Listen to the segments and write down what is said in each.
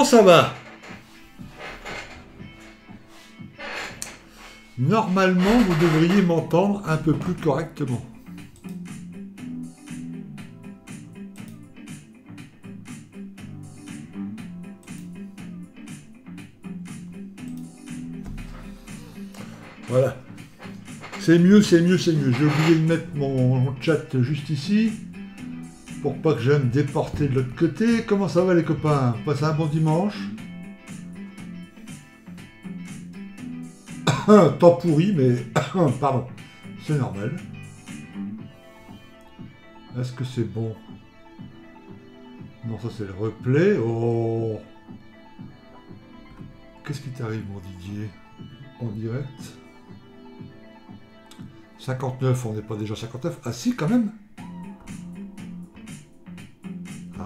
Comment ça va? Normalement, vous devriez m'entendre un peu plus correctement. Voilà. C'est mieux, c'est mieux, c'est mieux. J'ai oublié de mettre mon chat juste ici. Pour pas que j'aime déporter de l'autre côté. Comment ça va les copains? Passez un bon dimanche. Temps pourri, mais... Pardon. C'est normal. Est-ce que c'est bon? Non, ça c'est le replay. Oh Qu'est-ce qui t'arrive, mon Didier? En direct? 59, on n'est pas déjà 59. Ah si, quand même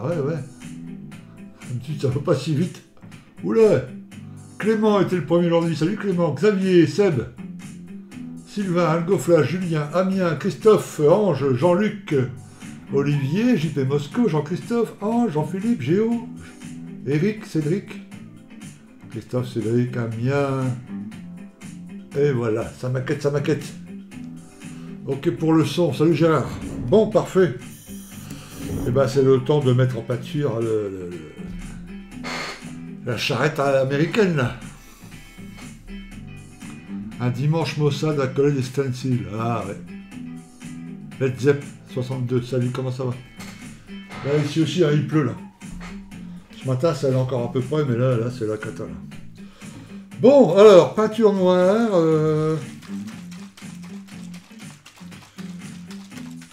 ouais, ouais. Je me ça va pas si vite. Oula Clément était le premier aujourd'hui. Salut Clément. Xavier, Seb, Sylvain, Algofla, Julien, Amiens, Christophe, Ange, Jean-Luc, Olivier, JP Moscou, Jean-Christophe, Ange, Jean-Philippe, Géo, Eric, Cédric, Christophe, Cédric, Amiens. Et voilà, ça maquette, ça maquette. Ok pour le son. Salut Gérard. Bon, parfait. Et eh ben c'est le temps de mettre en pâture la charrette américaine là. Un dimanche Mossad à coller des stencils. Ah ouais. Led Zepp 62. Salut, comment ça va? Là ici aussi hein, il pleut là. Ce matin ça allait encore à peu près, mais là, là c'est la cata Bon, alors, peinture noire. Euh,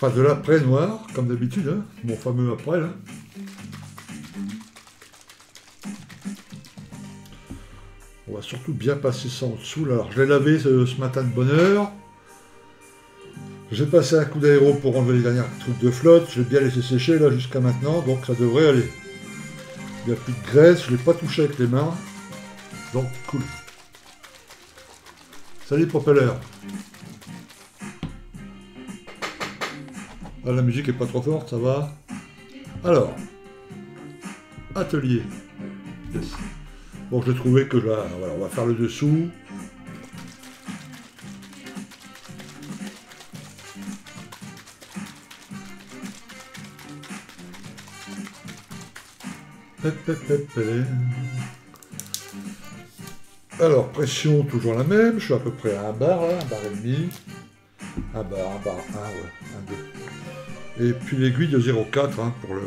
Enfin, de l'après noir, comme d'habitude, hein. mon fameux après, là. On va surtout bien passer ça en dessous. Alors, je l'ai lavé ce, matin de bonne heure. J'ai passé un coup d'aéro pour enlever les dernières trucs de flotte. Je l'ai bien laissé sécher là jusqu'à maintenant, donc ça devrait aller. Il n'y a plus de graisse, je ne l'ai pas touché avec les mains. Donc cool. Salut propeller. Ah, la musique est pas trop forte, ça va. Alors, atelier. Bon, je trouvais que là, voilà, on va faire le dessous. Alors, pression toujours la même, je suis à peu près à un bar, un bar et demi. Un bar, un bar, un, ouais, un, deux. Et puis l'aiguille de 0,4 hein, pour le...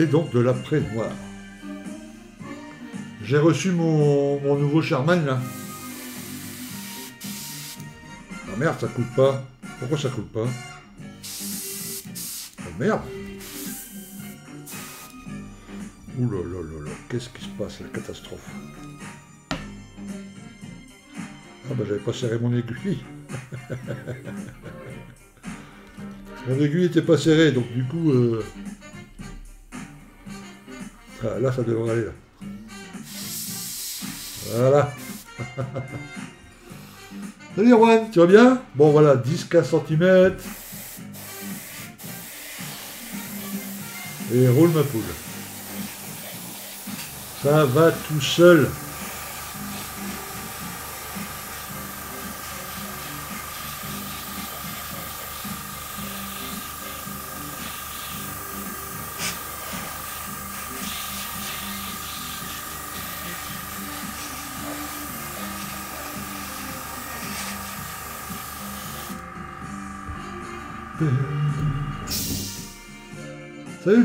Et donc de l'après noir. J'ai reçu mon, nouveau Sherman là. Ah merde, ça coule pas. Pourquoi ça coule pas? Oh merde Ouh là là là là, qu'est-ce qui se passe, la catastrophe? Ah bah j'avais pas serré mon aiguille. Mon aiguille était pas serrée, donc du coup... Euh, ah, là, ça devrait aller, là. Voilà. Salut Juan, tu vas bien? Bon voilà, 10-15 cm. Et roule ma poule. Ça va tout seul.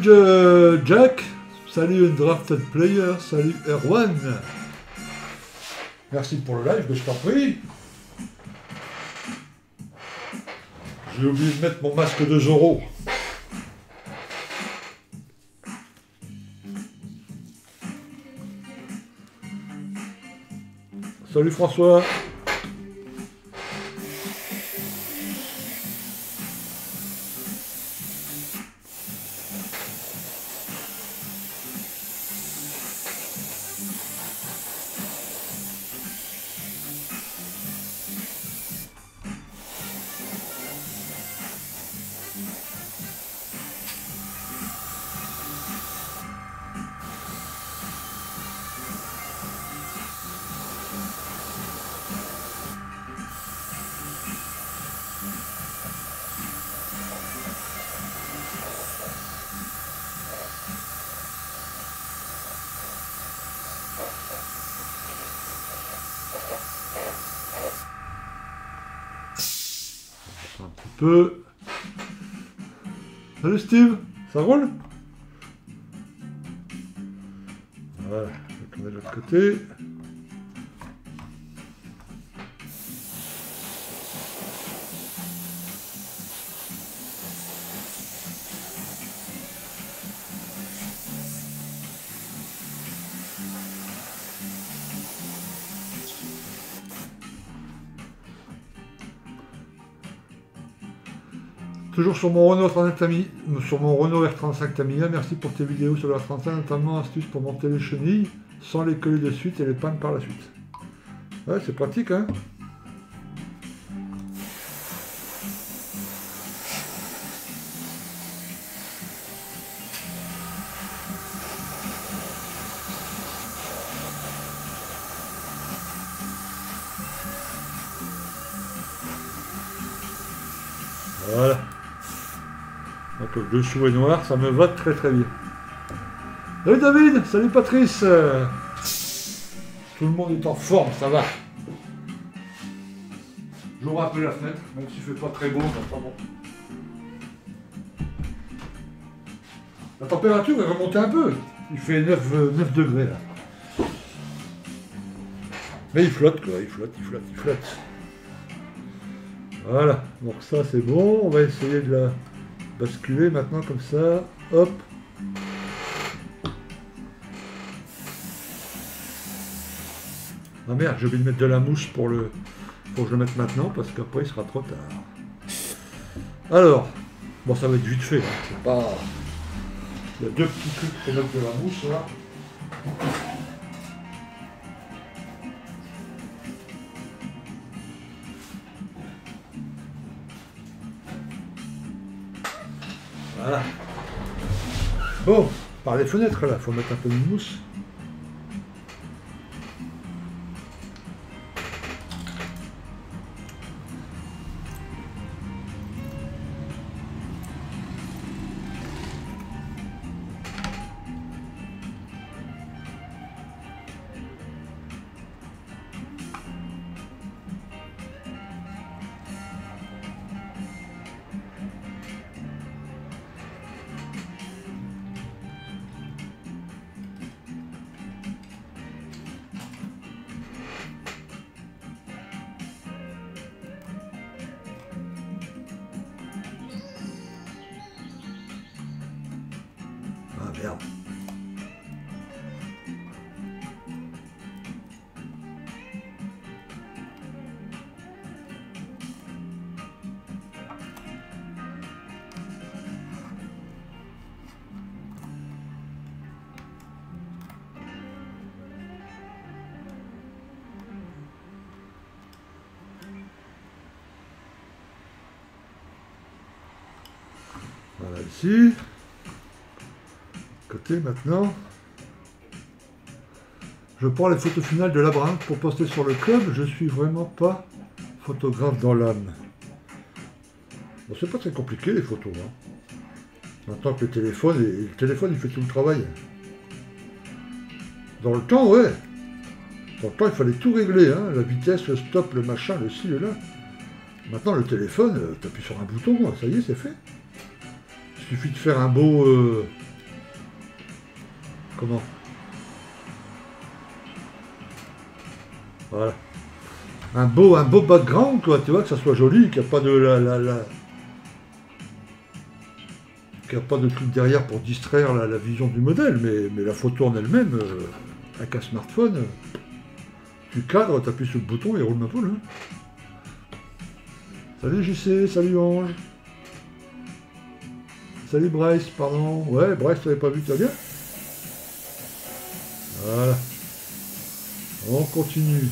Salut Jack, salut Drafted Player, salut Erwan. Merci pour le live, je t'en prie. J'ai oublié de mettre mon masque de Zoro. Salut François. Steve, ça roule? Voilà, je vais tourner de l'autre côté. Sur mon Renault 35 sur mon Renault R35 Tamiya, merci pour tes vidéos sur le R35, notamment astuce pour monter les chenilles sans les coller de suite et les peindre par la suite. Ouais, c'est pratique, hein le est noir, ça me va très très bien. Salut David, salut Patrice. Tout le monde est en forme, ça va. J'ouvre un peu la fenêtre, même s'il fait pas très beau, ça pas bon. La température est remontée un peu. Il fait 9, euh, 9 degrés là. Mais il flotte quoi, il flotte, il flotte, il flotte. Voilà, donc ça c'est bon, on va essayer de la basculer maintenant comme ça, hop. Ah merde, j'ai oublié de mettre de la mousse pour le pour que je le mette maintenant parce qu'après il sera trop tard. Alors, bon ça va être vite fait, hein, pas. Il y a deux petits trucs de la mousse là. Bon, par les fenêtres là, faut mettre un peu de mousse. Maintenant. Je prends les photos finales de Labyrinthe pour poster sur le club. Je suis vraiment pas photographe dans l'âme. Bon, c'est pas très compliqué les photos. Hein. Maintenant que le téléphone, et le téléphone il fait tout le travail. Dans le temps, ouais. Dans le temps, il fallait tout régler. Hein. La vitesse, le stop, le machin, le ci, le là. Maintenant, le téléphone, euh, t'appuies sur un bouton, ça y est, c'est fait. Il suffit de faire un beau... euh, Comment Voilà. Un beau, un beau background, quoi, tu vois, que ça soit joli, qu'il n'y a pas de la, la, la- qu'il n'y a pas de truc derrière pour distraire la, vision du modèle, mais, mais la photo en elle-même, euh, avec un smartphone, euh, tu cadres, tu appuies sur le bouton et roule ma poule. hein. Salut JC, salut Ange. Salut Bryce, pardon. Ouais, Bryce, tu n'avais pas vu, tu vas bien Voilà. On continue.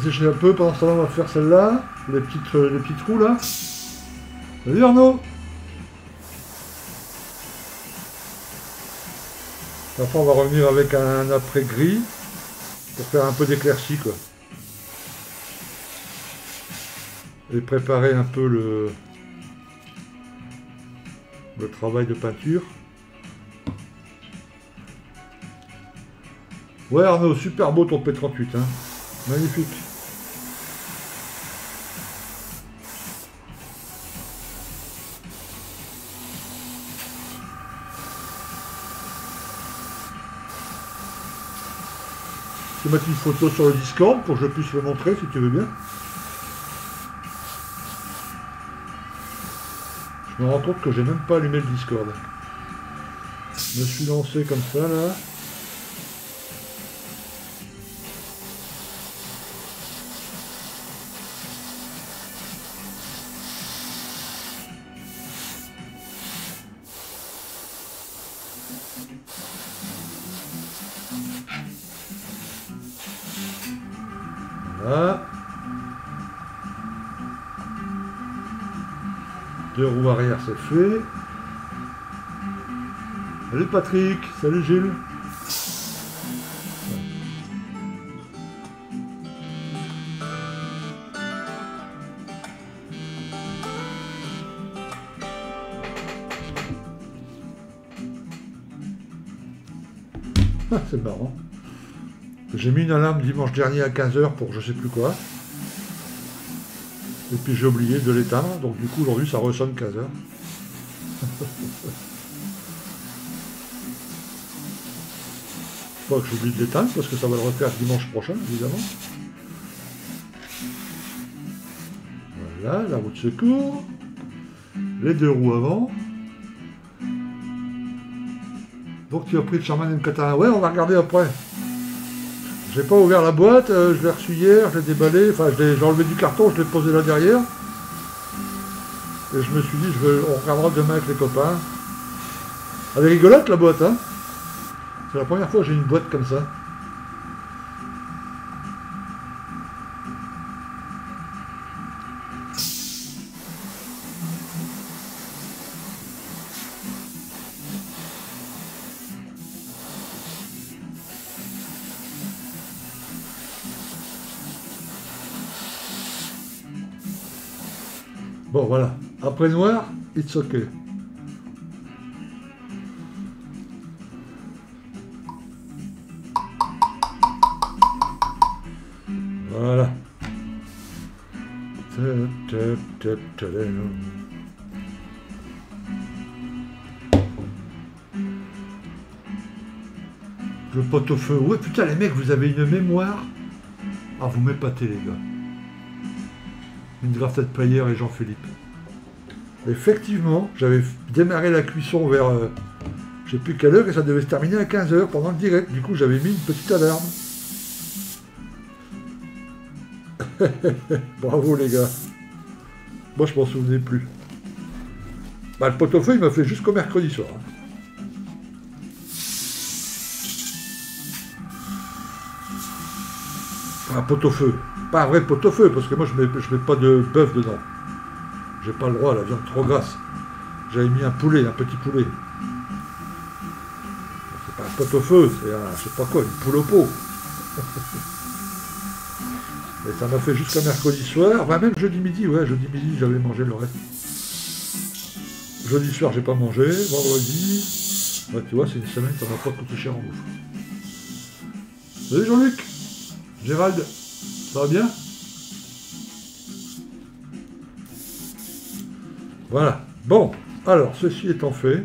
Sécher un peu, pendant ce temps on va faire celle-là, les, petites, euh, les petits trous là. Salut Arnaud Après on va revenir avec un après gris pour faire un peu d'éclaircie quoi. Et préparer un peu le, le travail de peinture. Ouais Arnaud, super beau ton P38, hein. Magnifique. Mettre une photo sur le Discord pour que je puisse le montrer si tu veux bien. Je me rends compte que j'ai même pas allumé le Discord. Je me suis lancé comme ça là. Deux roues arrière, c'est fait. Salut Patrick, salut Gilles. Ah, c'est marrant. J'ai mis une alarme dimanche dernier à 15h pour je sais plus quoi. Et puis j'ai oublié de l'éteindre, donc du coup aujourd'hui ça ressonne 15h. Pas que j'oublie de l'éteindre parce que ça va le refaire dimanche prochain évidemment. Voilà, la roue de secours. Les deux roues avant. Donc tu as pris le Charman M4 Ouais, on va regarder après. J'ai pas ouvert la boîte, euh, je l'ai reçu hier, je l'ai déballé, enfin j'ai enlevé du carton, je l'ai posé là derrière. Et je me suis dit, je on regardera demain avec les copains. Elle est rigolote la boîte, hein C'est la première fois que j'ai une boîte comme ça. Après noir, it's okay. Voilà. Le pot au feu. Ouais, putain, les mecs, vous avez une mémoire. Ah, vous m'épatez, les gars une de Player et Jean-Philippe. Effectivement, j'avais démarré la cuisson vers euh, je sais plus quelle heure et ça devait se terminer à 15h pendant le direct. Du coup, j'avais mis une petite alarme. Bravo les gars. Moi, je m'en souvenais plus. Bah, le pot-au-feu, il m'a fait jusqu'au mercredi soir. Un pot-au-feu. Pas un vrai pot-au-feu, parce que moi je mets, je mets pas de bœuf dedans. J'ai pas le droit, la viande trop grasse. J'avais mis un poulet, un petit poulet. C'est pas un pot-au-feu, c'est un, je sais pas quoi, une poule au pot. Et ça m'a fait jusqu'à mercredi soir, enfin même jeudi midi, ouais, jeudi midi j'avais mangé le reste. Jeudi soir j'ai pas mangé, vendredi, tu vois, c'est une semaine, ça m'a pas coûté cher en bouffe. Salut Jean-Luc Gérald ça va bien? Voilà. Bon, alors, ceci étant fait,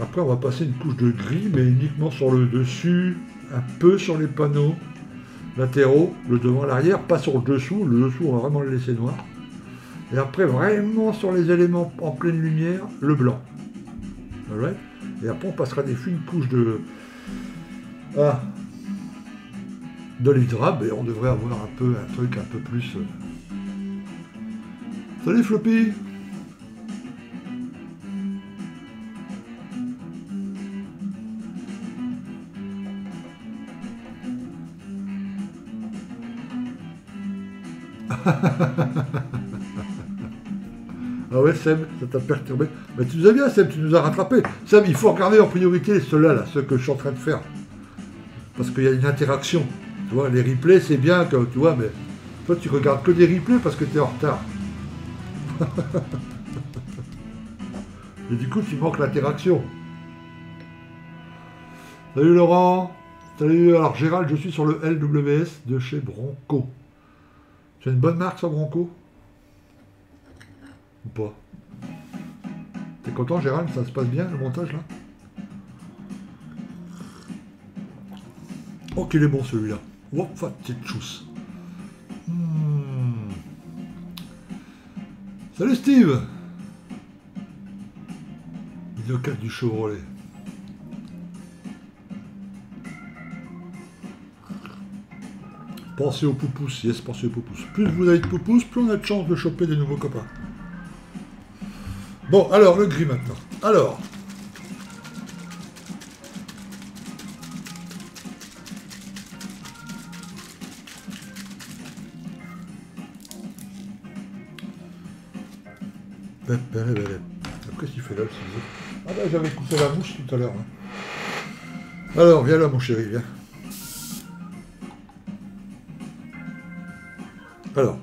après on va passer une couche de gris, mais uniquement sur le dessus, un peu sur les panneaux latéraux, le devant l'arrière, pas sur le dessous, le dessous on va vraiment le laisser noir. Et après vraiment sur les éléments en pleine lumière, le blanc. Et après on passera des fines couches de... Ah, de l'hydrab et on devrait avoir un peu un truc un peu plus euh, Salut Floppy Ah ouais, Seb, ça t'a perturbé. Mais tu nous as bien, Seb, tu nous as rattrapé. Seb, il faut regarder en priorité ceux-là, là, ceux que je suis en train de faire. Parce qu'il y a une interaction. Tu vois, les replays, c'est bien, tu vois, mais toi, tu regardes que des replays parce que tu es en retard. Et du coup, tu manques l'interaction. Salut Laurent. Salut, alors Gérald, je suis sur le LWS de chez Bronco. Tu as une bonne marque, ça, Bronco? Ou pas? T'es content, Gérald? Ça se passe bien, le montage, là? Oh, qu'il est bon, celui-là. Wop, petite chousse. Salut, Steve Vidéo 4 du Chevrolet. Pensez aux poupous, yes, pensez aux poupous. Plus vous avez de poupous, plus on a de chance de choper des nouveaux copains. Bon, alors, le gris maintenant. Alors. Qu'est-ce qu'il fait là, le ciseau Ah bah j'avais coupé la mouche tout à l'heure. hein. Alors, viens là, mon chéri, viens. Alors.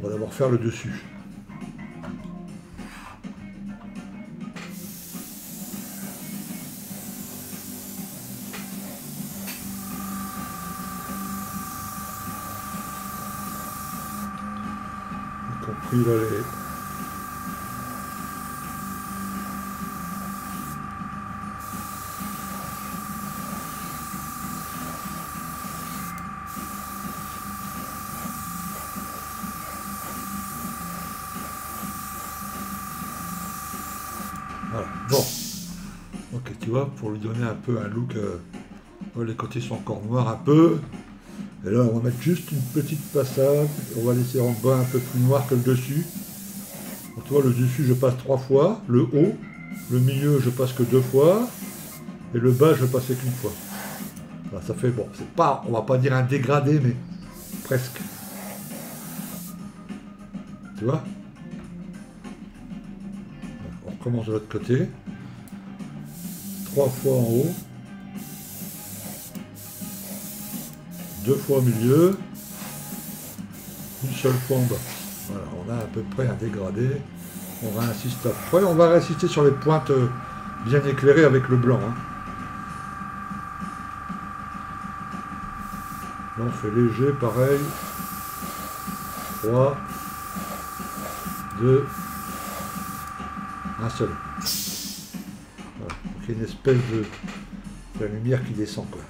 On va d'abord faire le dessus. Voilà. Bon. Ok, tu vois, pour lui donner un peu un look. euh, les côtés sont encore noirs un peu. Et là, on va mettre juste une petite passade. On va laisser en bas un peu plus noir que le dessus. Tu vois, le dessus, je passe trois fois. Le haut, le milieu, je passe que deux fois. Et le bas, je passais qu'une fois. Voilà, ça fait, bon, c'est pas, on va pas dire un dégradé, mais presque. Tu vois? On recommence de l'autre côté. Trois fois en haut. Deux fois au milieu. Une seule fois en bas. Voilà, on a à peu près un dégradé. On réinsiste après. On va réinsister sur les pointes euh, bien éclairées avec le blanc. hein. Là, on fait léger, pareil. 3, 2, un seul. Une espèce de la lumière qui descend. Quoi.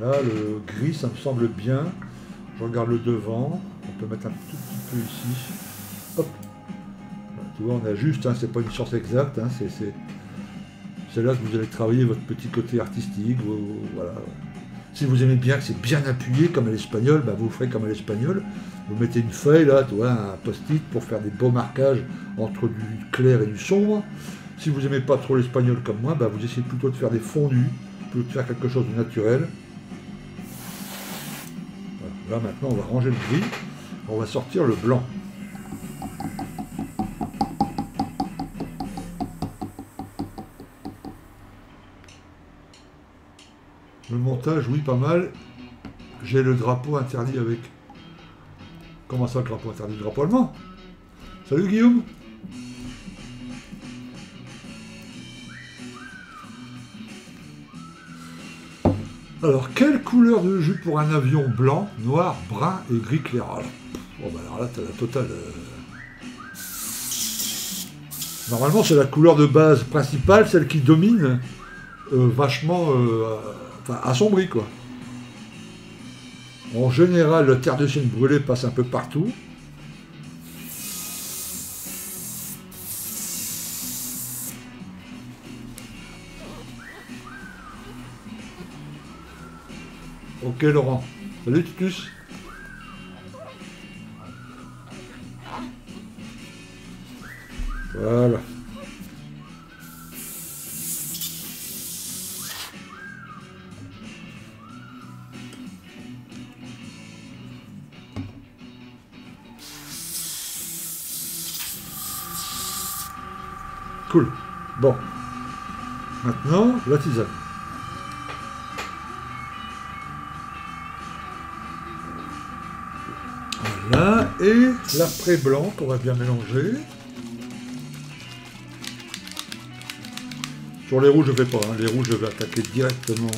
Là, le gris, ça me semble bien. Je regarde le devant. On peut mettre un tout petit peu ici. Hop. Tu vois, on ajuste. Hein, c'est pas une science exacte. Hein, c'est, là que vous allez travailler votre petit côté artistique. voilà. Si vous aimez bien que c'est bien appuyé comme à l'espagnol, bah, vous ferez comme à l'espagnol. Vous mettez une feuille là, tu vois, un post-it pour faire des beaux marquages entre du clair et du sombre. Si vous n'aimez pas trop l'espagnol comme moi, bah, vous essayez plutôt de faire des fondus, plutôt de faire quelque chose de naturel. Là maintenant on va ranger le gris, on va sortir le blanc. Le montage, oui, pas mal. J'ai le drapeau interdit avec. Comment ça, le drapeau interdit? Le drapeau allemand? Salut Guillaume Alors, quelle couleur de jus pour un avion blanc, noir, brun et gris clair? Bon, bah alors là, t'as la totale. euh. Normalement, c'est la couleur de base principale, celle qui domine, euh, vachement euh, assombrie, quoi. En général, le terre de sienne brûlée passe un peu partout. Ok Laurent. Salut Titus. Voilà. Cool. Bon. Maintenant, la tisane. Voilà. Et l'après blanc qu'on va bien mélanger. Sur les rouges, je ne vais pas. hein. Les rouges, je vais attaquer directement.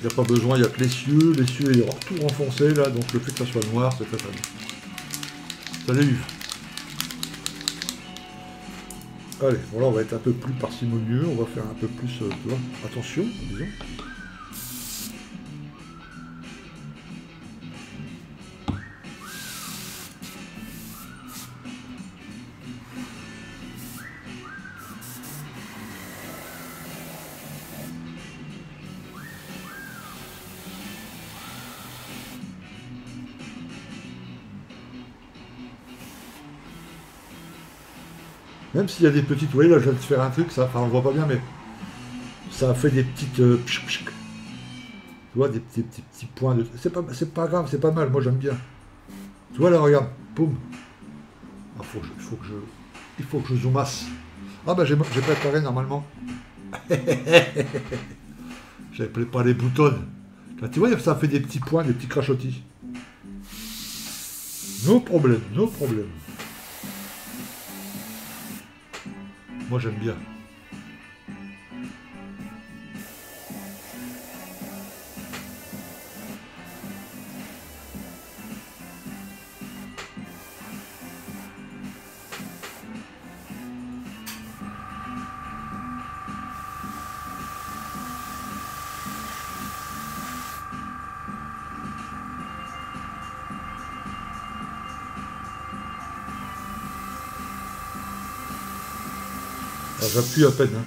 Il n'y a pas besoin, il n'y a que les cieux. Les cieux, il y tout renfoncé là, donc le fait que ça soit noir, c'est très très bien. Salut. Allez, voilà, on va être un peu plus parcimonieux, on va faire un peu plus, euh, attention, disons. Même s'il y a des petites, vous voyez là je viens de faire un truc, ça, enfin on le voit pas bien, mais ça fait des petites, euh, tu vois, des petits, petits, petits points de, c'est pas, c'est pas grave, c'est pas mal, moi j'aime bien. Tu vois là, regarde, poum. Ah, faut il faut que je, il faut que je zoomasse. Ah bah j'ai, préparé normalement. J'avais préparé les boutons. Là, tu vois, ça fait des petits points, des petits crachotis. No problème, no problème. Moi j'aime bien. J'appuie à peine. hein.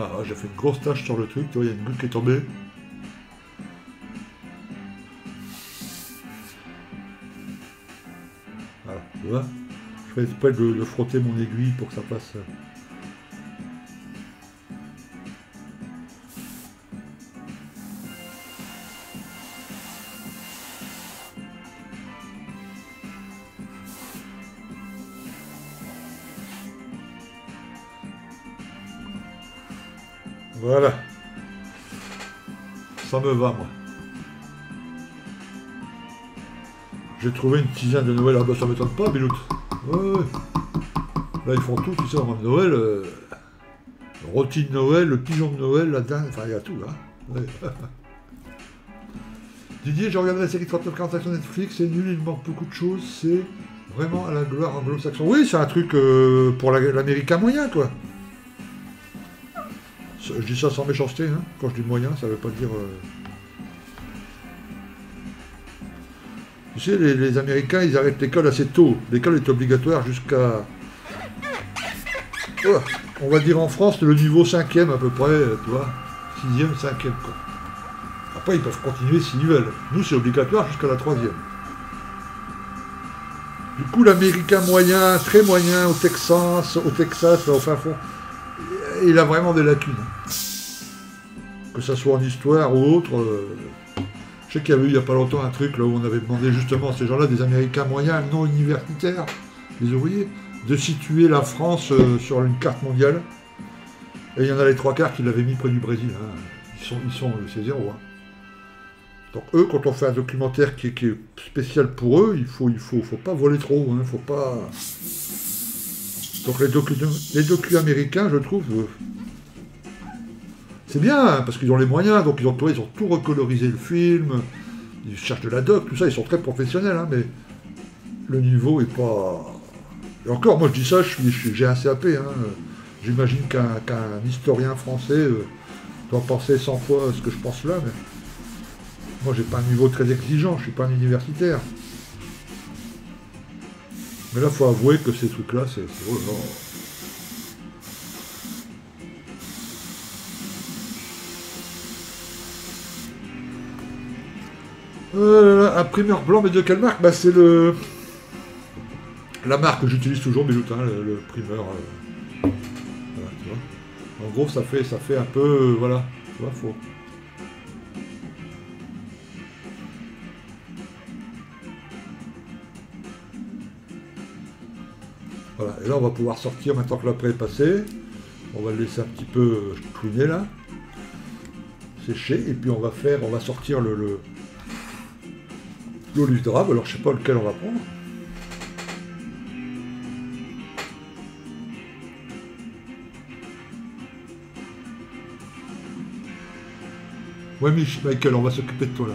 Ah, j'ai fait une grosse tache sur le truc, tu vois, il y a une goutte qui est tombée. Fais exprès de, de frotter mon aiguille pour que ça passe. Voilà. Ça me va, moi. J'ai trouvé une tisane de Noël. Ah bah ça m'étonne pas, Bilout. Ouais. Là, ils font tout, tu sais, en mode Noël. euh, rôti de Noël, le pigeon de Noël, la dinde, enfin, il y a tout, là. Ouais. Didier, j'ai regardé la série 39-45 sur Netflix, c'est nul, il manque beaucoup de choses, c'est vraiment à la gloire anglo-saxon. Oui, c'est un truc euh, pour la- l'américain moyen, quoi. Je dis ça sans méchanceté, hein. quand je dis moyen, ça veut pas dire... euh, les, Américains, ils arrêtent l'école assez tôt. L'école est obligatoire jusqu'à... Oh, on va dire en France, le niveau 5e à peu près, tu vois. 6e, 5e, quoi. Après, ils peuvent continuer s'ils veulent. Nous, c'est obligatoire jusqu'à la 3e. Du coup, l'Américain moyen, très moyen, au Texas, au Texas, au fin fond, il a vraiment des lacunes. Que ça soit en histoire ou autre. euh, je sais qu'il y avait eu il n'y a pas longtemps un truc là où on avait demandé justement à ces gens-là, des Américains moyens non universitaires, des ouvriers, de situer la France euh, sur une carte mondiale. Et il y en a les trois quarts qui l'avaient mis près du Brésil. hein. Ils sont, ils sont, c'est zéro. hein. Donc eux, quand on fait un documentaire qui, est- spécial pour eux, il faut, il faut, faut pas voler trop. Hein, faut pas. Donc les docu, les docu américains, je trouve, euh, c'est bien, parce qu'ils ont les moyens, donc ils ont, tout recolorisé le film, ils cherchent de la doc, tout ça, ils sont très professionnels, hein, mais le niveau est pas... Et encore, moi je dis ça, j'ai un CAP, hein, J'imagine qu'un historien français euh, doit penser 100 fois ce que je pense là, mais moi j'ai pas un niveau très exigeant, je suis pas un universitaire. Mais là, faut avouer que ces trucs-là, c'est... Oh Euh, imprimeur blanc, mais de quelle marque bah, C'est le. La marque que j'utilise toujours, mais hein, le, primeur. Euh, en gros, ça fait, ça fait un peu. Euh, voilà, tu vois, faut. Voilà, et là on va pouvoir sortir maintenant que l'après est passé. On va le laisser un petit peu couiner là. Sécher, et puis on va faire, on va sortir le l'olive d'arabe, alors je sais pas lequel on va prendre. Ouais, Michael, on va s'occuper de toi là.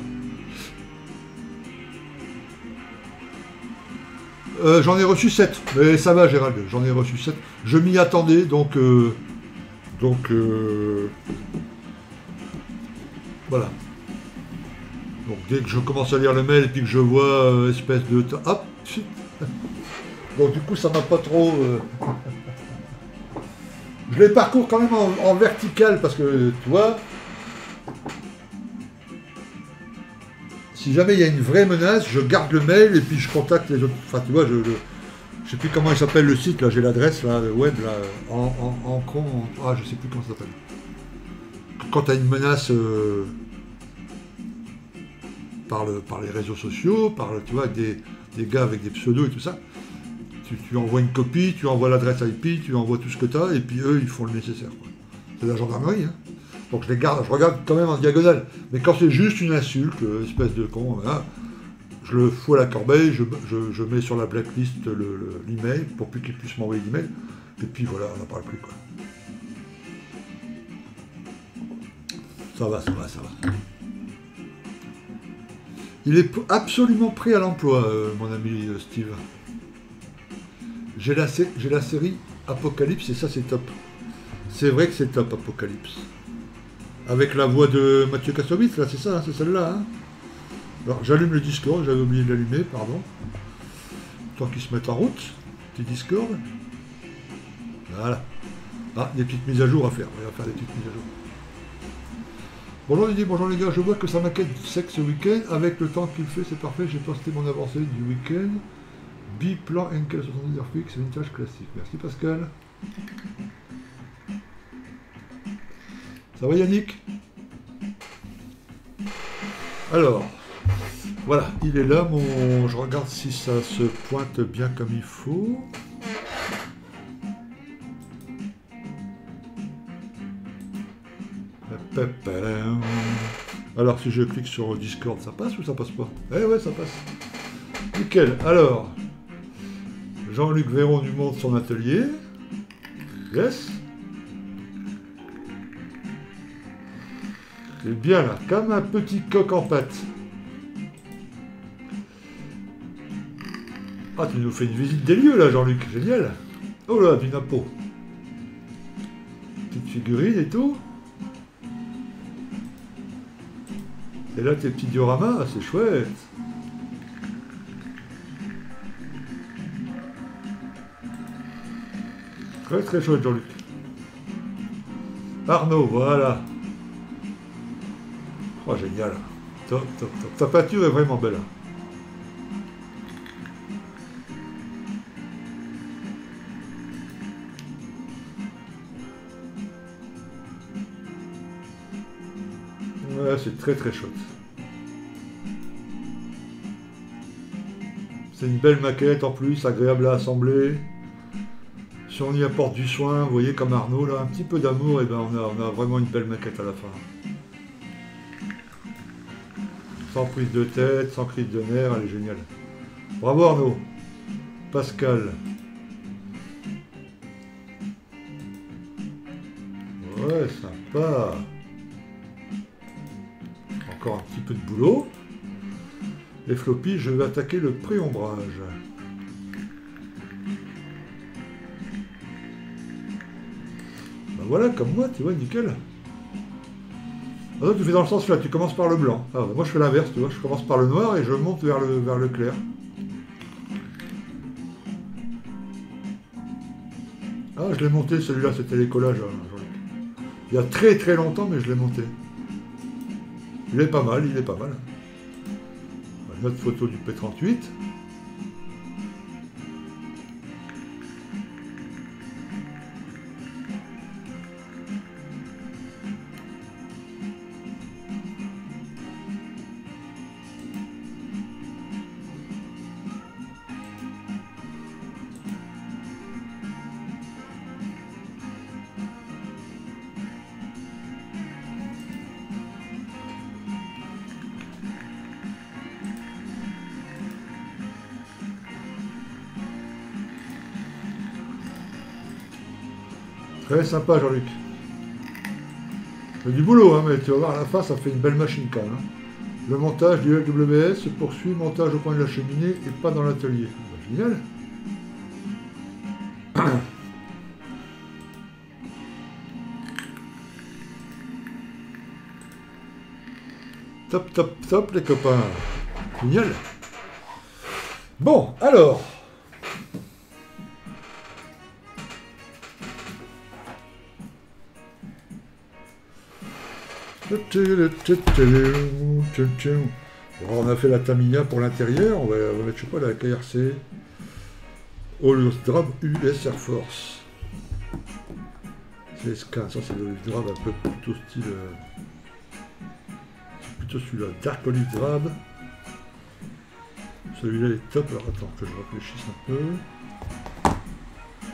Euh, j'en ai reçu 7, mais ça va Gérald, j'en ai reçu 7. Je m'y attendais, donc... Euh, donc... Euh, voilà. Donc dès que je commence à lire le mail et puis que je vois euh, espèce de... Hop Donc du coup ça m'a pas trop... Euh, je les parcours quand même en, vertical parce que tu vois... Si jamais il y a une vraie menace, je garde le mail et puis je contacte les autres. Enfin tu vois, je... je sais plus comment il s'appelle le site, là j'ai l'adresse là, web là, en, en, en, con, ah je sais plus comment ça s'appelle. Quand tu as une menace... Euh, par, les réseaux sociaux, par tu vois, des, gars avec des pseudos et tout ça. Tu, envoies une copie, tu envoies l'adresse IP, tu envoies tout ce que tu as, et puis eux, ils font le nécessaire. C'est la gendarmerie. Hein. Donc je les garde, je regarde quand même en diagonale. Mais quand c'est juste une insulte, euh, espèce de con, je le fous à la corbeille, je, mets sur la blacklist l'email le, pour plus qu'ils puissent m'envoyer d'email. Et puis voilà, on n'en parle plus. Quoi. Ça va, ça va, ça va. Il est absolument prêt à l'emploi, euh, mon ami euh, Steve. J'ai la, série Apocalypse et ça c'est top. C'est vrai que c'est top Apocalypse. Avec la voix de Mathieu Kassovitz, là c'est ça, hein, c'est celle-là. Hein. Alors j'allume le Discord, j'avais oublié de l'allumer, pardon. Tant qu'ils se mettent en route, petit Discord. Voilà. Ah, des petites mises à jour à faire, on va faire des petites mises à jour. Bonjour dit bonjour les gars, je vois que ça m'inquiète sec ce week-end. Avec le temps qu'il fait, c'est parfait, j'ai posté mon avancée du week-end. Biplan NK 70 fixe, vintage classique. Merci Pascal. Ça va Yannick? Alors, voilà, il est là, mon... je regarde si ça se pointe bien comme il faut. Alors si je clique sur Discord, ça passe ou ça passe pas Eh ouais, ça passe. Nickel. Alors, Jean-Luc Véron du Monde, son atelier. Yes. C'est bien là, comme un petit coq en pâte. Ah, tu nous fais une visite des lieux là, Jean-Luc, génial. Oh là, du napo. Petite figurine et tout. Et là, tes petits dioramas, c'est chouette. Très très chouette, Jean-Luc. Arnaud, voilà. Oh, génial. Top, top, top. Ta peinture est vraiment belle. C'est très très chouette. C'est une belle maquette en plus, agréable à assembler. Si on y apporte du soin, vous voyez comme Arnaud, là, un petit peu d'amour, et ben on a, on a vraiment une belle maquette à la fin. Sans prise de tête, sans crise de nerfs, elle est géniale. Bravo Arnaud. Pascal. Ouais, sympa un petit peu de boulot. Les floppies, je vais attaquer le pré-ombrage. Ben voilà, comme moi, tu vois, nickel. Ah, tu fais dans le sens là, tu commences par le blanc. Ah, moi je fais l'inverse, tu vois, je commence par le noir et je monte vers le, vers le clair. Ah, je l'ai monté celui-là, c'était les collages. Hein, il y a très très longtemps, mais je l'ai monté. Il est pas mal, il est pas mal. Une autre photo du P38. Sympa, Jean-Luc. Du boulot, hein, mais tu vas voir, à la fin, ça fait une belle machine quand même. Hein. Le montage du LWS se poursuit, montage au coin de la cheminée et pas dans l'atelier. Bah, génial. top, top, top, les copains. Génial. Bon, alors, on a fait la Tamiya pour l'intérieur, on va, mettre, je sais pas, la KRC. Drab US Air Force. C'est ça c'est Drab un peu plutôt style. Euh, c'est plutôt celui-là, Dark Olive Drab. Celui-là est top, alors attends que je réfléchisse un peu.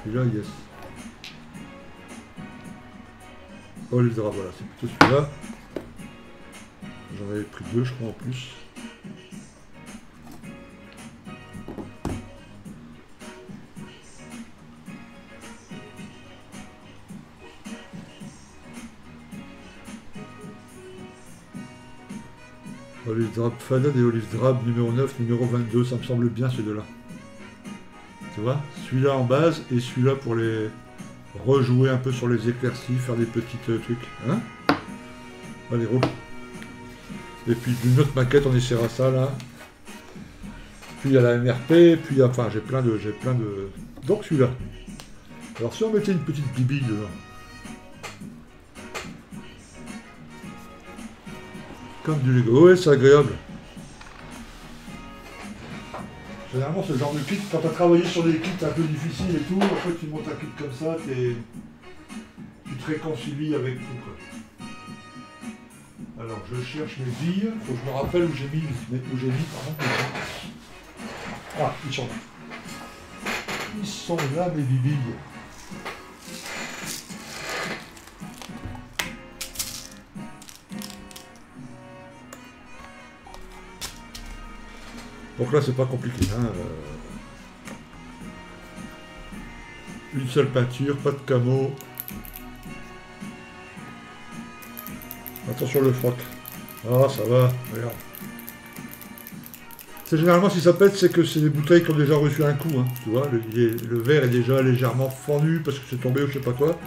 Celui-là, yes. Drab, voilà, c'est plutôt celui-là. J'en avais pris deux, je crois, en plus. Olive Drab Fadad et Olive Drab numéro 9, numéro 22, ça me semble bien ces deux-là. Tu vois Celui-là en base et celui-là pour les rejouer un peu sur les éclaircies, faire des petites euh, trucs. Hein? Allez, roule. Et puis d'une autre maquette, on essaiera ça là. Puis il y a la MRP, puis enfin j'ai plein de. J'ai plein de. Donc celui-là. Alors si on mettait une petite bibille dedans. Comme du Lego. Ouais, c'est agréable. Généralement, ce genre de kit, quand tu as travaillé sur des kits un peu difficiles et tout, après tu montes un kit comme ça, tu te réconcilies avec tout. Alors, je cherche mes billes. Il faut que je me rappelle où j'ai mis, où j'ai mis, pardon. Ah, ils sont là. Ils sont là, mes billes. Donc là, c'est pas compliqué. Hein. Euh. Une seule peinture, pas de camo, Attention le froc. Ah, ça va, regarde. C'est généralement si ça pète, c'est que c'est des bouteilles qui ont déjà reçu un coup. Hein, tu vois, le, verre est déjà légèrement fendu parce que c'est tombé ou je sais pas quoi.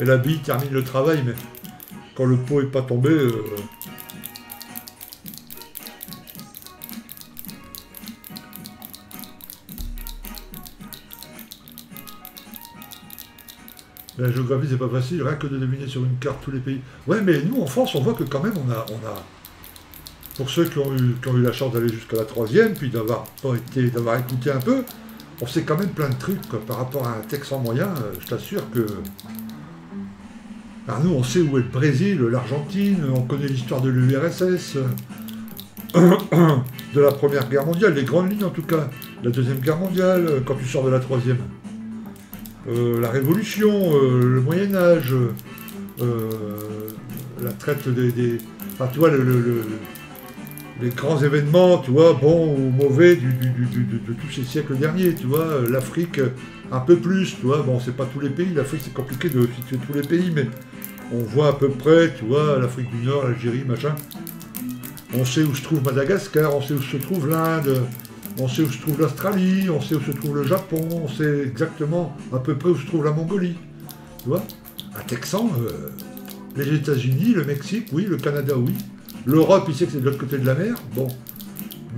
Et la bille termine le travail, mais quand le pot est pas tombé, euh, La géographie, c'est pas facile, rien que de deviner sur une carte tous les pays. Ouais, mais nous, en France, on voit que quand même, on a, on a pour ceux qui ont eu, la chance d'aller jusqu'à la troisième, puis d'avoir d'avoir écouté un peu, on sait quand même plein de trucs par rapport à un texte en moyen. Euh, je t'assure que. nous, on sait où est le Brésil, l'Argentine, on connaît l'histoire de l'URSS, de la Première Guerre mondiale, les grandes lignes en tout cas, la Deuxième Guerre mondiale, euh, quand tu sors de la Troisième. Euh, la Révolution, euh, le Moyen Âge, euh, la traite des, enfin, tu vois, les grands événements, tu vois, bons ou mauvais de tous ces siècles derniers, tu vois, l'Afrique un peu plus, tu vois, bon, c'est pas tous les pays, l'Afrique c'est compliqué de situer tous les pays, mais on voit à peu près, tu vois, l'Afrique du Nord, l'Algérie, machin. On sait où se trouve Madagascar, on sait où se trouve l'Inde, on sait où se trouve l'Australie, on sait où se trouve le Japon, on sait exactement à peu près où se trouve la Mongolie. Tu vois? Un Texan, euh, les États-Unis, le Mexique, oui, le Canada, oui. L'Europe, il sait que c'est de l'autre côté de la mer, bon.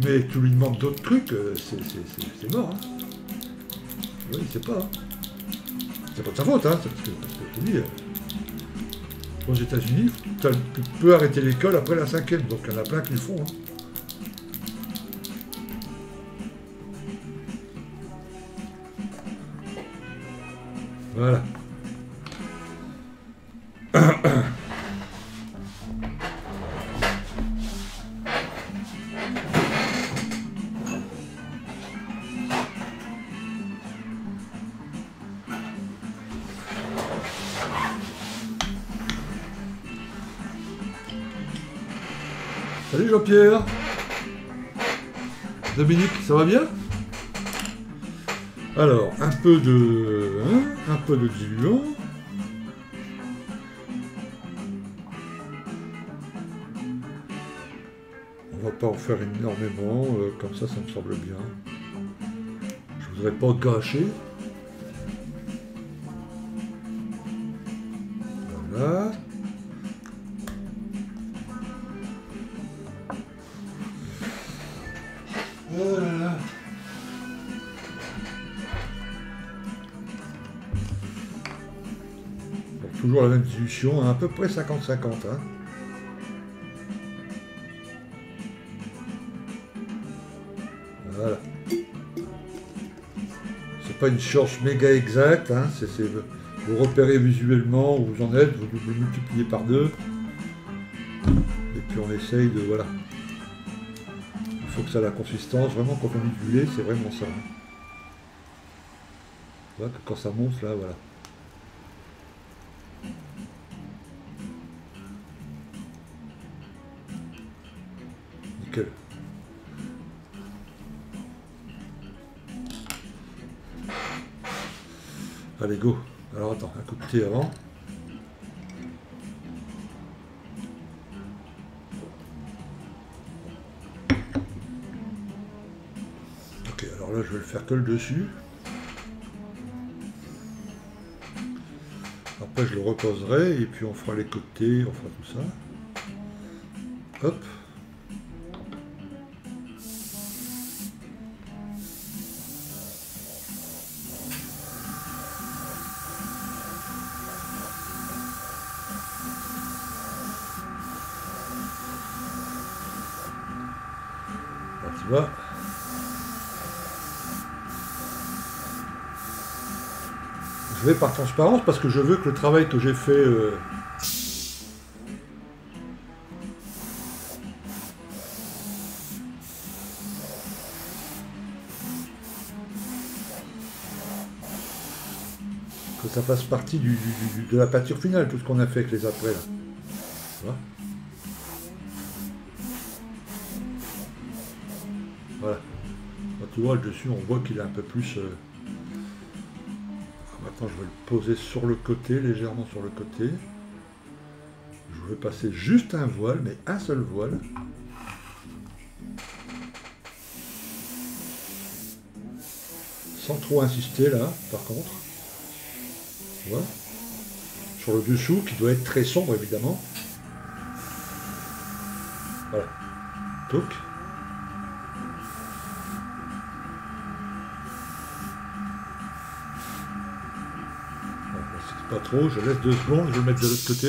Mais tu lui demandes d'autres trucs, euh, c'est- mort. Hein. Il sait pas. hein. C'est pas de sa faute, hein, parce que, euh, aux États-Unis, tu peux arrêter l'école après la cinquième, donc il y en a plein qui le font. hein. Voilà. Salut Jean-Pierre. Dominique, ça va bien? Alors, un peu de... de diluant. On va pas en faire énormément, euh, comme ça, ça me semble bien. Je voudrais pas gâcher. Hein, à peu près 50-50. hein. Voilà. C'est pas une charge méga exacte, hein, vous repérez visuellement où vous en êtes, vous vous multipliez par deux. Et puis on essaye de. Voilà. Il faut que ça ait la consistance. Vraiment, quand on dit du lait, c'est vraiment ça. vois que quand ça monte, là, voilà. Allez, go. Alors attends, un coup de avant. Ok, alors là je vais le faire que le dessus. Après je le reposerai et puis on fera les côtés, on fera tout ça. Hop. Je vais par transparence parce que je veux que le travail que j'ai fait. euh, que ça fasse partie de la pâture finale, tout ce qu'on a fait avec les après là. Voilà. Quand tu vois le dessus, on voit qu'il est un peu plus. euh, Je vais le poser sur le côté, légèrement sur le côté. Je vais passer juste un voile, mais un seul voile. Sans trop insister là, par contre. Vois Sur le dessous, qui doit être très sombre évidemment. Voilà. Toc. Voilà, c'est pas trop, je laisse deux secondes, je vais le mettre de l'autre côté.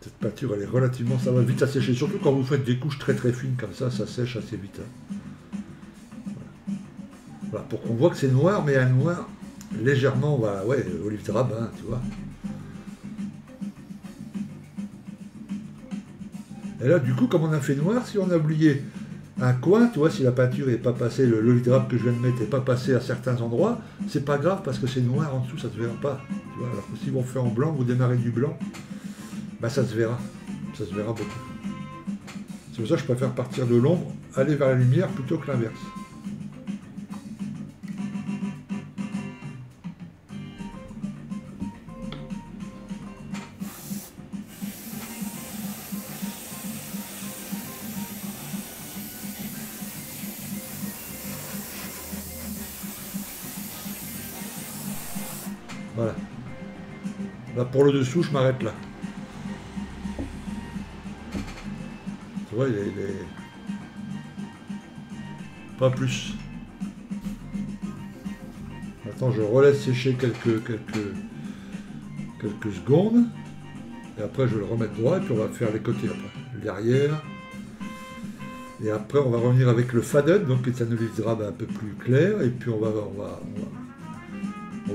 Cette pâture, elle est relativement, ça va vite à sécher, surtout quand vous faites des couches très très fines comme ça, ça sèche assez vite. hein. Voilà. Pour qu'on voit que c'est noir, mais un noir légèrement, voilà, ouais, olive de rabbin, tu vois. Et là, du coup, comme on a fait noir, si on a oublié un coin, tu vois, si la peinture n'est pas passée, le rab que je viens de mettre n'est pas passé à certains endroits, c'est pas grave parce que c'est noir en dessous, ça se verra pas. Alors que si vous fait en blanc, vous démarrez du blanc, bah ça se verra. Ça se verra beaucoup. C'est pour ça que je préfère partir de l'ombre, aller vers la lumière plutôt que l'inverse. Voilà. Là, pour le dessous, je m'arrête là. Tu vois, il est... Pas plus. Maintenant, je relaisse sécher quelques, quelques, quelques secondes. Et après, je vais le remettre droit et puis on va faire les côtés après. Derrière. Et après, on va revenir avec le faden, donc ça nous laissera un peu plus clair. Et puis on va, on va, on va,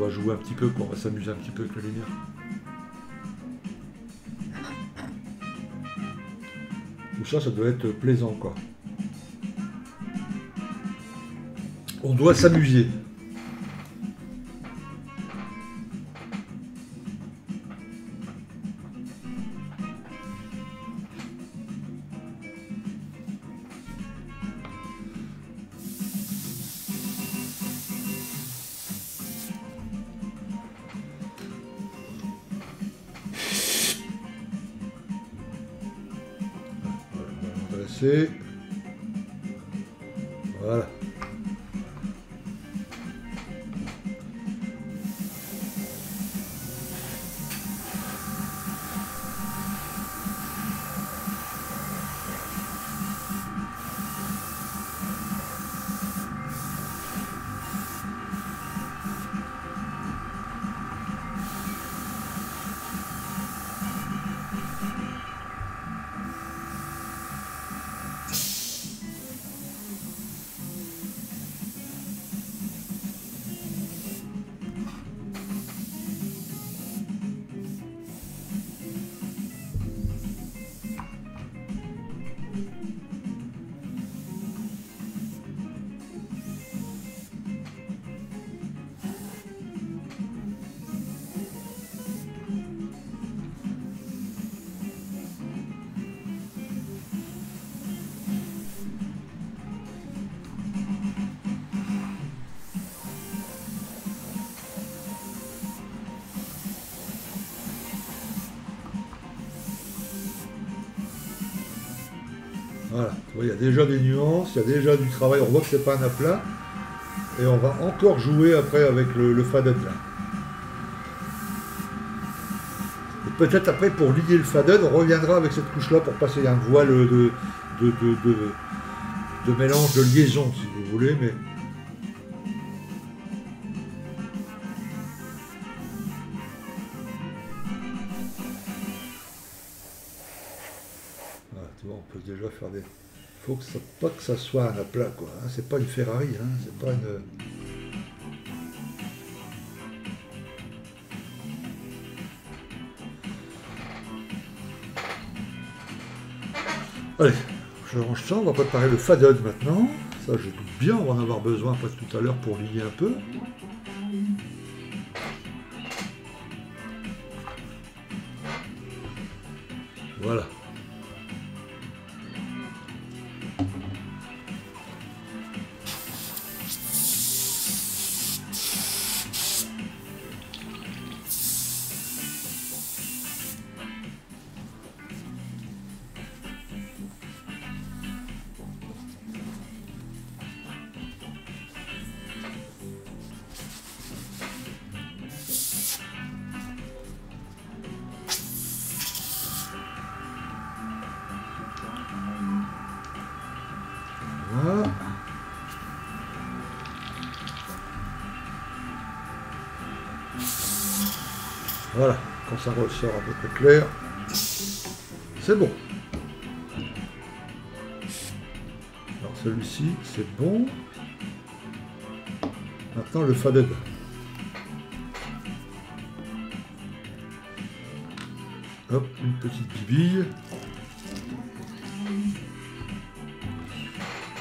jouer un petit peu, on va s'amuser un petit peu avec la lumière. Tout ça, ça doit être plaisant, quoi. On doit s'amuser. A déjà des nuances, il y a déjà du travail, on voit que c'est pas un aplat. Et on va encore jouer après avec le, le là. Peut-être après pour lier le faden, on reviendra avec cette couche là pour passer un voile de, de, de mélange, de liaison si vous voulez, mais pas que ça soit un aplat, quoi. Hein. C'est pas une Ferrari, hein. C'est pas une... Allez, je range ça, on va préparer le fadon maintenant. Ça, je doute bien, on va en avoir besoin après tout à l'heure pour lier un peu. Ressort un peu plus clair, c'est bon. Alors celui-ci, c'est bon. Maintenant le faded. Hop, une petite bibille.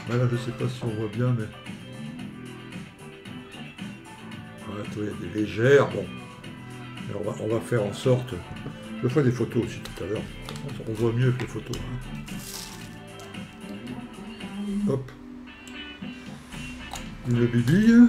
Voilà, je sais pas si on voit bien, mais... Voilà, il y a des légères, bon on va, faire en sorte. Je ferai des photos aussi tout à l'heure. On voit mieux que les photos. Hein. Hop. Une bibille.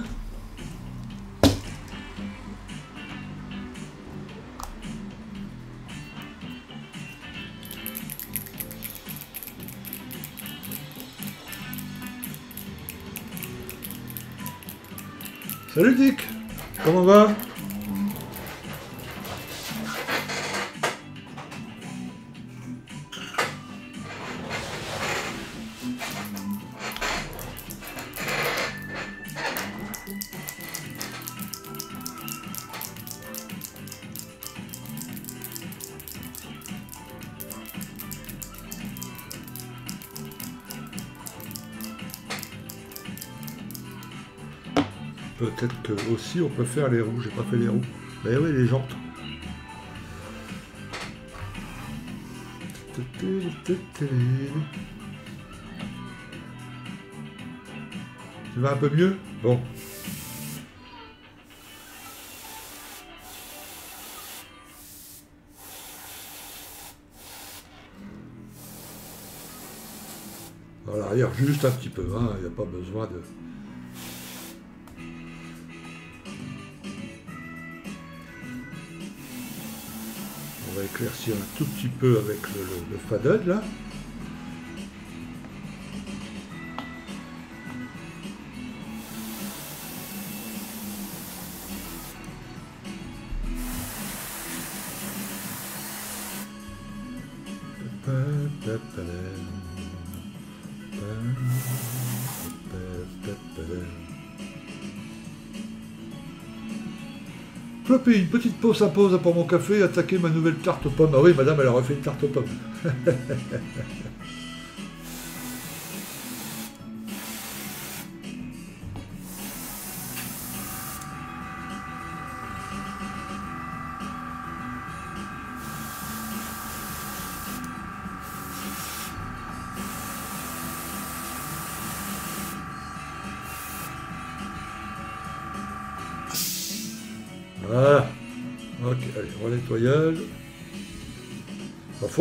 Salut Dick Comment va? Peut-être aussi on peut faire les roues. J'ai pas fait les roues. Mais oui, les jantes. Tu vas un peu mieux? Bon. Voilà, l'arrière juste un petit peu, hein, il n'y a pas besoin de... éclaircir un tout petit peu avec le, le, là. Une petite pause à pause pour mon café attaquer ma nouvelle tarte aux pommes. Ah oui, madame, elle a refait une tarte aux pommes.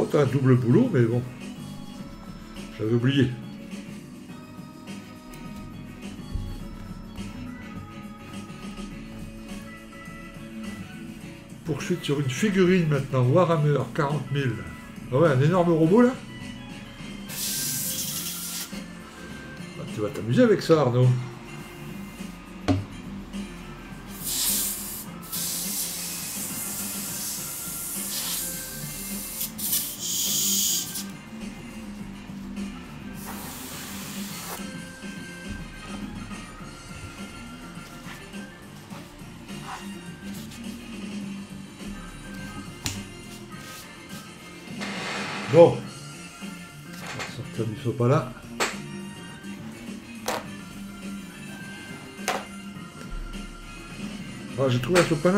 As un double boulot, mais bon, j'avais oublié. Poursuite sur une figurine maintenant, Warhammer 40 000. Ah ouais, un énorme robot là ah, Tu vas t'amuser avec ça Arnaud.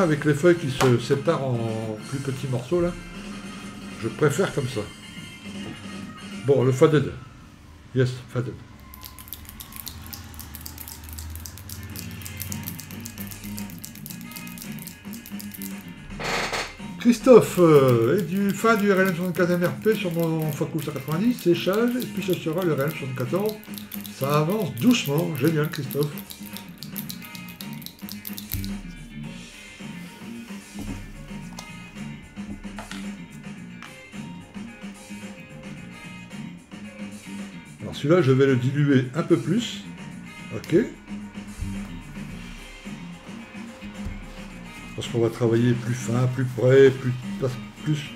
Avec les feuilles qui se séparent en plus petits morceaux là. Je préfère comme ça. Bon, le faded. Yes, faded. Christophe, euh, et du fin du RLM 64 MRP sur mon Focus 190, séchage, et puis ce sera le RLM 74. Ça avance doucement, génial Christophe. Celui-là, je vais le diluer un peu plus. Ok. parce qu'on va travailler plus fin, plus près, plus, plus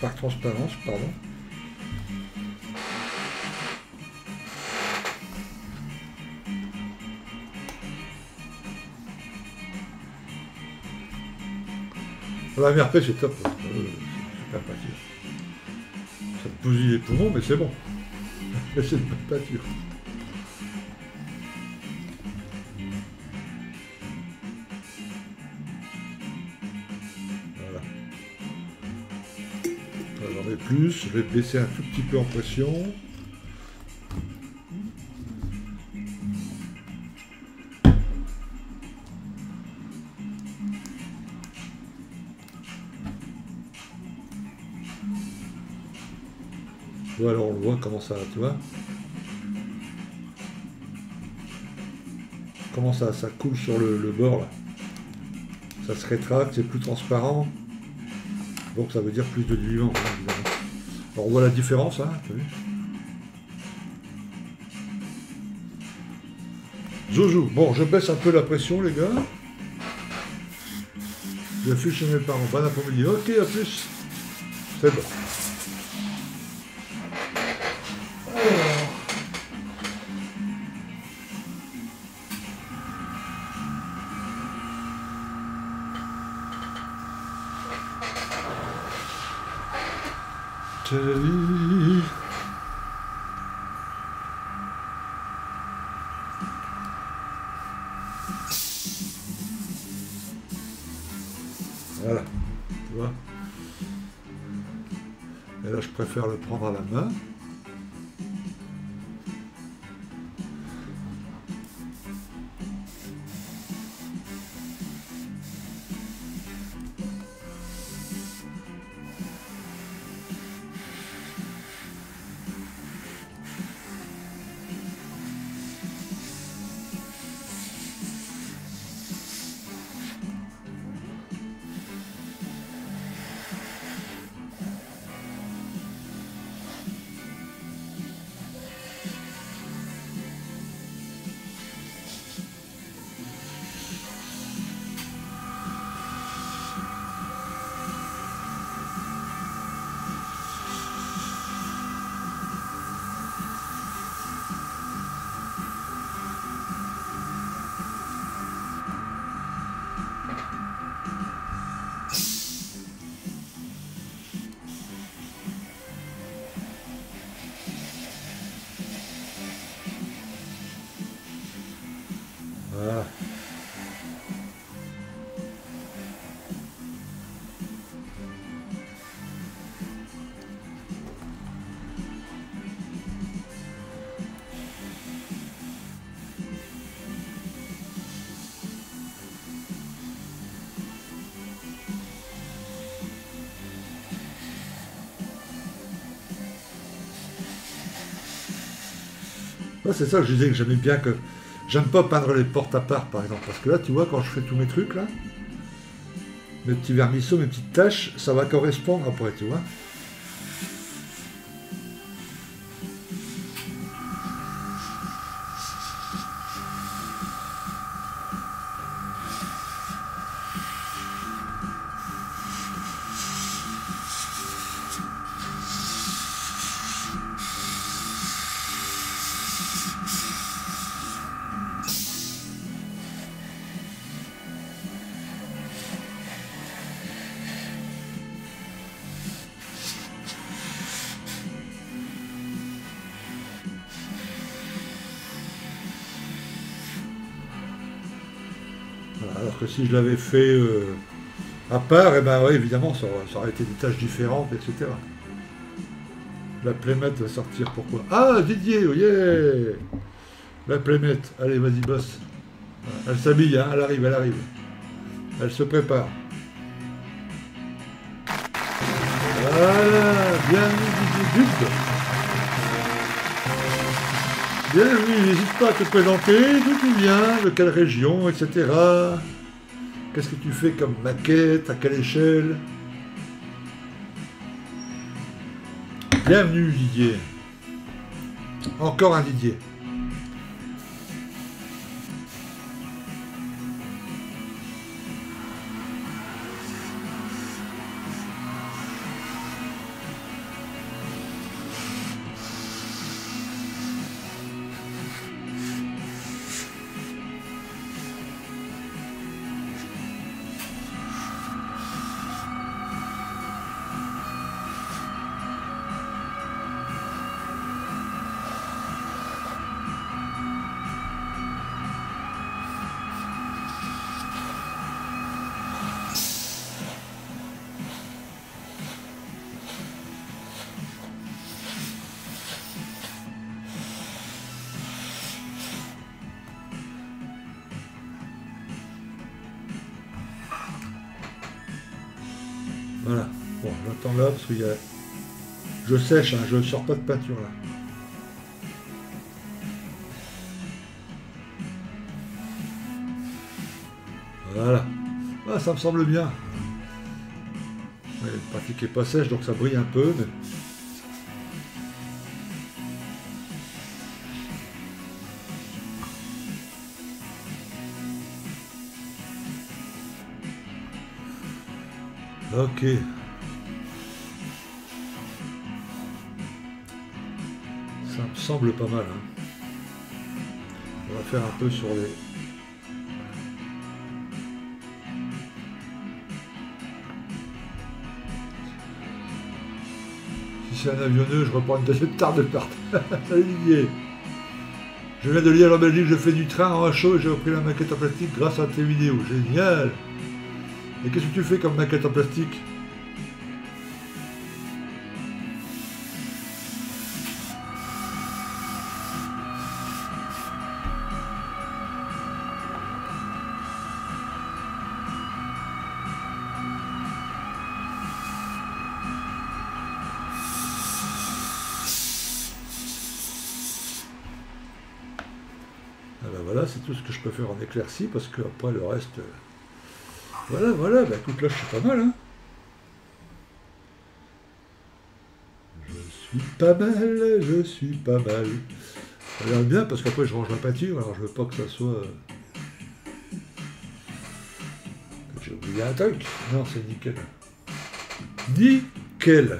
par transparence, pardon. La MRP c'est top, euh. Ça te bousille les poumons, mais c'est bon. C'est une bonne peinture. plus, je vais baisser un tout petit peu en pression. On voit comment ça, tu vois. Comment ça, ça coule sur le, bord là. Ça se rétracte, c'est plus transparent. Donc ça veut dire plus de diluant, on voit la différence, hein, Zouzou. Bon, je baisse un peu la pression, les gars. Je suis mes parents. Bon après-midi. Ok, à plus. C'est bon. À la main. C'est ça que je disais que j'aimais bien que. J'aime pas peindre les portes à part, par exemple. Parce que là, tu vois, quand je fais tous mes trucs, là, mes petits vermisseaux, mes petites taches, ça va correspondre après, tu vois. Si je l'avais fait euh, à part, et eh ben évidemment, ça, aurait été des tâches différentes, etc. La plémette va sortir pourquoi? Ah, Didier, oh yeah La plémette, allez, vas-y, bosse. Elle s'habille, hein, elle arrive, elle arrive. Elle se prépare. Voilà, bienvenue Didier Bienvenue, n'hésite pas à te présenter, d'où tu viens, de quelle région, etc. Qu'est-ce que tu fais comme maquette À quelle échelle? Bienvenue Didier. Encore un Didier. Je sèche, hein, je ne sors pas de peinture là. Voilà. Ah, ça me semble bien. le pratique n'est pas sèche, donc ça brille un peu, mais... Ok. semble pas mal. Hein. On va faire un peu sur les... Si c'est un avionneux, je reprends une deuxième tarte de part. Je viens de lire en Belgique, je fais du train en chaud et j'ai repris la maquette en plastique grâce à tes vidéos. Génial Et qu'est-ce que tu fais comme maquette en plastique voilà, c'est tout ce que je peux faire en éclaircie, parce que après le reste... Voilà, voilà, bah écoute, là je suis pas mal, hein. Je suis pas mal, je suis pas mal. Ça a l'air bien, parce qu'après je range la peinture, alors je veux pas que ça soit... Euh, j'ai oublié un truc. Non, c'est nickel. Nickel.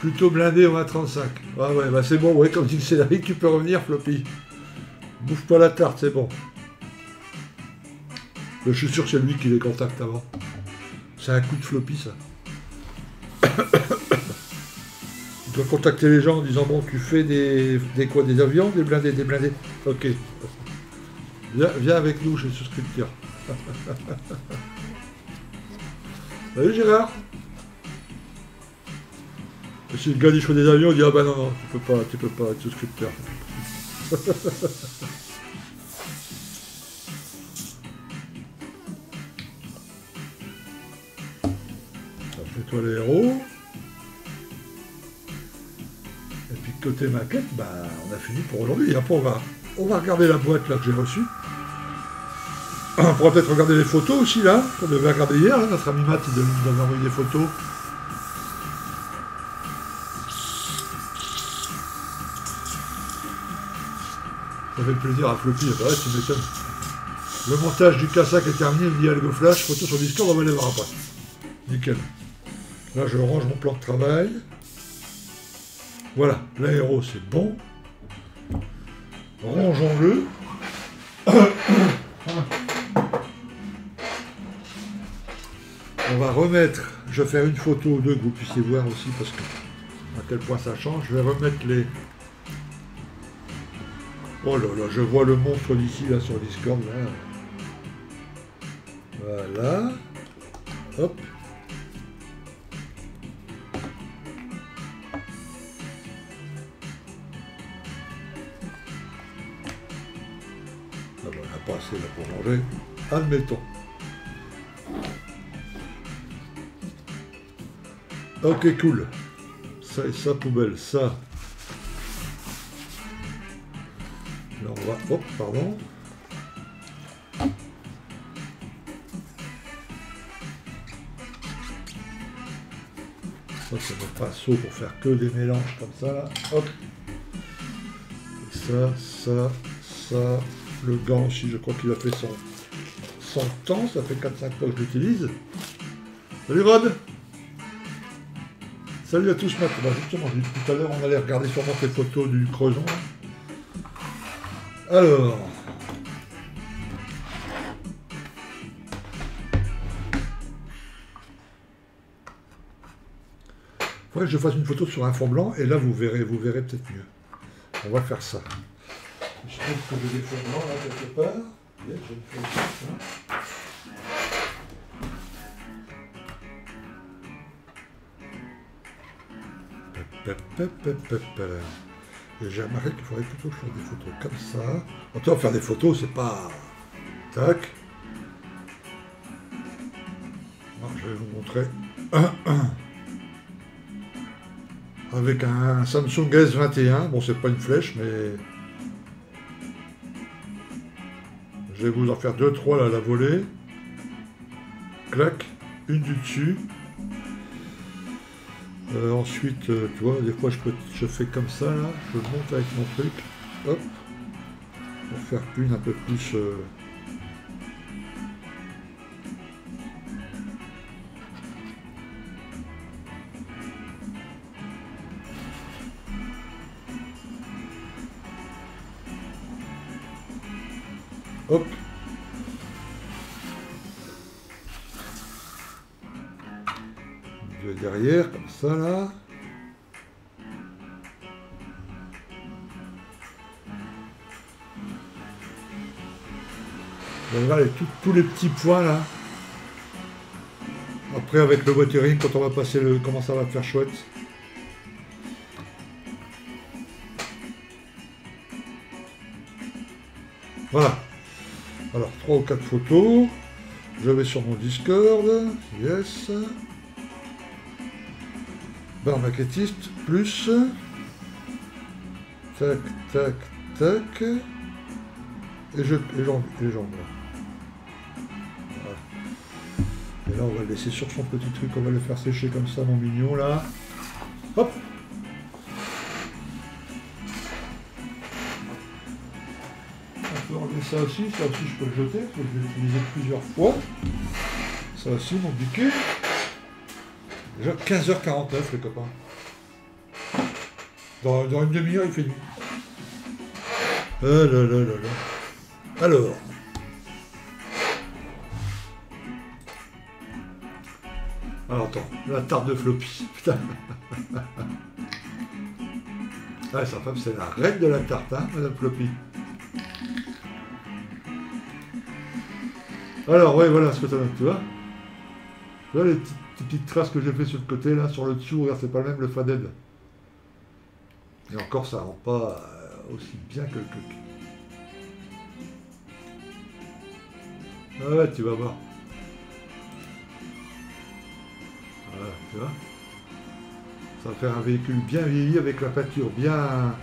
Plutôt blindé en 1,35. Ah ouais, bah c'est bon, ouais, comme dit le Cédric, tu peux revenir, Floppy. Bouffe pas la tarte, c'est bon. Je suis sûr que c'est lui qui les contacte avant. C'est un coup de Floppy, ça. Il doit contacter les gens en disant, bon, tu fais des, quoi, des avions, des blindés, des blindés. Ok. Viens, avec nous chez Souscripteur. Salut Gérard si le gars dit je fais des avions, il dit ah bah non, non, tu peux pas, tu peux pas être souscripteur. Fais-toi les héros. Et puis côté maquette, bah on a fini pour aujourd'hui. Après on va, on va regarder la boîte là que j'ai reçue. On pourra peut-être regarder les photos aussi là, qu'on devait regarder hier, notre ami Matt il nous avait envoyé des photos. Ça fait plaisir à Floppy, bah ouais, tu m'étonnes. Le montage du K5 est terminé, il dit Algo Flash, photo sur Discord, on va les voir après. Nickel. Là, je range mon plan de travail. Voilà, l'aéro, c'est bon. Rangeons-le. On va remettre, je vais faire une photo ou deux que vous puissiez voir aussi parce que à quel point ça change. Je vais remettre les, Oh là là, je vois le monstre d'ici, là, sur Discord, là. Voilà. Hop. On là pour manger. Admettons. Ok, cool. Ça et ça, poubelle. Ça, Oh, pardon. Ça, c'est notre pinceau pour faire que des mélanges comme ça. Là. Hop. Ça, ça, ça. Le gant aussi, je crois qu'il a fait son, son temps. Ça fait 4-5 fois que je l'utilise. Salut Rod Salut à tous, Matt. Bah, justement, tout à l'heure, on allait regarder sûrement ces photos du creuson. Alors. Faudrait que je fasse une photo sur un fond blanc et là vous verrez, vous verrez peut-être mieux. On va faire ça. Je pense que j'ai des fonds blancs là quelque part. J'ai une j'ai remarqué qu'il faudrait plutôt faire des photos comme ça. En tout cas, faire des photos, c'est pas... Tac. je vais vous montrer Avec un Samsung S21. Bon, c'est pas une flèche, mais... Je vais vous en faire deux, trois là, à la volée. Clac. Une du dessus. Euh, ensuite, euh, tu vois, des fois je, peux, fais comme ça, je monte avec mon truc, hop, pour faire une un peu plus... Euh, tous les petits points là. Après avec le watering, quand on va passer le. comment ça va faire chouette. Voilà. Alors, 3 ou 4 photos. Je vais sur mon Discord. Yes. Bar maquettiste, plus. Tac, tac, tac. Et je et j'en et j'en là on va le laisser sur son petit truc, on va le faire sécher comme ça mon mignon là. Hop On peut enlever ça aussi, ça aussi je peux le jeter, parce que je vais l'utiliser plusieurs fois. Ça aussi mon biquet. Déjà 15h49 les copains. Dans, une demi-heure il fait nuit. Là. Alors. La tarte de floppy. Putain. Ah, sa femme, c'est la reine de la tarte, hein, Madame Floppy. Alors, ouais, voilà ce que ça donne, tu vois. Les petites, traces que j'ai fait sur le côté, là, sur le dessous, regarde, c'est pas le même le faded. Et encore, ça rend pas euh, aussi bien que le. Ah ouais, tu vas voir. Tu vois. Ça va faire un véhicule bien vieilli avec la peinture bien,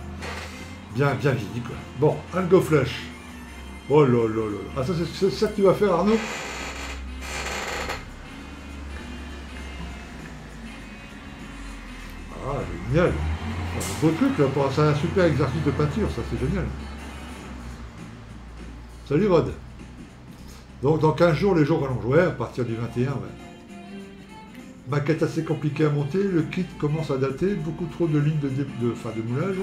bien, bien vieillie, quoi. Bon, un go flash. Oh là là là. Ah, ça, c'est ça que tu vas faire, Arnaud? Ah, génial. Beau truc, là. C'est un super exercice de peinture, ça, c'est génial. Salut, Rod. Donc, dans 15 jours, les jours rallongent. Ouais, à partir du 21, ouais. Maquette assez compliquée à monter, le kit commence à dater, beaucoup trop de lignes de, de, enfin, de moulage,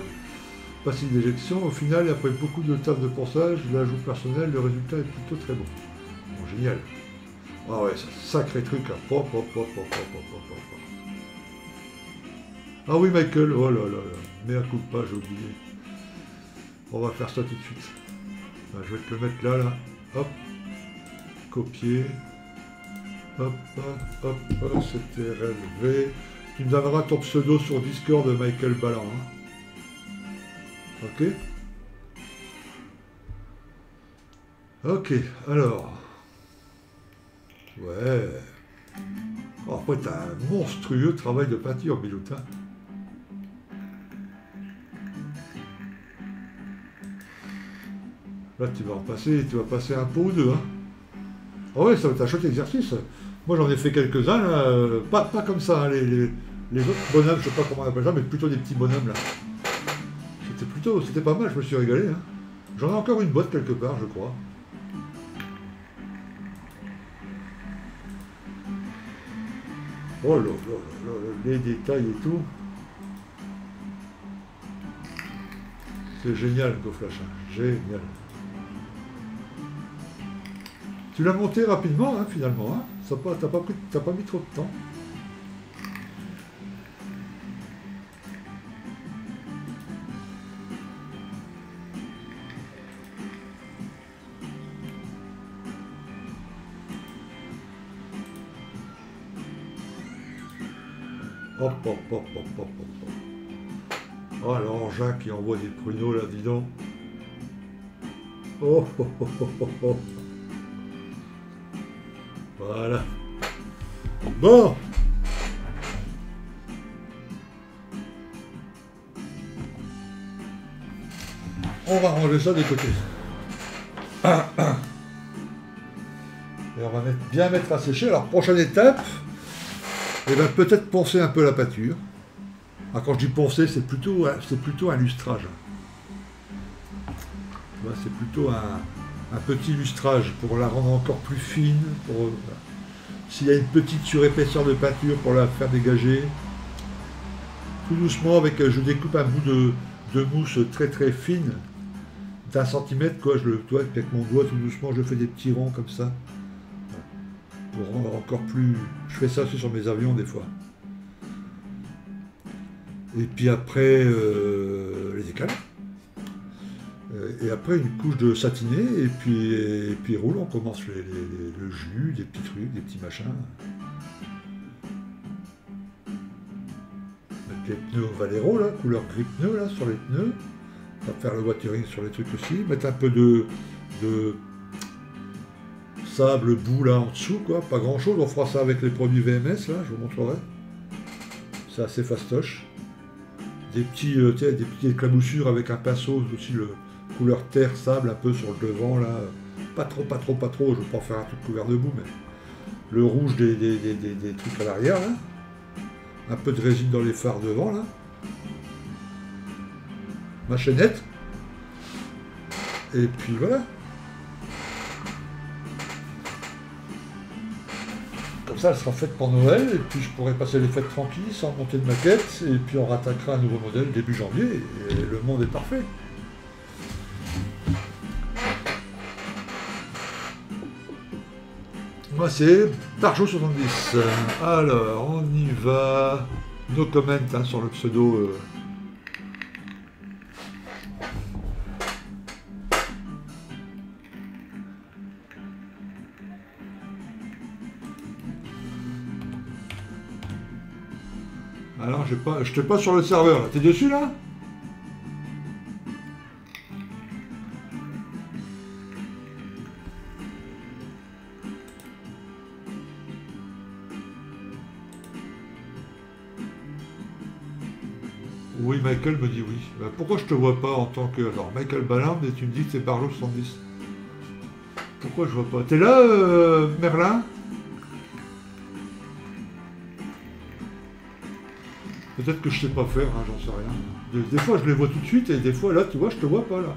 passif d'éjection. Au final, après beaucoup de taf de ponçage, l'ajout personnel, le résultat est plutôt très bon. Bon, génial. Ah ouais, sacré truc. Hein. Hop, hop. Ah oui, Michael, oh là là là, mais un coup de pas, j'ai oublié. On va faire ça tout de suite. Ah, je vais te le mettre là, là. Hop. Copier. Hop, hop, hop, c'était relevé. Tu me donneras ton pseudo sur Discord de Michael Ballan. hein. Ok Ok, alors. Ouais. Oh, après, t'as un monstrueux travail de peinture, Biloutin. Là, tu vas en passer, tu vas passer un pot ou deux. Hein. Ah ouais, ça va être un chouette exercice. Moi, j'en ai fait quelques-uns, euh, Pas, pas comme ça, hein, les, les- les autres bonhommes, je sais pas comment on appelle ça, mais plutôt des petits bonhommes, là. C'était plutôt, c'était pas mal, je me suis régalé. Hein. J'en ai encore une boîte quelque part, je crois. Oh là là là là, les détails et tout. C'est génial, GoFlash. hein, Génial. Tu l'as monté rapidement, hein, finalement. Hein. Ça pas, t'as pas, pris- t'as pas mis trop de temps. Hop, hop, hop, hop, hop, hop. Oh, alors Jacques qui envoie des pruneaux là, dis donc. Oh, oh, oh, oh, oh, oh. Voilà. Bon. On va ranger ça des côtés. Et on va bien mettre à sécher. Alors, prochaine étape, et ben, peut-être poncer un peu la pâture. Ah, quand je dis poncer, c'est plutôt, c'est plutôt un lustrage. C'est plutôt un, un petit lustrage pour la rendre encore plus fine. Pour. S'il y a une petite surépaisseur de peinture pour la faire dégager. Tout doucement, avec, je découpe un bout de, mousse très très fine, d'un centimètre, quoi. Je le, toi, avec mon doigt, tout doucement, je fais des petits ronds comme ça pour rendre encore plus. Je fais ça aussi sur mes avions des fois. Et puis après, euh, les écales. Et après une couche de satiné, et puis, et puis roule, on commence le jus, des petits trucs, des petits machins. Mettre les pneus Valero, là, couleur gris pneu, là, sur les pneus. Faire le watering sur les trucs aussi. Mettre un peu de, sable, boue là en dessous, quoi. Pas grand chose. On fera ça avec les produits VMS, là, je vous montrerai. C'est assez fastoche. Des petits, euh, des petites éclaboussures avec un pinceau aussi, le couleur terre, sable, un peu sur le devant, là. Pas trop, pas trop, pas trop. Je veux pas faire un truc couvert de boue, mais le rouge des, des trucs à l'arrière. Un peu de résine dans les phares devant, là ma chaînette. Et puis voilà. Comme ça, elle sera faite pour Noël, et puis je pourrai passer les fêtes tranquilles, sans monter de maquette, et puis on rattaquera un nouveau modèle début janvier, et le monde est parfait. Moi, c'est Tarjo 70. Alors, on y va. No comment hein, sur le pseudo. Euh, Alors, pas, je te pas sur le serveur. T'es dessus là? Michael me dit oui. Bah, pourquoi je te vois pas en tant que. Alors, Michael Ballard, et tu me dis que c'est Barlow 70. Pourquoi je vois pas? T'es là, euh, Merlin? Peut-être que je sais pas faire, hein, j'en sais rien. Des, fois, je les vois tout de suite, et des fois, là, tu vois, je te vois pas, là.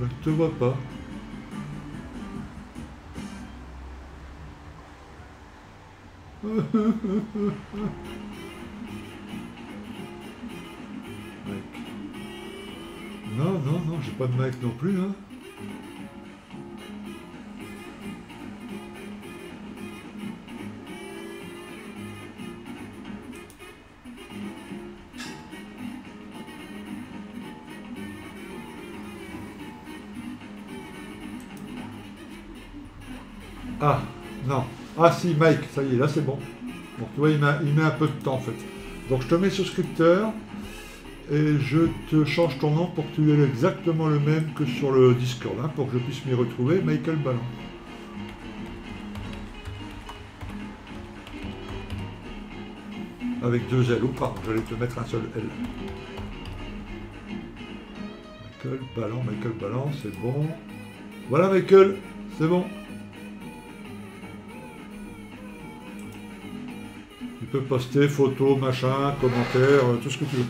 Je te vois pas. Non, non, non, j'ai pas de mic non plus, hein. Ah, non. Ah si, Mike, ça y est, là c'est bon. Donc tu vois, il met, un peu de temps en fait. Donc je te mets souscripteur et je te change ton nom pour que tu aies exactement le même que sur le Discord, hein, pour que je puisse m'y retrouver, Michael Ballon. Avec deux L, ou pardon, j'allais te mettre un seul L. Michael Ballon, Michael Ballon, c'est bon. Voilà Michael, c'est bon. Poster photos, machin, commentaires, euh, tout ce que tu veux.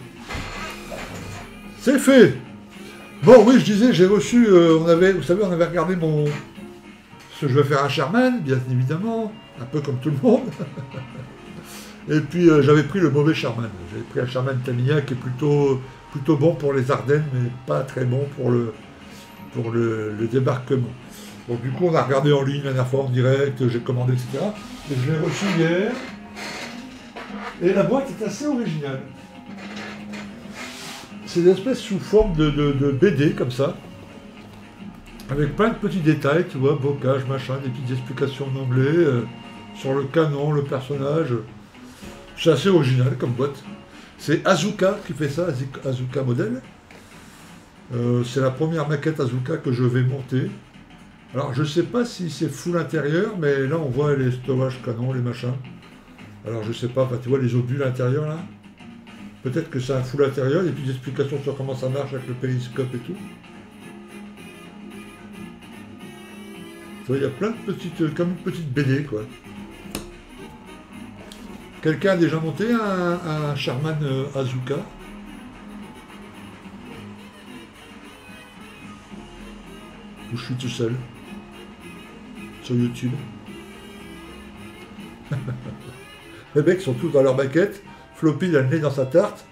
C'est fait Bon, oui, je disais, j'ai reçu, euh, on avait, vous savez, on avait regardé mon... Ce que je vais faire à Sherman, bien évidemment, un peu comme tout le monde. Et puis, euh, j'avais pris le mauvais Sherman. J'avais pris un Sherman Tamiya qui est plutôt, plutôt bon pour les Ardennes, mais pas très bon pour le, pour le, le débarquement. Donc, du coup, on a regardé en ligne la dernière fois en direct, j'ai commandé, etc. Et je l'ai reçu hier. Et la boîte est assez originale. C'est une espèce sous forme de, BD comme ça, avec plein de petits détails, tu vois, bocage, machin, des petites explications en anglais, euh, sur le canon, le personnage. C'est assez original comme boîte. C'est Azuka qui fait ça, Azuka Model. Euh, c'est la première maquette Azuka que je vais monter. Alors je sais pas si c'est full intérieur, mais là on voit les storage canons, les machins. Alors je sais pas, tu vois les bulles à là Peut-être que c'est un full intérieur, il y a plus d'explications sur comment ça marche avec le périscope et tout. Il y a plein de petites, euh, comme une petite BD quoi. Quelqu'un a déjà monté un, un Charman euh, Azuka? Ou je suis tout seul? Sur YouTube? Les mecs sont tous dans leur baquette, Floppy il a le nez dans sa tarte,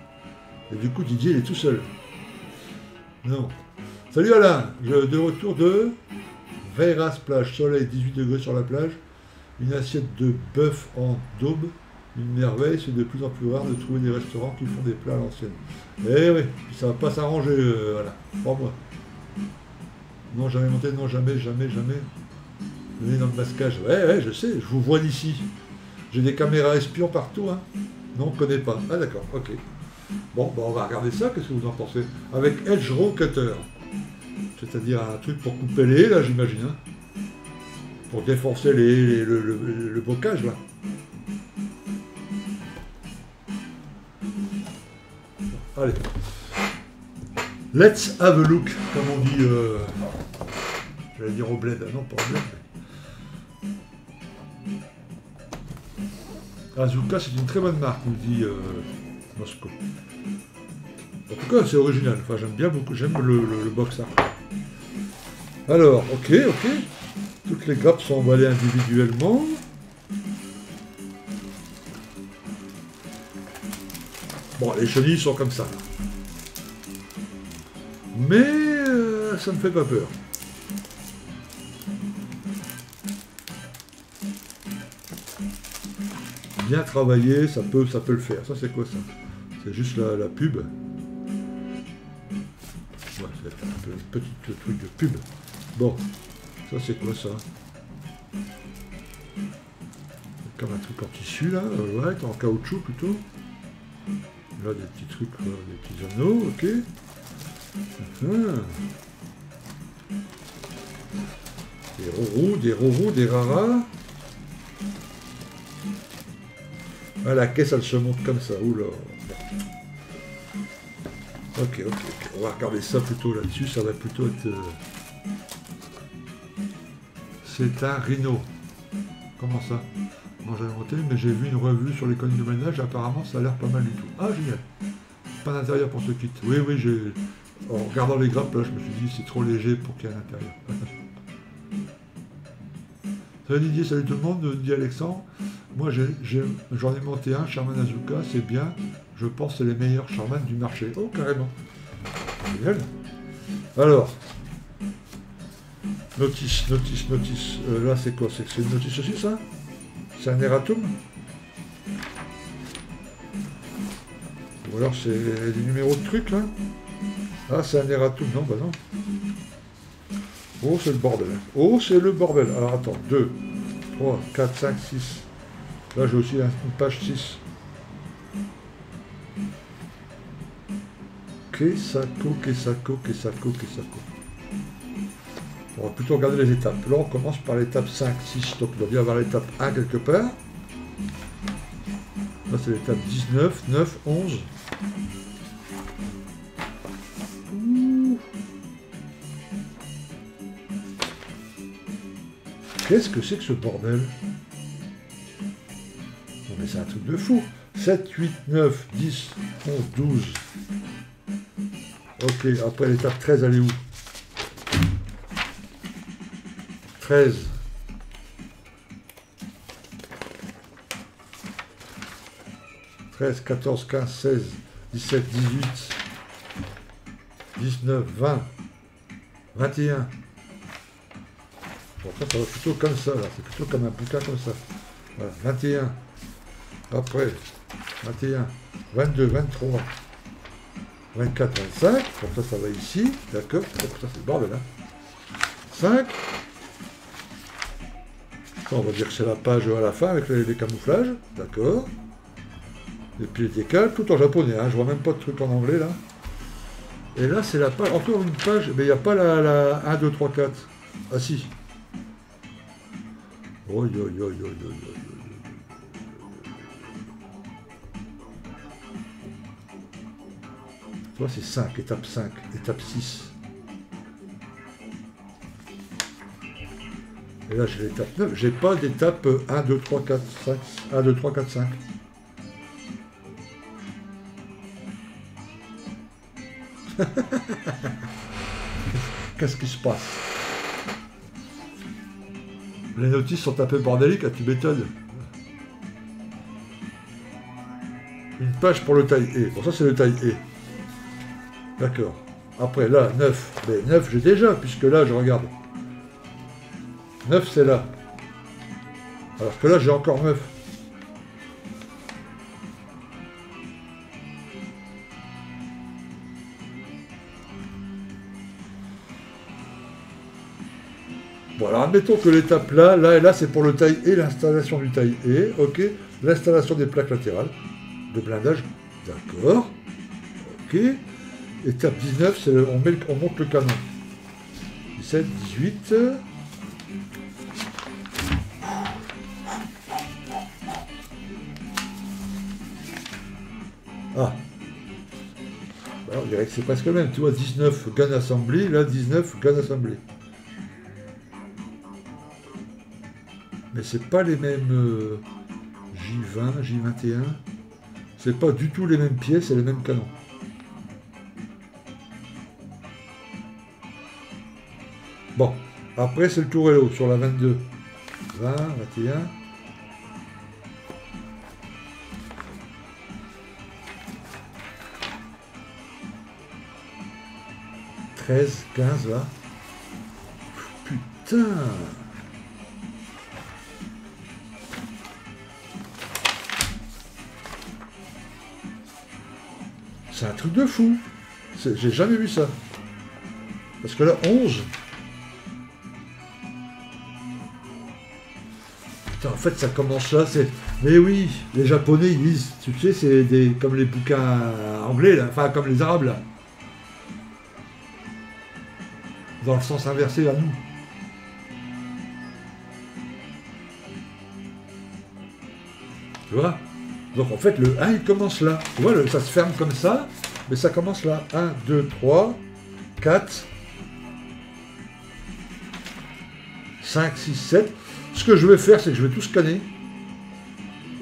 et du coup Didier il est tout seul. Non. Salut Alain, de retour de Veiras plage, soleil 18 degrés sur la plage. Une assiette de bœuf en daube, une merveille, c'est de plus en plus rare de trouver des restaurants qui font des plats à l'ancienne. Eh oui, ça va pas s'arranger, euh, voilà, crois-moi. Non, jamais monté, non, jamais, jamais, jamais. Venez dans le masquage. Ouais, ouais, je sais, je vous vois d'ici. J'ai des caméras espions partout, hein. Non, on connaît pas. Ah d'accord, ok. Bon, bah on va regarder ça, qu'est-ce que vous en pensez? Avec Edge Row Cutter. C'est-à-dire un truc pour couper les, là, j'imagine. Hein pour défoncer les, le, bocage, là. Allez. Let's have a look, comme on dit. Euh, j'allais dire au bled. Non, pas au bled. Azuka, c'est une très bonne marque, nous dit euh, Moscou. En tout cas, c'est original. Enfin, j'aime bien beaucoup. J'aime le, le, box Alors, ok, ok. Toutes les grappes sont emballées individuellement. Bon, les chenilles sont comme ça. Mais euh, ça ne fait pas peur. Bien travaillé, ça peut, ça peut le faire. Ça c'est quoi ça? C'est juste la, pub. Ouais, c'est un truc de pub. Bon, ça c'est quoi ça? Comme un truc en tissu là, ouais, en caoutchouc plutôt. Là des petits trucs, des petits anneaux, ok. Des rourous, des rourous, des raras. Ah, la caisse, elle se monte comme ça. Oula. Ok, ok. On va regarder ça plutôt là-dessus. Ça va plutôt être... Euh, c'est un rhino. Comment ça? Moi j'avais noté, mais j'ai vu une revue sur les connes de ménage. Apparemment, ça a l'air pas mal du tout. Ah, génial. Pas d'intérieur pour ce kit. Oui, oui, j'ai en regardant les grappes, là, je me suis dit, c'est trop léger pour qu'il y ait à l'intérieur. salut Didier, salut tout le monde, dit Alexandre. Moi, j'en ai, monté un, Charman Azuka, c'est bien. Je pense c'est les meilleurs Charman du marché. Oh, carrément. Génial. Alors, notice, notice, notice. Euh, là, c'est quoi? C'est une notice aussi, ça? C'est un erratum? Ou alors c'est des numéros de trucs, là? Ah, c'est un erratum. Non, bah non. Oh, c'est le bordel. Oh, c'est le bordel. Alors, attends. 2, 3, 4, 5, 6. Là, j'ai aussi une page 6. Kesako, Kesako, Kesako, Kesako. On va plutôt regarder les étapes. Là, on commence par l'étape 5, 6. Donc, il doit bien avoir l'étape 1 quelque part. Là, c'est l'étape 19, 9, 11. Qu'est-ce que c'est que ce bordel? Mais c'est un truc de fou. 7, 8, 9, 10, 11, 12. Ok, après l'étape 13, elle est où? 13. « 13, 14, 15, 16, 17, 18, 19, 20, 21, Bon, ça, ça va plutôt comme ça, là. C'est plutôt comme un bouquin comme ça. Voilà, 21. Après, 21, 22, 23, 24, 25. Comme ça, ça va ici. D'accord Ça, c'est le bordel, là. 5. Ça, on va dire que c'est la page à la fin avec les, camouflages. D'accord. Et puis les décals, tout en japonais. Hein. Je vois même pas de truc en anglais, là. Et là, c'est la page. Encore une page, mais il n'y a pas la, la 1, 2, 3, 4. Ah si, C'est 5, étape 5, étape 6. Et là, j'ai l'étape 9. J'ai pas d'étape 1, 2, 3, 4, 5. 1, 2, 3, 4, 5. Qu'est-ce qui se passe? Les notices sont un peu bordéliques, tu m'étonnes. Une page pour le taille E. Bon, ça, c'est le taille E. D'accord. Après, là, 9. Mais 9, j'ai déjà, puisque là, je regarde. 9, c'est là. Alors que là, j'ai encore 9. Bon, alors admettons que l'étape là, là et là, c'est pour le taille et l'installation du taille et, ok, l'installation des plaques latérales de blindage, d'accord, ok. Étape 19, c'est on, on monte le canon. 17, 18. Ah. Alors, on dirait que c'est presque le même. Tu vois, 19 gun assembly, là 19 gun assembly. Mais c'est pas les mêmes euh, J20, J21. C'est pas du tout les mêmes pièces, c'est les mêmes canons. Après c'est le Tourello sur la 22. 20, 21. 13, 15 là. Putain C'est un truc de fou. J'ai jamais vu ça. Parce que là, 11. En fait, ça commence là. C'est. Mais oui, les Japonais, ils disent, tu sais, c'est des comme les bouquins anglais là, enfin comme les Arabes là. Dans le sens inversé à nous. Tu vois? Donc en fait, le 1, il commence là. Tu vois, ça se ferme comme ça, mais ça commence là. 1, 2, 3, 4, 5, 6, 7. Ce que je vais faire, c'est que je vais tout scanner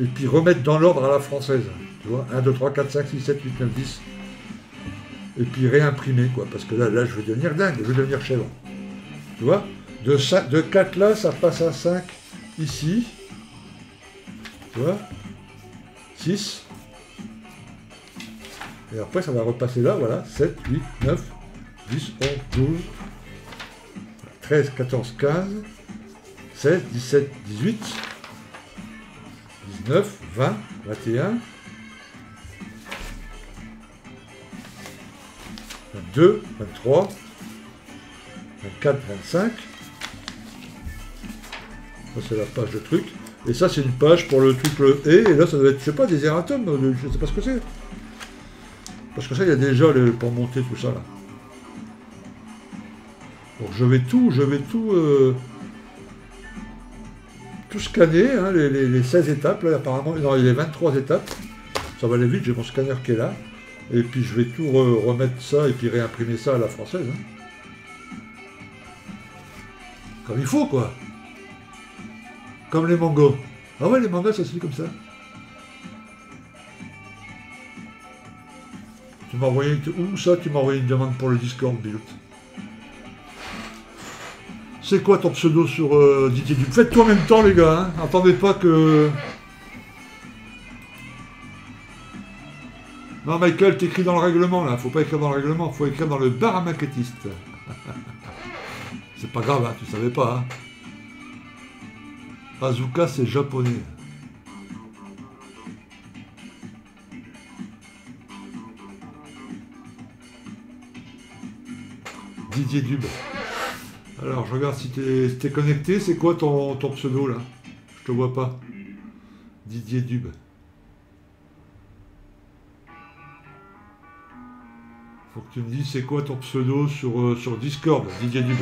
et puis remettre dans l'ordre à la française. Tu vois, 1, 2, 3, 4, 5, 6, 7, 8, 9, 10. Et puis réimprimer, quoi. Parce que là, là, je vais devenir dingue, je vais devenir chèvre. Tu vois de, 5, de 4 là, ça passe à 5 ici. Tu vois 6. Et après, ça va repasser là, voilà. 7, 8, 9, 10, 11, 12, 13, 14, 15, 16, 17, 18, 19, 20, 21, 22, 23, 24, 25. Ça, c'est la page de truc. Et ça, c'est une page pour le triple E. Et là, ça doit être, je sais pas, des erratums. Je sais pas ce que c'est. Parce que ça, il y a déjà pour monter tout ça là. Donc je vais tout, je vais tout, euh, tout scanner, hein, les, 16 étapes, là, apparemment, non, il y a 23 étapes. Ça va aller vite, j'ai mon scanner qui est là. Et puis je vais tout remettre ça et puis réimprimer ça à la française. Hein. Comme il faut, quoi. Comme les mangas. Ah ouais, les mangas, ça se fait comme ça. Tu m'as envoyé où ça Tu m'as envoyé une demande pour le Discord, Bilut. C'est quoi ton pseudo sur euh, Didier Faites tout en même temps, les gars. Hein. Attendez pas que. Non, Michael, t'écris dans le règlement, là. Faut pas écrire dans le règlement, faut écrire dans le bar à maquettiste. C'est pas grave, hein, tu savais pas. Hein. Bazooka, c'est japonais. Didier Dube. Alors, je regarde si t'es es connecté. C'est quoi ton, pseudo, là? Je te vois pas. Didier Dube. Faut que tu me dises c'est quoi ton pseudo sur, euh, Discord, Didier Dube.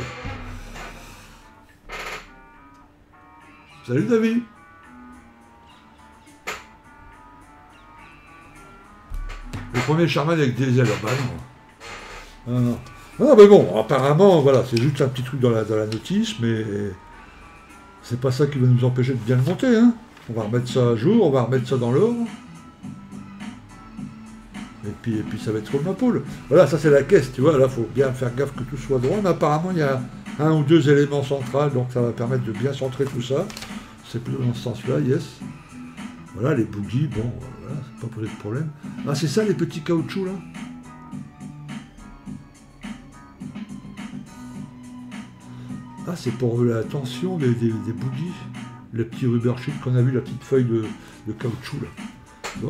Salut David Le premier Charman avec des ailes. Non, mais bon, apparemment, voilà, c'est juste un petit truc dans la, la notice, mais c'est pas ça qui va nous empêcher de bien le monter, hein. On va remettre ça à jour, on va remettre ça dans l'ordre. Et puis, et puis ça va être comme ma poule. Voilà, ça c'est la caisse, tu vois, là, faut bien faire gaffe que tout soit droit, mais apparemment, il y a un ou deux éléments centrales, donc ça va permettre de bien centrer tout ça. C'est plutôt dans ce sens-là, yes. Voilà, les boogies, bon, voilà, c'est pas posé de problème. Ah, c'est ça les petits caoutchoucs là? Ah, c'est pour la tension des, des, boogies. les petits rubber qu'on a vu, la petite feuille de, caoutchouc là.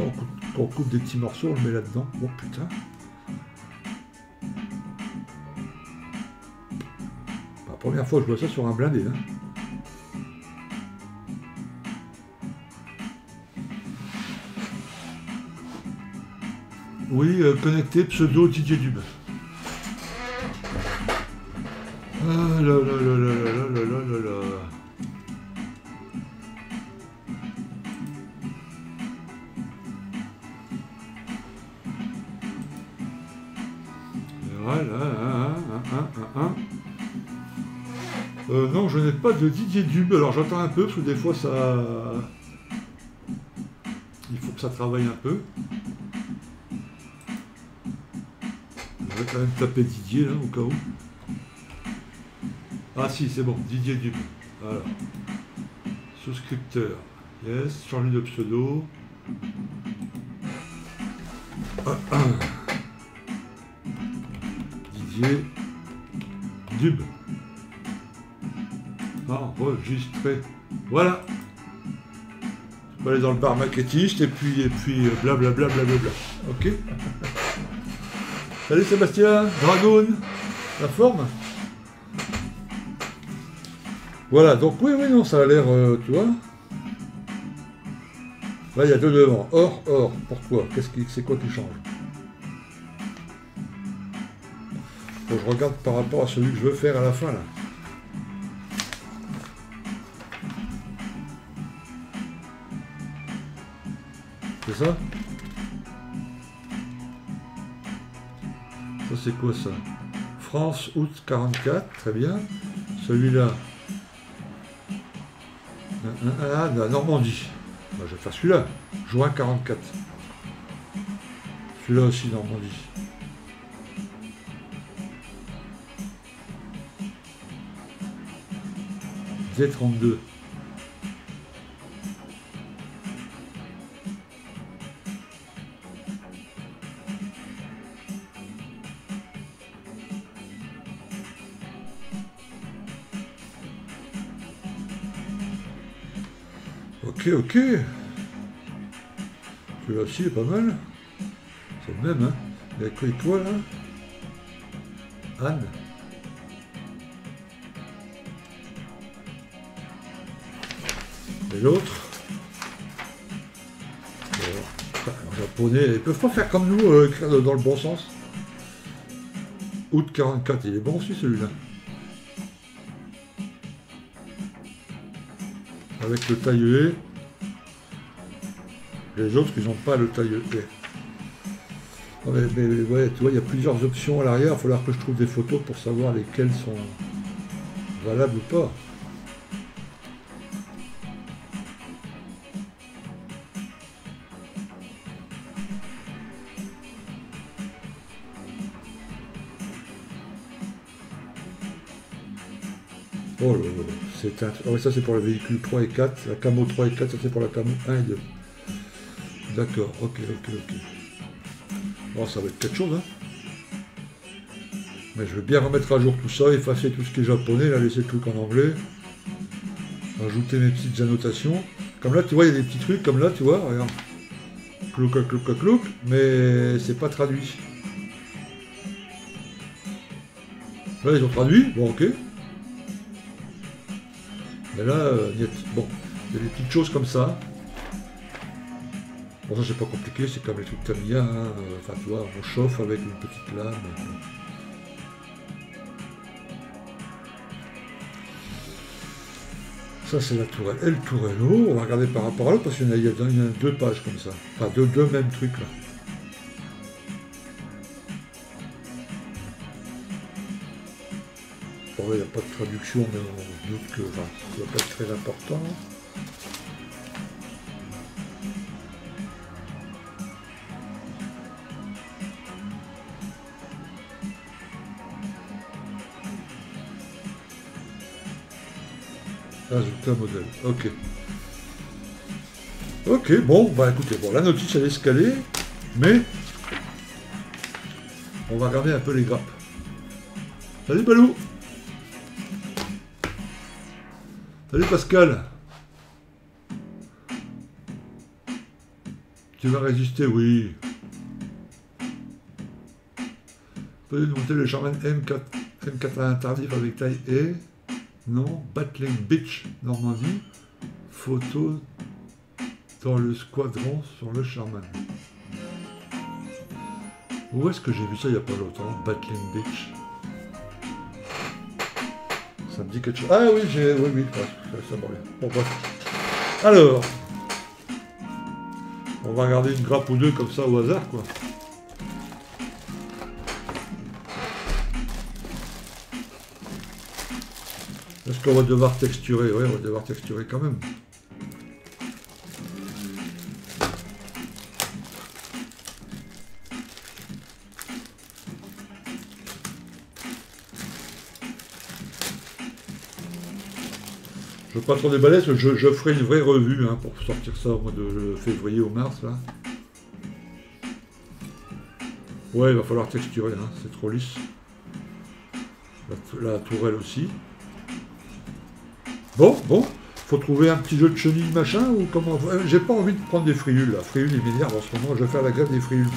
On coupe, des petits morceaux, on le met là-dedans. Oh putain. La première fois que je vois ça sur un blindé. Hein. Oui, euh, connecté pseudo Didier Dub. Ah là là là là là là là là là. Voilà, un, un, un, euh, non, je n'ai pas de Didier Dub. Alors j'attends un peu parce que des fois ça. Il faut que ça travaille un peu. Je vais quand même taper Didier là au cas où. Ah si, c'est bon, Didier Dub. Voilà. Souscripteur. Yes, changer de pseudo. Didier Dub. Enregistré. Voilà. On va aller dans le bar maquettiste et puis et puis blablabla blablabla. Ok Salut Sébastien, Dragoon, la forme Voilà, donc oui, oui, non, ça a l'air, euh, tu vois. Là, il y a deux devant. Or, or, pourquoi? Qu'est-ce qui, c'est quoi qui change? Je regarde par rapport à celui que je veux faire à la fin, là. C'est ça? Ça, c'est quoi ça? France, août 44, très bien. Celui-là. Ah, la Normandie. Bah, je vais faire celui-là. Juin 44. Celui-là aussi, Normandie. Z32. Ok, ok. Celui-là aussi est pas mal. C'est le même, hein. Il a quoi là Anne Et l'autre japonais, ils peuvent pas faire comme nous, euh, écrire dans le bon sens. Août 44, il est bon aussi celui-là. Avec le tailleur. Les autres, ils n'ont pas le taille mais, ouais, tu vois, il y a plusieurs options à l'arrière. Il va falloir que je trouve des photos pour savoir lesquelles sont valables ou pas. Oh là là, c'est un... Ah ça c'est pour le véhicule 3 et 4, la camo 3 et 4, ça c'est pour la camo 1 et 2. D'accord, ok, ok, ok. Bon, ça va être quelque chose, hein. Mais je vais bien remettre à jour tout ça, effacer tout ce qui est japonais, laisser le truc en anglais. Ajouter mes petites annotations. Comme là, tu vois, il y a des petits trucs, comme là, tu vois, regarde. Clouc, clouc, clouc, clouc, mais c'est pas traduit. Là, ils ont traduit, bon, ok. Mais là, euh, y a, bon, il y a des petites choses comme ça. Bon, ça, c'est pas compliqué, c'est comme les trucs Tamiya. Hein. Enfin, tu vois, on chauffe avec une petite lame. Ça, c'est la tourelle. Et le tourello, on va regarder par rapport à l'autre, parce qu'il y, a deux pages comme ça. Enfin, deux, deux mêmes trucs, là. Bon, il n'y a pas de traduction, mais on doute que ça ne va pas être très important. Résultat modèle. Ok. Ok, bon, bah écoutez, bon, la notice elle est escalée, mais on va regarder un peu les grappes. Salut Balou Salut Pascal Tu vas résister, oui. Peut-être monter le Charmaine M4, M4 interdit avec taille et... Non. Battling Beach, Normandie. Photo dans le squadron sur le Charman. Où est-ce que j'ai vu ça il n'y a pas longtemps Battling Beach? Ça me dit quelque chose. Ah oui, j'ai. Oui, oui, ça, ça Bon, bref. Alors. On va regarder une grappe ou deux comme ça au hasard, quoi. Est-ce qu'on va devoir texturer Oui, on va devoir texturer quand même. pas trop déballer, je, je ferai une vraie revue hein, pour sortir ça au mois de février ou mars. Là. Ouais, il va falloir texturer, hein, c'est trop lisse. La, tourelle aussi. Bon, bon, faut trouver un petit jeu de chenille machin ou comment euh, J'ai pas envie de prendre des friules là. Friules, il m'énerve en ce moment, je vais faire la grève des friules.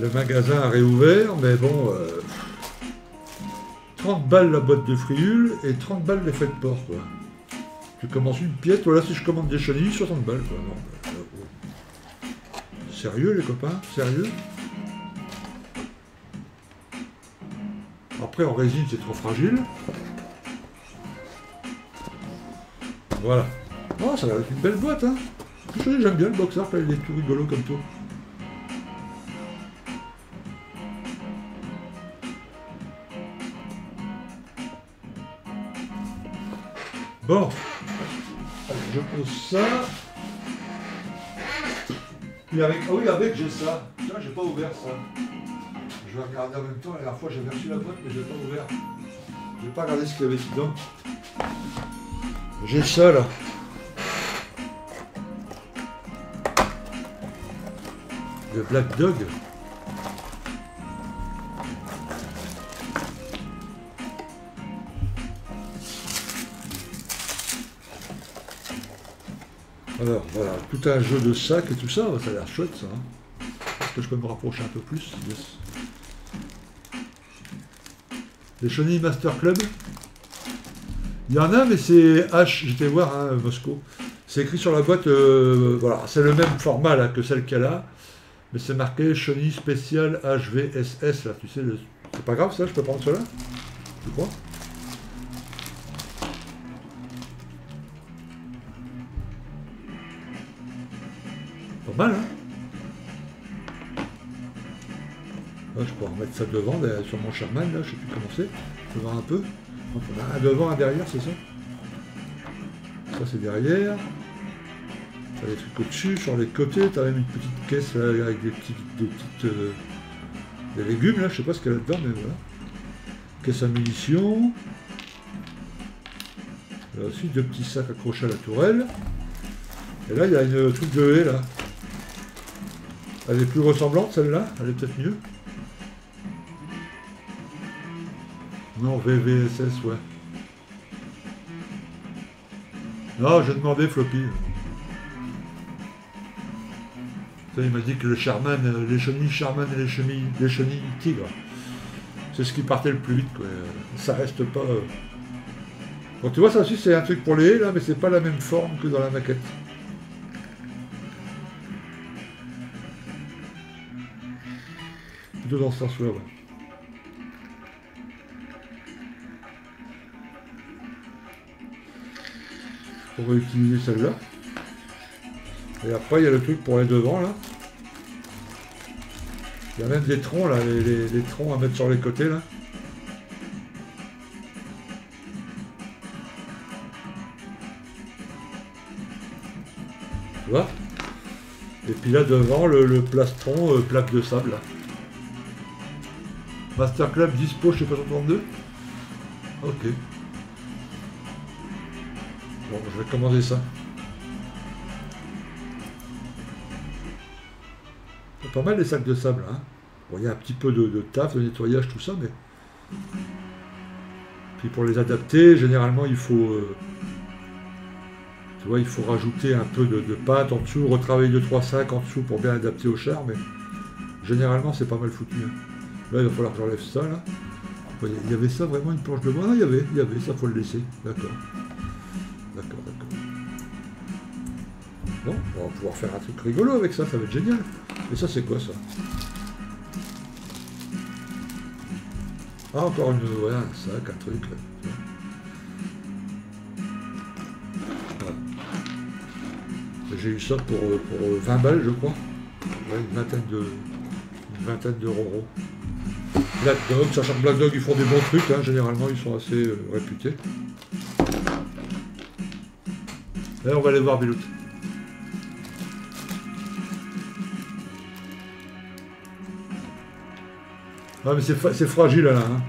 Le magasin a réouvert, mais bon, euh, 30 balles la boîte de friules et 30 balles les de port, quoi. Tu commences une pièce, voilà, si je commande des chenilles, 60 balles, quoi. Euh, sérieux, les copains? Sérieux? Après, en résine, c'est trop fragile. Voilà. Oh, ça va être une belle boîte, hein. J'aime bien le boxer, il est tout rigolo comme tout. Bon. je pose ça. Ah oui, avec j'ai ça. Tiens, j'ai pas ouvert ça. Je vais regarder en même temps. La dernière fois, j'avais reçu la boîte, mais je l'ai pas ouvert. Je vais pas regarder ce qu'il y avait dedans. J'ai ça là. Le Black Dog. Alors voilà, tout un jeu de sac et tout ça, ça a l'air chouette ça. Hein. Est-ce que je peux me rapprocher un peu plus? Les chenilles Master Club. Il y en a, mais c'est H, j'étais voir hein, Moscou. C'est écrit sur la boîte, euh, voilà, c'est le même format là, que celle qu'elle a, mais c'est marqué chenille spéciale HVSS là, tu sais, c'est pas grave ça, je peux prendre cela Tu crois? Pas mal, hein Je pourrais remettre ça devant, sur mon Sherman, là, je sais plus comment c'est. Je un peu. Donc on a un devant, un derrière, c'est ça? Ça, c'est derrière. T'as des trucs au-dessus, sur les côtés, t'as même une petite caisse avec des petites, euh, des légumes, là, je sais pas ce qu'il y a là-dedans, mais voilà. Caisse à munitions. Là aussi, deux petits sacs accrochés à la tourelle. Et là, il y a une truc de haie, là. Elle est plus ressemblante celle-là Elle est peut-être mieux Non, VVSS, ouais. Non, j'ai demandé Floppy. Ça, il m'a dit que le Charman, euh, les chenilles Charman et les chenilles, les chenilles Tigre, c'est ce qui partait le plus vite. Quoi. Ça reste pas. Euh. Bon, tu vois, ça aussi, c'est un truc pour les haies, là, mais c'est pas la même forme que dans la maquette. dans ce sens-là, On va utiliser celle-là. Et après, il y a le truc pour les devants, là. Il y a même des troncs, là, les, troncs à mettre sur les côtés, là. Tu vois? Et puis là, devant, le, plastron, euh, plaque de sable, là. Master Club dispo chez 62 Ok. Commander ça. Pas mal les sacs de sable, hein. Il y un petit peu de, taf, de nettoyage, tout ça, mais... Puis pour les adapter, généralement, il faut... Euh, Tu vois, il faut rajouter un peu de, pâte en dessous, retravailler 2-3 sacs en dessous pour bien adapter au char, mais généralement c'est pas mal foutu. Hein. Là, il va falloir que j'enlève ça là. Il y avait ça vraiment une planche de bois? Non, il y avait, il y avait, ça faut le laisser. D'accord, Bon, on va pouvoir faire un truc rigolo avec ça, ça va être génial. Et ça, c'est quoi ça? Ah, encore une, voilà, un sac, un truc. J'ai eu ça pour, pour 20 balles, je crois. une vingtaine de, une vingtaine d'euros. Black Dog, sachant que Black Dog, ils font des bons trucs, hein, généralement, ils sont assez euh, réputés. Là, on va aller voir Bilout. Ah mais c'est fragile là. Hein.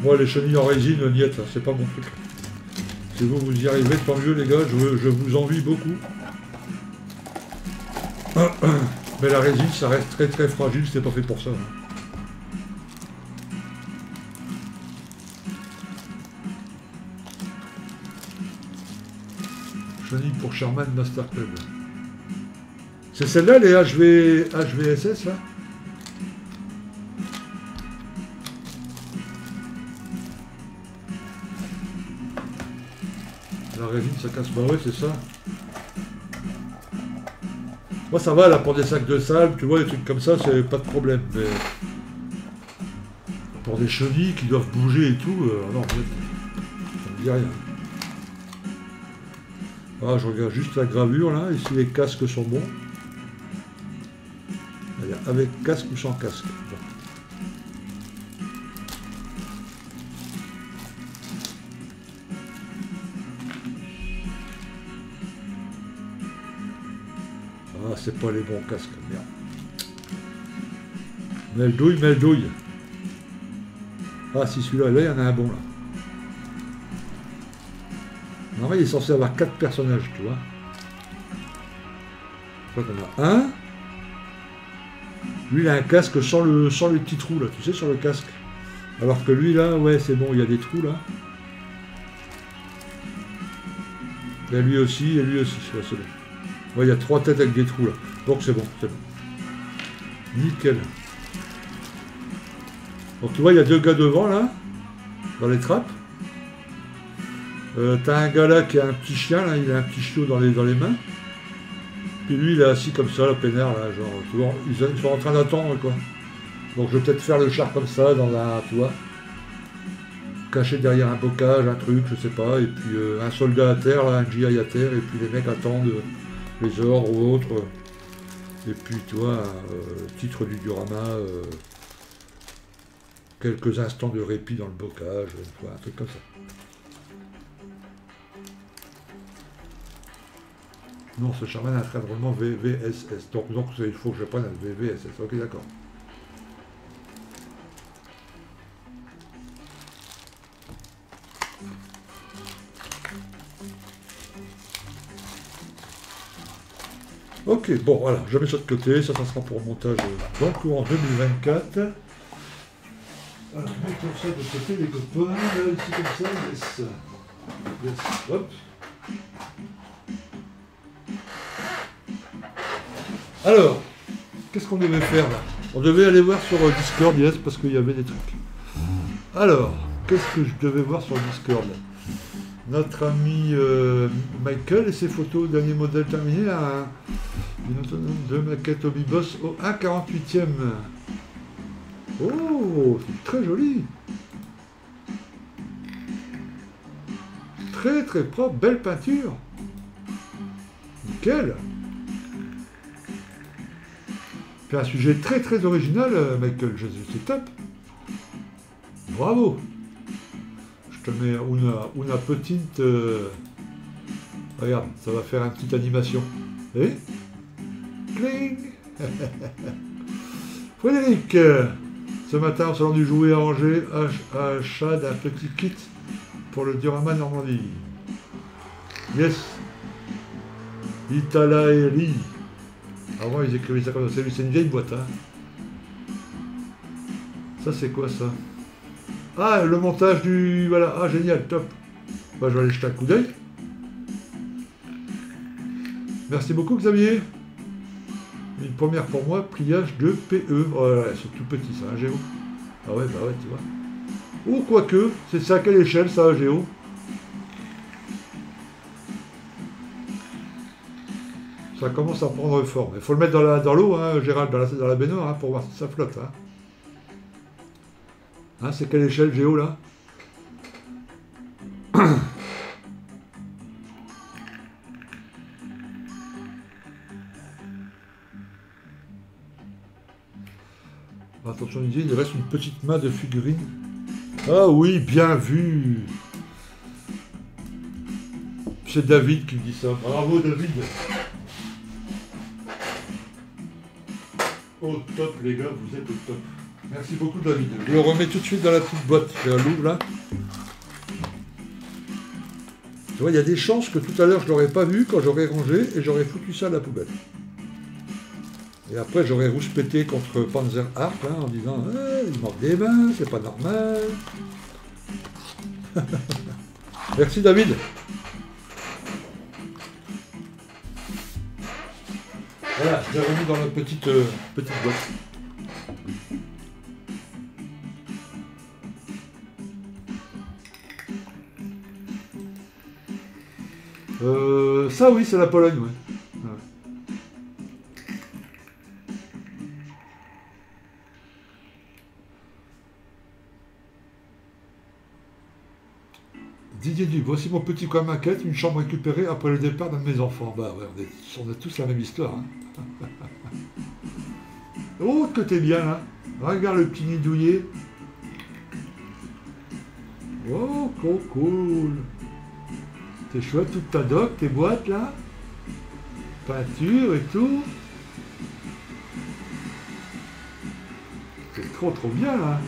Moi les chenilles en résine, niet, c'est pas mon truc. Si vous vous y arrivez, tant mieux les gars, je, vous envie beaucoup. Mais la résine, ça reste très très fragile, c'est pas fait pour ça. Hein. Chenille pour Sherman Master Club. C'est celle-là, les HV, HVSS, là? Ça casse pas. Ouais, c'est ça. Moi, ça va, là, pour des sacs de sable, tu vois, des trucs comme ça, c'est pas de problème. Mais pour des chenilles qui doivent bouger et tout, euh, ça me dit rien. Ah, je regarde juste la gravure, là, si les casques sont bons. Avec casque ou sans casque. C'est pas les bons casques, merde. Meldouille, meldouille. Ah, si celui-là, là, il y en a un bon, là. Normalement, il est censé avoir quatre personnages, tu vois. Je crois qu'on a un. Lui, il a un casque sans le, sans les petits trous, là, tu sais, sur le casque. Alors que lui, là, ouais, c'est bon, il y a des trous, là. Et lui aussi, et lui aussi, c'est bon il y a trois têtes avec des trous là. Donc c'est bon, c'est bon. Nickel. Donc tu vois, il y a deux gars devant là, dans les trappes. Euh, T'as un gars là qui a un petit chien, là, il a un petit chiot dans les, dans les mains. Puis lui, il est assis comme ça, la peinard, là, genre, ils, sont en train d'attendre, quoi. Donc je vais peut-être faire le char comme ça, dans un, tu vois, caché derrière un bocage, un truc, je sais pas, et puis euh, un soldat à terre, là, un GI à terre, et puis les mecs attendent les ors ou autres. Et puis, toi, euh, titre du diorama, euh, quelques instants de répit dans le bocage, un truc comme ça. Non, ce Charman a un vraiment VVSS. Donc, donc il faut que je prenne un VVSS. Ok, d'accord. Ok, bon voilà, je mets ça de côté, ça, ça sera pour montage dans le courant 2024. Alors, mettons ça de côté les copains, ici comme ça, yes. Yes, hop. Alors, qu'est-ce qu'on devait faire là? On devait aller voir sur euh, Discord, yes, parce qu'il y avait des trucs. Alors, qu'est-ce que je devais voir sur Discord? Notre ami euh, Michael et ses photos dernier modèle terminé à de maquette Obiboss au 1,48e. Oh, c'est très joli. Très très propre, belle peinture. Nickel. C'est un sujet très très original, euh, Michael. C'est top. Bravo mais une, petite... Euh, regarde, ça va faire une petite animation. Et Cling Frédéric, ce matin, au salon du jouet à Angers, achat d'un petit kit pour le diorama Normandie. Yes Italaeli. Avant, ils écrivaient ça comme ça. C'est une vieille boîte, hein. Ça, c'est quoi, ça? Ah, le montage du... Voilà. Ah, génial, top. Bah, je vais aller jeter un coup d'œil. Merci beaucoup Xavier. Une première pour moi, pliage de PE. Voilà, c'est tout petit ça, hein, Géo. Ah ouais, bah ouais, tu vois. Ou quoique, c'est à quelle échelle ça, Géo? Ça commence à prendre forme. Il faut le mettre dans l'eau, hein, Gérald, dans la, dans la baignoire, hein, pour voir si ça flotte. Hein. Hein, c'est quelle échelle Géo là Attention, il reste une petite main de figurine. Ah oui, bien vu C'est David qui me dit ça. Bravo David Au top les gars, vous êtes au top. Merci beaucoup David. Je le remets tout de suite dans la petite boîte. Je l'ouvre là. Tu vois, il y a des chances que tout à l'heure je l'aurais pas vu quand j'aurais rangé et j'aurais foutu ça à la poubelle. Et après j'aurais rouspété contre Panzer Art hein, en disant ah, il manque des mains, c'est pas normal. Merci David. Voilà, je l'ai remis dans la petite, euh, petite boîte. Euh, ça oui, c'est la Pologne, ouais. Didier Du, voici mon petit coin maquette, une chambre récupérée après le départ de mes enfants. Bah ouais, on, a tous la même histoire. Hein. oh, que t'es bien là. Regarde le petit nid douillet. Oh, cool. C'est chouette, toute ta doc, tes boîtes là. Peinture et tout. C'est trop trop bien là.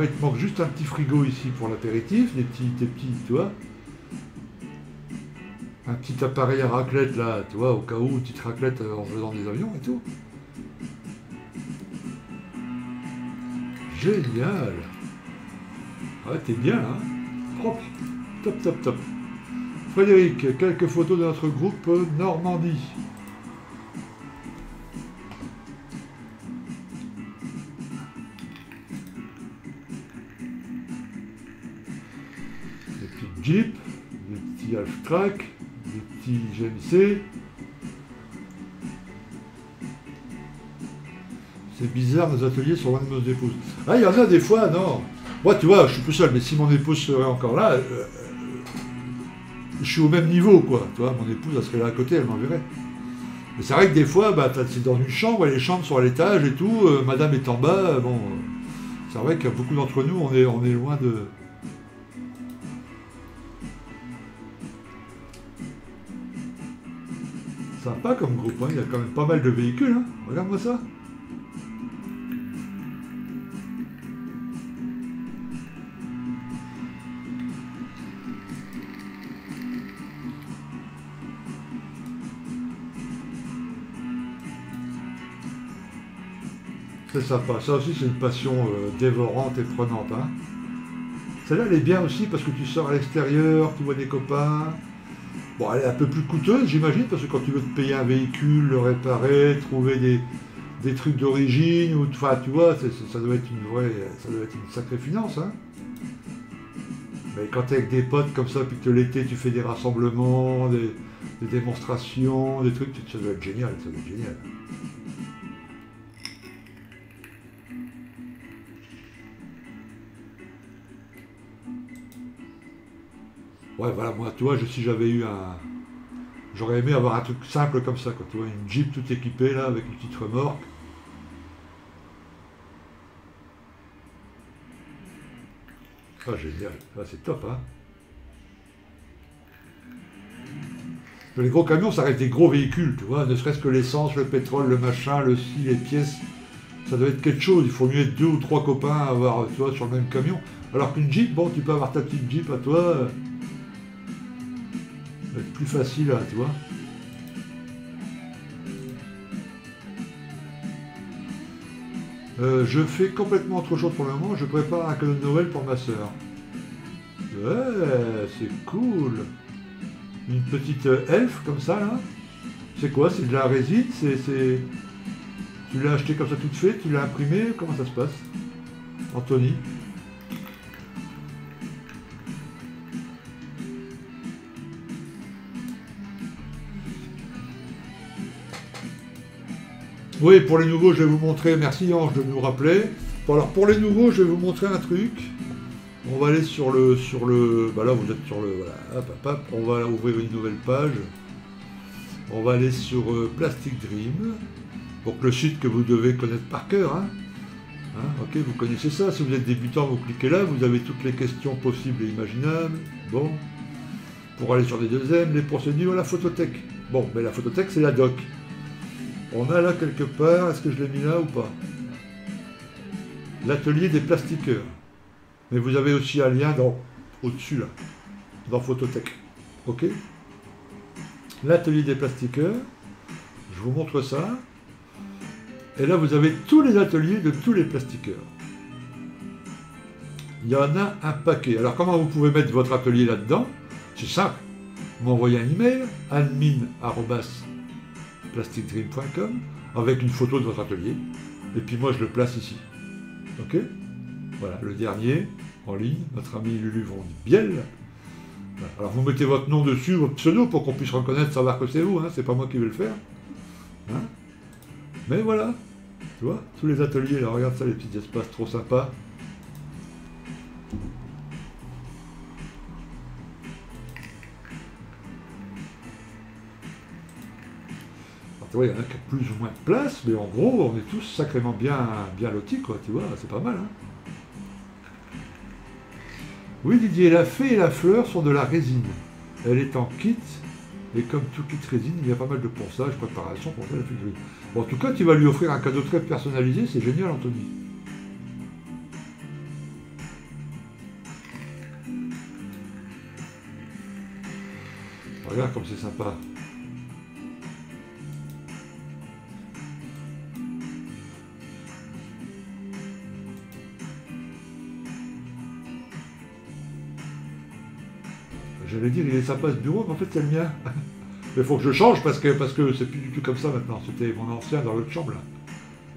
il te manque juste un petit frigo ici pour l'apéritif, des petits, des petits, tu vois. Un petit appareil à raclette là, tu vois, au cas où, petite raclette euh, en faisant des avions et tout. Génial. Ouais, t'es bien. Hein. Propre. Top, top, top. Frédéric, quelques photos de notre groupe Normandie. Des petits Jeep, des petits Half-Track, des petits GMC. C'est bizarre, nos ateliers sont loin de nos épouses. Ah, il y en a des fois, non. Moi, tu vois, je suis plus seul, mais si mon épouse serait encore là, euh, suis au même niveau, quoi. Tu vois, mon épouse, elle serait là à côté, elle m'enverrait. Mais c'est vrai que des fois, bah, c'est dans une chambre, les chambres sont à l'étage et tout, euh, madame est en bas, bon. c'est vrai que beaucoup d'entre nous, on est, on est loin de. Sympa comme groupe, hein. il y a quand même pas mal de véhicules, hein. regarde-moi ça. C'est sympa. Ça aussi, c'est une passion euh, dévorante et prenante. Hein. Celle-là, elle est bien aussi parce que tu sors à l'extérieur, tu vois des copains. Bon, elle est un peu plus coûteuse, j'imagine, parce que quand tu veux te payer un véhicule, le réparer, trouver des, trucs d'origine, ou enfin, tu vois, ça doit être une vraie, ça doit être une sacrée finance. Hein. Mais quand tu es avec des potes comme ça, puis que l'été tu fais des rassemblements, des, des démonstrations, des trucs, ça doit être génial, ça doit être génial. Ouais, voilà, moi, tu vois, si j'avais eu un. J'aurais aimé avoir un truc simple comme ça, quoi. Tu vois, une Jeep toute équipée, là, avec une petite remorque. Ah, génial. Ah, c'est top, hein. Les gros camions, ça reste des gros véhicules, tu vois, ne serait-ce que l'essence, le pétrole, le machin, le scie, les pièces. Ça doit être quelque chose. Il faut mieux être deux ou trois copains à avoir, tu vois, sur le même camion. Alors qu'une Jeep, bon, tu peux avoir ta petite Jeep à toi va être plus facile, là, tu vois. Euh, je fais complètement autre chose pour le moment. Je prépare un cadeau de Noël pour ma soeur. Ouais, c'est cool. Une petite elfe comme ça, là. C'est quoi? C'est de la résine? C'est. Tu l'as acheté comme ça toute fait Tu l'as imprimé? Comment ça se passe? Anthony Oui, pour les nouveaux, je vais vous montrer. Merci Ange de nous rappeler. Bon, alors pour les nouveaux, je vais vous montrer un truc. On va aller sur le sur le. Bah là, vous êtes sur le. Voilà. Hop, hop, hop. On va ouvrir une nouvelle page. On va aller sur euh, Plastic Dream. Donc le site que vous devez connaître par cœur. Hein. Hein, ok, vous connaissez ça. Si vous êtes débutant, vous cliquez là. Vous avez toutes les questions possibles et imaginables. Bon. Pour aller sur les deuxièmes, les procédures, la photothèque. Bon, mais la photothèque, c'est la doc. On a là quelque part, est-ce que je l'ai mis là ou pas? L'atelier des plastiqueurs. Mais vous avez aussi un lien au-dessus là, dans Photothèque. Ok? L'atelier des plastiqueurs. Je vous montre ça. Et là, vous avez tous les ateliers de tous les plastiqueurs. Il y en a un paquet. Alors, comment vous pouvez mettre votre atelier là-dedans? C'est simple. Vous m'envoyez un email, admin.plasticdream.com, avec une photo de votre atelier. Et puis moi, je le place ici. Ok? Voilà, le dernier, en ligne, notre ami Lulu Von Biel. Alors, vous mettez votre nom dessus, votre pseudo, pour qu'on puisse reconnaître, savoir que c'est vous. Hein. C'est pas moi qui vais le faire. Hein? Mais voilà, tu vois, tous les ateliers, là, regarde ça, les petits espaces trop sympas. Il y en a qui ont plus ou moins de place, mais en gros, on est tous sacrément bien, bien lotis, quoi, tu vois, c'est pas mal, hein. Oui, Didier, la fée et la fleur sont de la résine. Elle est en kit, et comme tout kit résine, il y a pas mal de ponçage, préparation pour faire la figurine. Bon, en tout cas, tu vas lui offrir un cadeau très personnalisé, c'est génial, Anthony. Regarde comme c'est sympa. J'allais dire, il est sympa ce bureau, mais en fait, c'est le mien. Mais faut que je change parce que parce que c'est plus du tout comme ça maintenant. C'était mon ancien dans l'autre chambre là.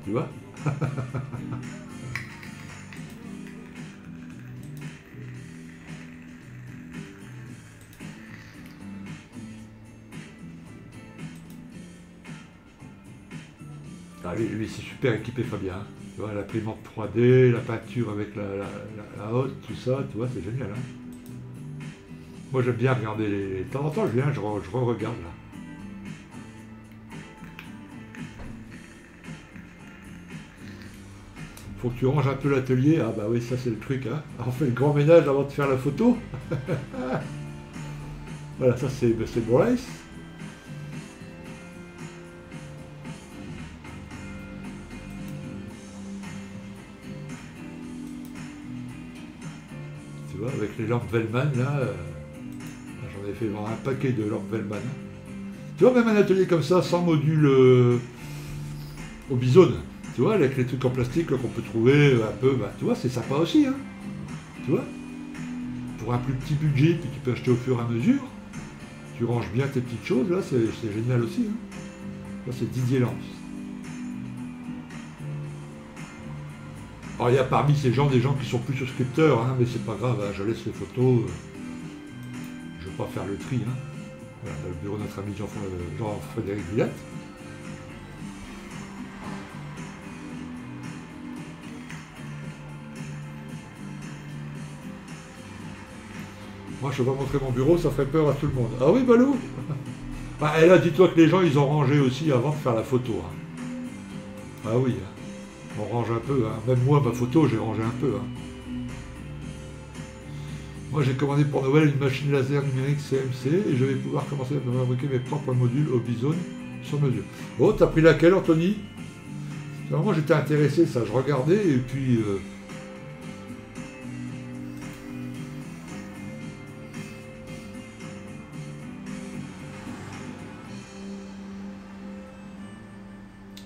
Tu vois? Ah, lui, c'est super équipé Fabien. Tu vois, l'imprimante 3D, la peinture avec la- la haute, tout ça, tu vois, c'est génial. Hein Moi j'aime bien regarder les. De temps en temps je viens, je, re- je re-regarde là. Faut que tu ranges un peu l'atelier. Ah bah oui, ça c'est le truc. Hein. On fait le grand ménage avant de faire la photo. voilà, ça c'est bah, c'est Bryce. Tu vois, avec les lampes Vellman là. euh, fait un paquet de lampes Vellman. Tu vois, même un atelier comme ça, sans module euh, au bisone. Tu vois, avec les trucs en plastique qu'on peut trouver euh, un peu, bah, tu vois, c'est sympa aussi. Hein. Tu vois? Pour un plus petit budget, puis tu peux acheter au fur et à mesure. Tu ranges bien tes petites choses, là, c'est génial aussi. Hein. Là, c'est Didier Lance. Alors, il y a parmi ces gens des gens qui sont plus souscripteurs, hein, mais c'est pas grave, hein, je laisse les photos. euh, faire le tri. Hein. Le bureau de notre ami euh, Jean-Frédéric Villette. Moi, je vais montrer mon bureau, ça ferait peur à tout le monde. Ah oui, Balou? Et là, dis-toi que les gens, ils ont rangé aussi avant de faire la photo. hein. Ah oui, hein. on range un peu. hein. Même moi, ma photo, j'ai rangé un peu. Moi, j'ai commandé pour Noël une machine laser numérique CMC et je vais pouvoir commencer à fabriquer mes propres modules au Bizone sur mesure. Oh, t'as pris laquelle, Anthony? Moi, j'étais intéressé, ça. Je regardais et puis... euh,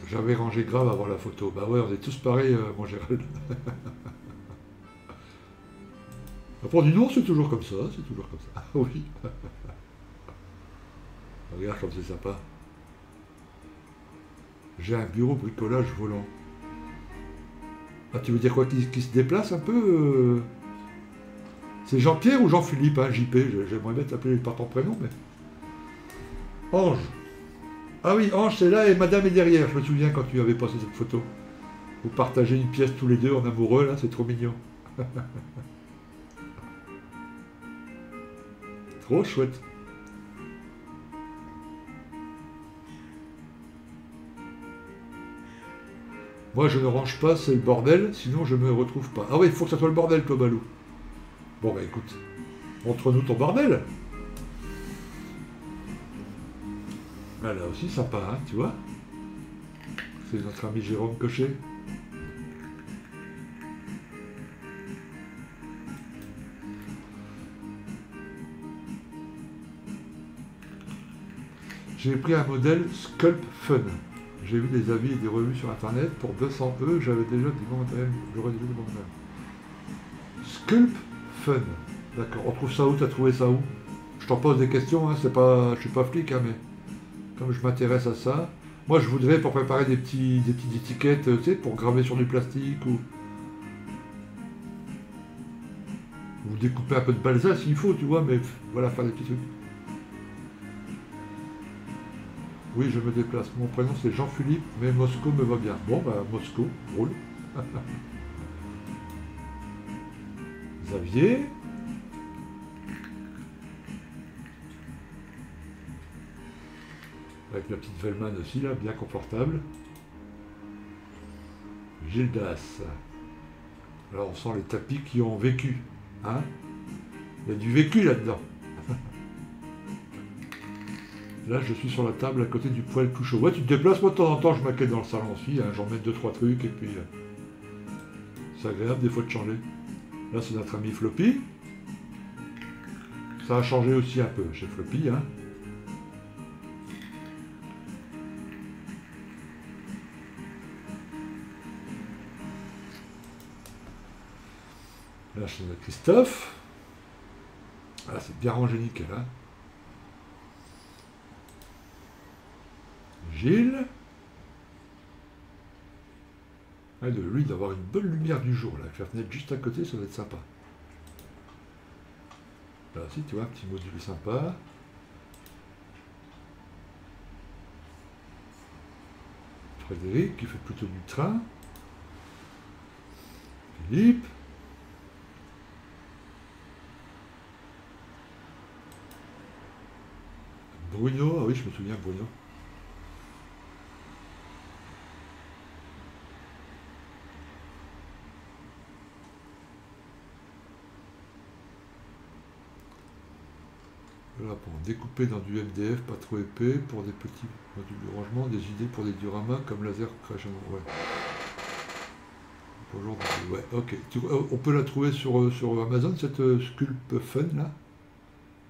J'avais rangé grave avant la photo. Bah ouais, on est tous pareils, euh, mon Gérald. Après, on dit non, c'est toujours comme ça, c'est toujours comme ça. Ah oui. Regarde comme c'est sympa. J'ai un bureau bricolage volant. Ah, tu veux dire quoi Qui, se déplace un peu euh? C'est Jean-Pierre ou Jean-Philippe, hein, JP J'aimerais bien t'appeler par ton prénom, mais. Ange. Ah oui, Ange, c'est là et Madame est derrière. Je me souviens quand tu avais passé cette photo. Vous partagez une pièce tous les deux en amoureux, là, c'est trop mignon. chouette. Moi, je ne range pas, c'est le bordel, sinon je me retrouve pas. Ah oui, il faut que ça soit le bordel, toi, Balou. Bon, bah écoute, montre-nous ton bordel. Ah, là aussi, sympa, hein, tu vois C'est notre ami Jérôme Cochet. J'ai pris un modèle Sculpt Fun. J'ai vu des avis et des revues sur internet. Pour 200 E, j'avais déjà du bon matériel. J'aurais déjà du bon matériel. Sculpt Fun. D'accord. On trouve ça où? T'as trouvé ça où? Je t'en pose des questions, hein. C'est pas, je suis pas flic, hein, mais comme je m'intéresse à ça. Moi, je voudrais pour préparer des, des petites étiquettes, tu sais, pour graver sur du plastique ou. Ou découper un peu de balsa s'il faut, tu vois, mais voilà, faire des petits trucs. Oui, je me déplace. Mon prénom c'est Jean-Philippe, mais Moscou me va bien. Bon, bah, Moscou, roule. Xavier. Avec la petite Velman aussi, là, bien confortable. Gildas. Alors on sent les tapis qui ont vécu. Hein Il y a du vécu là-dedans. Là, je suis sur la table à côté du poêle tout chaud. Ouais, tu te déplaces, moi de temps en temps, je m'inquiète dans le salon aussi. Hein. J'en mets deux, trois trucs et puis. Euh, c'est agréable des fois de changer. Là, c'est notre ami Floppy. Ça a changé aussi un peu chez Floppy. Hein. Là, c'est Christophe. Ah, c'est bien rangé nickel. Hein. Gilles. Ah, de lui d'avoir une bonne lumière du jour, là, avec la fenêtre juste à côté, ça va être sympa. Là aussi, tu vois, un petit module sympa. Frédéric, qui fait plutôt du train. Philippe. Bruno, ah oui, je me souviens, Bruno. Pour découper dans du MDF pas trop épais, pour des petits modules de rangement, des idées pour des dioramas comme laser creation. Ouais. Ouais, ok. Euh, on peut la trouver sur, euh, sur Amazon, cette euh, Sculpt Fun là?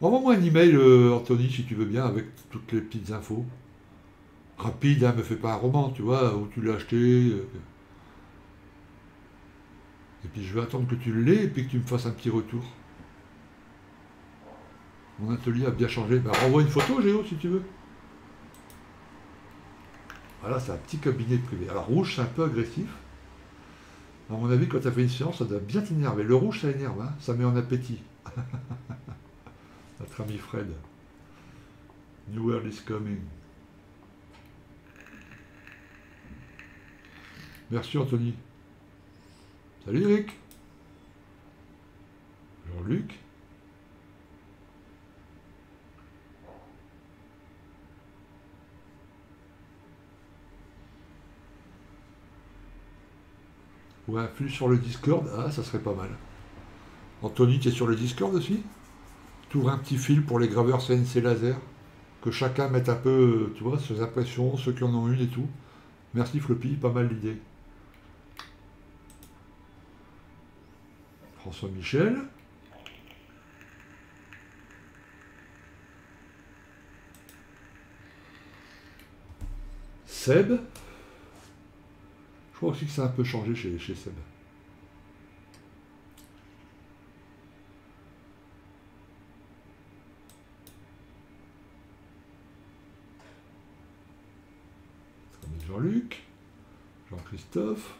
Envoie-moi un email, Anthony, si tu veux bien, avec toutes les petites infos. Rapide, hein, me fais pas un roman, tu vois, où tu l'as acheté. Et puis je vais attendre que tu l'aies et puis que tu me fasses un petit retour. Mon atelier a bien changé. Ben, renvoie une photo, Géo, si tu veux. Voilà, c'est un petit cabinet privé. Alors, rouge, c'est un peu agressif. À mon avis, quand tu as fait une séance, ça doit bien t'énerver. Le rouge, ça énerve, hein ça met en appétit. Notre ami Fred. New World is coming. Merci Anthony. Salut Eric. Jean-Luc. Ou un flux sur le Discord, ah, ça serait pas mal. Anthony, tu es sur le Discord aussi? Tu ouvres un petit fil pour les graveurs CNC laser, que chacun mette un peu, tu vois, ses impressions, ceux qui en ont une et tout. Merci Floppy, pas mal d'idées. François Michel. Seb. Je crois aussi que ça a un peu changé chez, chez Seb. Jean-Luc, Jean-Christophe,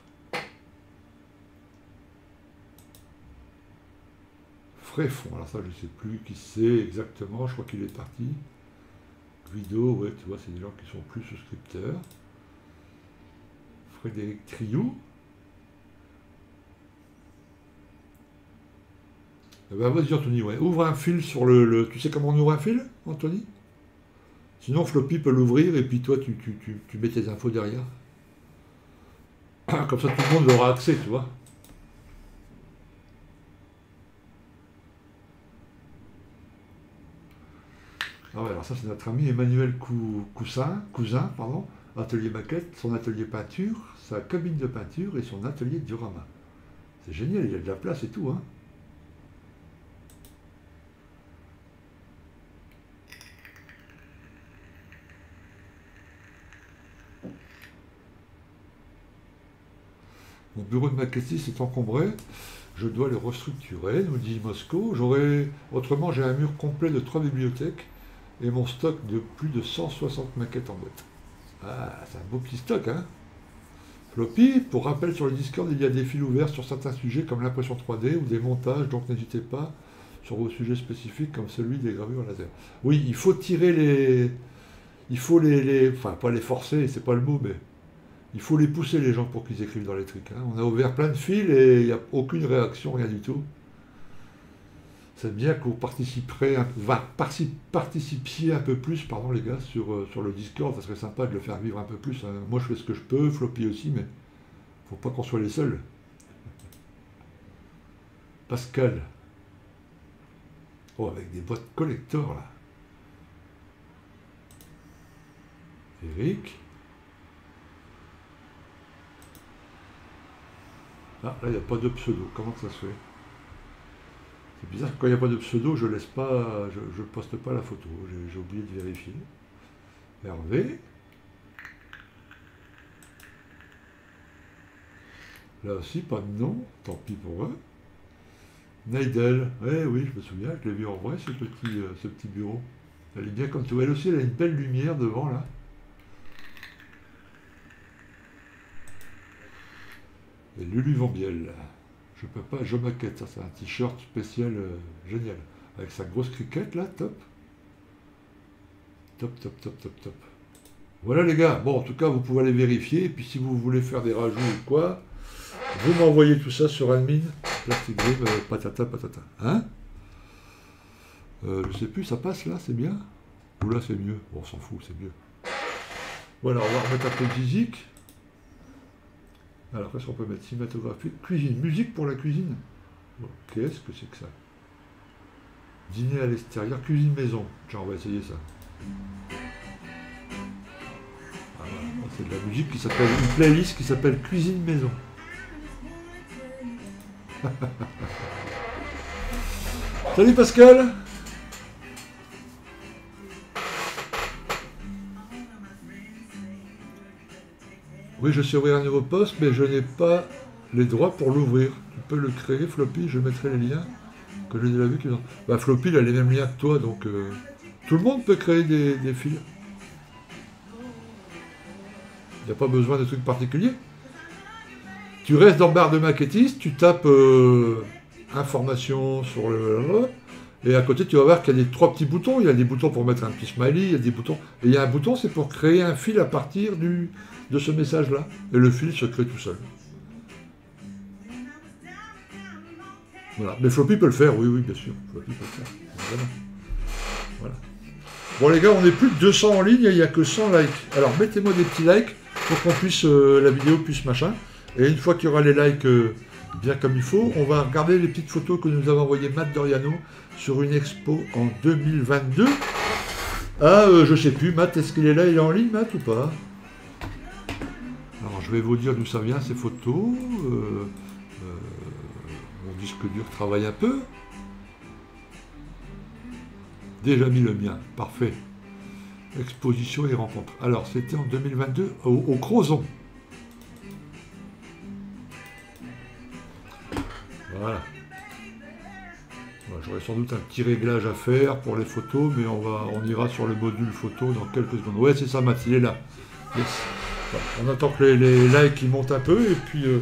Fréfond, alors ça je ne sais plus qui c'est exactement, je crois qu'il est parti. Guido, ouais, tu vois, c'est des gens qui sont plus souscripteurs. Frédéric Triou. Eh ben, vas-y Anthony, ouais. ouvre un fil sur le, Tu sais comment on ouvre un fil, Anthony? Sinon Floppy peut l'ouvrir et puis toi tu, tu mets tes infos derrière. Comme ça tout le monde aura accès, tu vois. Ah alors ça c'est notre ami Emmanuel Cousin, Cousin pardon, atelier maquette, son atelier peinture, sa cabine de peinture et son atelier diorama. C'est génial, il y a de la place et tout. Hein. Mon bureau de maquettiste est encombré, je dois le restructurer, nous dit Moscou. Autrement j'ai un mur complet de trois bibliothèques et mon stock de plus de 160 maquettes en boîte. Ah, c'est un beau petit stock, hein Floppy, pour rappel sur le Discord, il y a des fils ouverts sur certains sujets comme l'impression 3D ou des montages, donc n'hésitez pas sur vos sujets spécifiques comme celui des gravures laser. Oui, il faut tirer les... Il faut les... Enfin, pas les forcer, c'est pas le mot, mais... Il faut les pousser les gens pour qu'ils écrivent dans les trucs. Hein. On a ouvert plein de fils et il n'y a aucune réaction, rien du tout c'est bien que vous participerez, participiez un peu plus, pardon les gars, sur, euh, sur le Discord, ça serait sympa de le faire vivre un peu plus. Hein. Moi je fais ce que je peux, Floppy aussi, mais faut pas qu'on soit les seuls. Pascal. Oh, avec des boîtes collector là. Eric. Ah, là, il n'y a pas de pseudo. Comment ça se fait? C'est bizarre quand il n'y a pas de pseudo, je laisse pas, je poste pas la photo. J'ai oublié de vérifier. Hervé. Là aussi, pas de nom, tant pis pour eux. Naidel, eh oui, je me souviens, je l'ai vu en vrai, ce petit, euh, ce petit bureau. Elle est bien comme tout. Elle aussi, elle a une belle lumière devant, là. Et Lulu Vambiel. Je peux pas, je maquette, ça c'est un t-shirt spécial euh, génial. Avec sa grosse cricket là, top. Top, top, top, top, top. Voilà les gars, bon en tout cas vous pouvez aller vérifier, et puis si vous voulez faire des rajouts ou quoi, vous m'envoyez tout ça sur admin, plastic euh, patata patata. Hein? Euh, Je sais plus, ça passe là, c'est bien? Ou là c'est mieux? Bon on s'en fout, c'est mieux. Voilà, on va remettre un peu de. Alors qu'est-ce qu'on peut mettre Cinématographie, cuisine, musique pour la cuisine. Qu'est-ce que c'est que ça? Dîner à l'extérieur, cuisine maison. Tiens, on va essayer ça. c'est de la musique qui s'appelle, une playlist qui s'appelle Cuisine maison. Salut Pascal Oui, je sais ouvrir un nouveau poste, mais je n'ai pas les droits pour l'ouvrir. Tu peux le créer, Floppy, je mettrai les liens que j'ai déjà vu. Bah, Floppy, il a les mêmes liens que toi, donc euh, tout le monde peut créer des, fils. Il n'y a pas besoin de trucs particuliers. Tu restes dans barre de maquettiste, tu tapes euh, information sur le... Et à côté, tu vas voir qu'il y a des trois petits boutons. Il y a des boutons pour mettre un petit smiley, il y a des boutons. Et il y a un bouton, c'est pour créer un fil à partir du, de ce message-là. Et le fil se crée tout seul. Voilà. Mais Floppy peut le faire, oui, oui, bien sûr. Floppy peut le faire. Voilà. Bon, les gars, on est plus de 200 en ligne, il n'y a que 100 likes. Alors, mettez-moi des petits likes pour qu'on puisse, euh, la vidéo puisse machin. Et une fois qu'il y aura les likes euh, bien comme il faut, on va regarder les petites photos que nous avons envoyées Matt Doriano sur une expo en 2022. Ah, euh, je sais plus, Matt, est-ce qu'il est là Il est en ligne, Matt, ou pas? Alors, je vais vous dire d'où ça vient, ces photos. Euh, euh, mon disque dur travaille un peu. Déjà mis le mien, parfait. Exposition et rencontre. Alors, c'était en 2022 au, au Crozon. Voilà. J'aurai sans doute un petit réglage à faire pour les photos, mais on, va, on ira sur le module photo dans quelques secondes. Ouais, c'est ça, Math, il est là. On attend que les, likes montent un peu et puis, euh,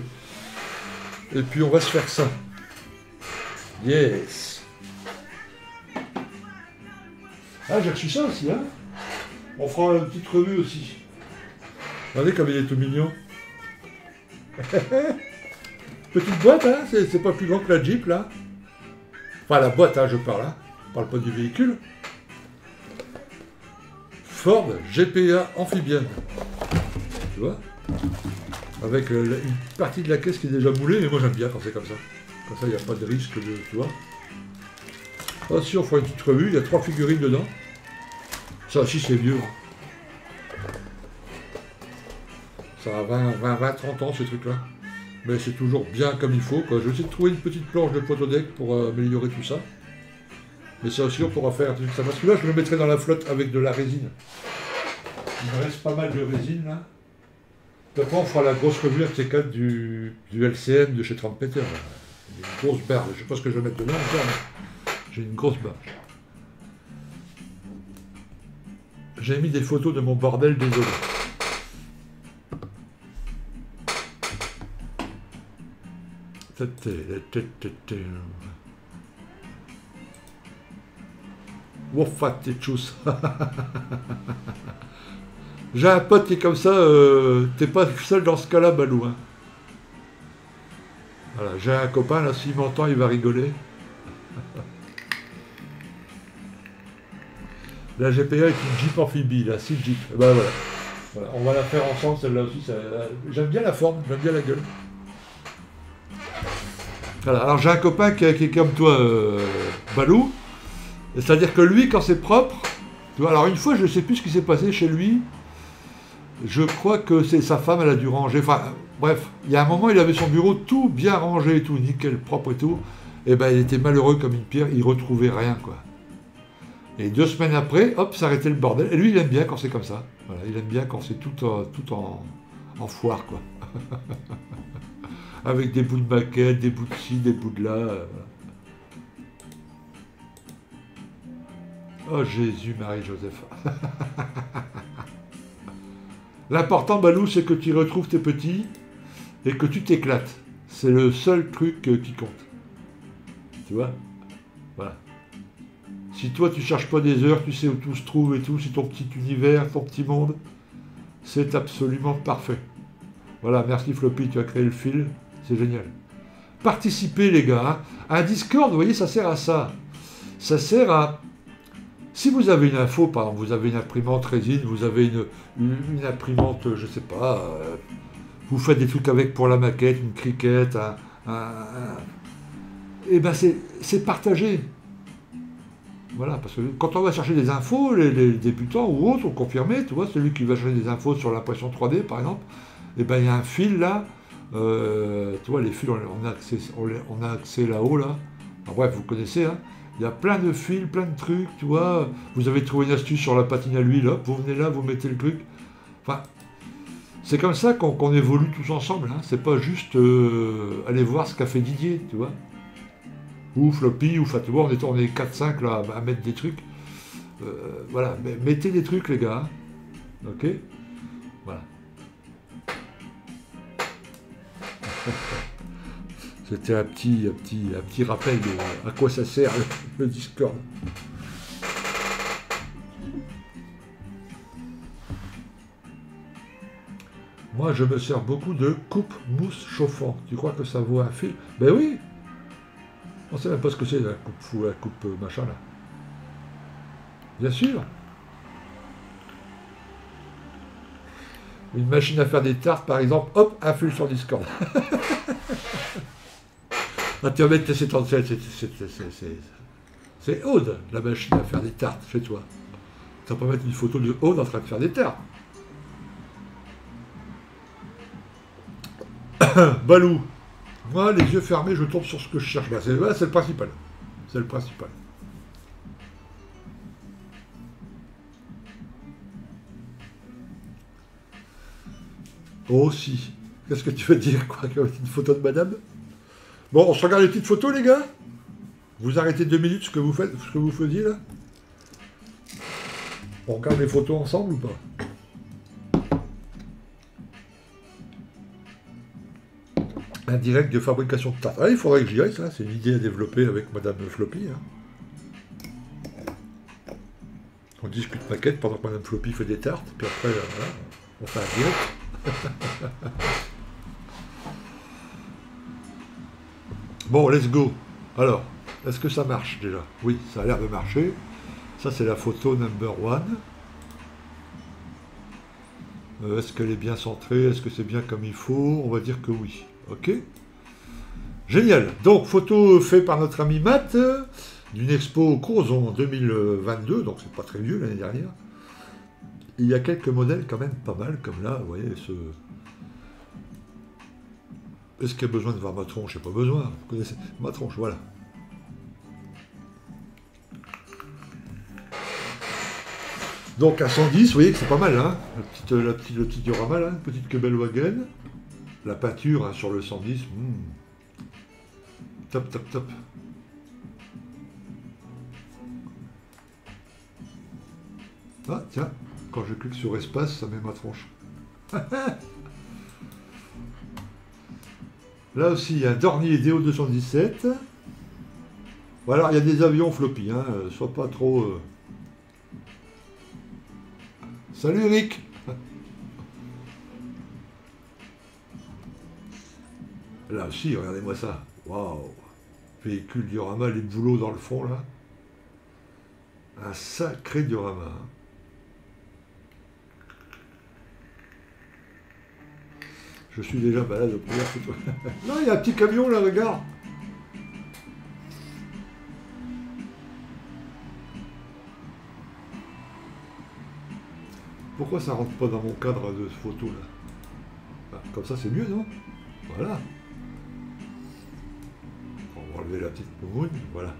et puis on va se faire ça. Yes. Ah, j'ai reçu ça aussi, hein On fera une petite revue aussi. Regardez comme il est tout mignon. Petite boîte, hein C'est pas plus grand que la Jeep, là. Enfin, la boîte, hein, je parle, hein. Je parle pas du véhicule. Ford GPA amphibienne. Tu vois? Avec euh, une partie de la caisse qui est déjà moulée, mais moi j'aime bien quand c'est comme ça. Comme ça, il n'y a pas de risque de. Tu vois Attention, on fera une petite revue, il y a trois figurines dedans. Ça aussi, c'est vieux. hein. Ça a 20, 20, 20, 30 ans, ces trucs-là. Mais c'est toujours bien comme il faut. Je vais essayer de trouver une petite planche de photodeck pour euh, améliorer tout ça. Mais ça aussi, on pourra faire ça. Parce que là, je le mettrai dans la flotte avec de la résine. Il me reste pas mal de résine, là. Après, on fera la grosse revue RT4 du, du LCM de chez Trumpeter. Une grosse barre. Je sais pas ce que je vais mettre dedans encore, j'ai une grosse barre. J'ai mis des photos de mon bordel, désolé. Wofat et tchous. J'ai un pote qui est comme ça, euh, t'es pas seul dans ce cas-là, Balou. hein. Voilà, j'ai un copain, là, s'il m'entend, il va rigoler. La GPA est une Jeep amphibie, là, 6 Jeep. Eh Ben voilà. On va la faire ensemble, celle-là aussi. ça- J'aime bien la forme, j'aime bien la gueule. Alors j'ai un copain qui, est comme toi, euh, Balou. C'est-à-dire que lui, quand c'est propre, alors une fois, je ne sais plus ce qui s'est passé chez lui. Je crois que c'est sa femme, elle a dû ranger. Enfin, bref, il y a un moment, il avait son bureau tout bien rangé et tout, nickel, propre et tout. Et ben, il était malheureux comme une pierre, il retrouvait rien, quoi. Et deux semaines après, hop, s'arrêtait le bordel. Et lui, il aime bien quand c'est comme ça. Il aime bien quand c'est tout, en- tout foire, quoi. Avec des bouts de maquette, des bouts de ci, des bouts de là. Oh Jésus, Marie-Joseph. L'important, Balou, c'est que tu retrouves tes petits et que tu t'éclates. C'est le seul truc euh, qui compte. Tu vois? Voilà. Si toi, tu cherches pas des heures, tu sais où tout se trouve et tout, c'est ton petit univers, ton petit monde, c'est absolument parfait. Voilà, merci Floppy, tu as créé le fil, c'est génial. Participez, les gars. Un Discord, vous voyez, ça sert à ça. Ça sert à si vous avez une info, par exemple, vous avez une imprimante résine, vous avez une, imprimante, je sais pas, euh, vous faites des trucs avec pour la maquette, une cricket, un, eh ben c'est partagé. Voilà, parce que quand on va chercher des infos, les, les débutants ou autres ont confirmé, tu vois, celui qui va chercher des infos sur l'impression 3D, par exemple, eh ben il y a un fil là, euh, tu vois, les fils, on, a accès, on, a accès là-haut, là. Bref, vous connaissez, hein. Il y a plein de fils, plein de trucs, tu vois. Vous avez trouvé une astuce sur la patine à l'huile, hop, vous venez là, vous mettez le truc. Enfin, c'est comme ça qu'on évolue tous ensemble. Hein. C'est pas juste euh, aller voir ce qu'a fait Didier, tu vois. Ou Floppy, ou Fatou, on est, on est 4-5 là à mettre des trucs. Euh, voilà, mettez des trucs, les gars. hein. Ok? C'était un petit, un, petit, un petit rappel de à quoi ça sert le, Discord. Moi, je me sers beaucoup de coupe mousse chauffant. Tu crois que ça vaut un fil? Ben oui On sait même pas ce que c'est la coupe fou, la coupe euh, machin là. Bien sûr Une machine à faire des tartes, par exemple, hop, fil sur Discord. Tes 77, c'est- Aude, la machine à faire des tartes chez toi. Vas pas mettre une photo de Aude en train de faire des tartes. Balou, moi, les yeux fermés, je tombe sur ce que je cherche. Bah, c'est ouais, c'est le principal. C'est le principal. Oh si. Qu'est-ce que tu veux dire, quoi Une photo de madame? Bon, on se regarde les petites photos, les gars? Vous arrêtez deux minutes ce que vous, faites, ce que vous faisiez, là? On regarde les photos ensemble ou pas? Un direct de fabrication de tartes. Ah, il faudrait que j'y aille, ça. C'est une idée à développer avec Madame Floppy. Hein. On discute maquette pendant que Madame Floppy fait des tartes, puis après, euh, on fait un direct. bon, let's go. Alors, est-ce que ça marche déjà? Oui, ça a l'air de marcher. Ça, c'est la photo number one. Euh, est-ce qu'elle est bien centrée? Est-ce que c'est bien comme il faut? On va dire que oui. Ok Génial. Donc, photo faite par notre ami Matt d'une expo Courson en 2022, donc c'est pas très vieux l'année dernière. Il y a quelques modèles quand même pas mal, comme là, vous voyez, ce... Est-ce qu'il y a besoin de voir ma tronche? A pas besoin. Vous connaissez ma tronche, voilà. Donc à 110, vous voyez que c'est pas mal, hein la la petite, le petit diorama, là, une petite wagon. La peinture hein, sur le 110, hmm. top, top, top. Ah, tiens, quand je clique sur espace, ça met ma tronche. Là aussi, il y a un Dornier DO217. Voilà, il y a des avions floppy, hein, euh, soit pas trop... Euh, Salut Eric Là aussi, regardez-moi ça. Waouh Véhicule diorama, les boulots dans le fond là. Un sacré diorama. Hein. Je suis déjà balade au photo. non, il y a un petit camion là, regarde Pourquoi ça rentre pas dans mon cadre de photo là bah, Comme ça c'est mieux, non Voilà. On va enlever la petite moune, voilà.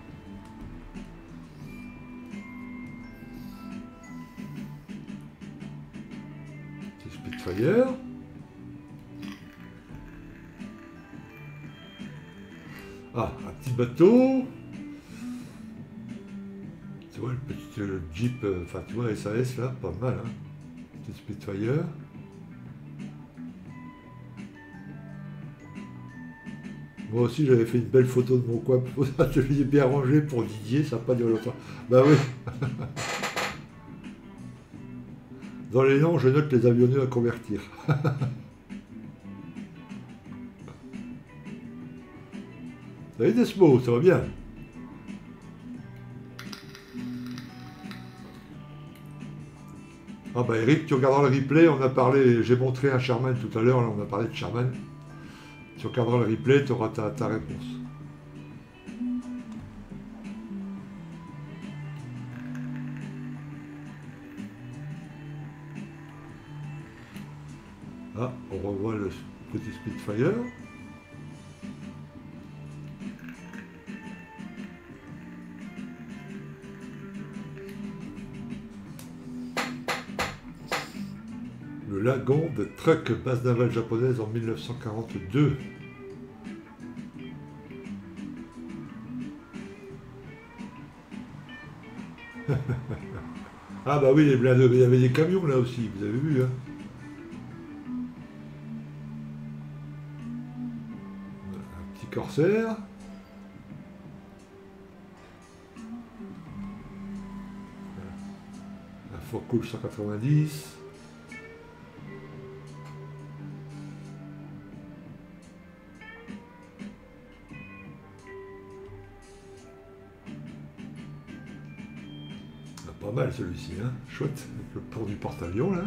Petit Spitfire. Ah, un petit bateau. Tu vois le petit Jeep, euh, enfin tu vois SAS là, pas mal hein. Spitfire. Moi aussi, j'avais fait une belle photo de mon coin l'ai bien rangé pour Didier, ça n'a pas duré longtemps. Bah oui. Dans les noms, je note les avionneux à convertir. Salut Desmo, ça va bien Ah bah Eric, tu regarderas le replay, on a parlé, j'ai montré un Sherman tout à l'heure, on a parlé de Sherman. Tu regarderas le replay, tu auras ta, réponse. Ah, on revoit le petit Spitfire. Lagon de truck base navale japonaise en 1942. ah bah oui, les il y avait des camions là aussi, vous avez vu. Hein Un petit corsaire. Un Focus 190. Celui-ci, hein chouette, avec le port du porte-avions là.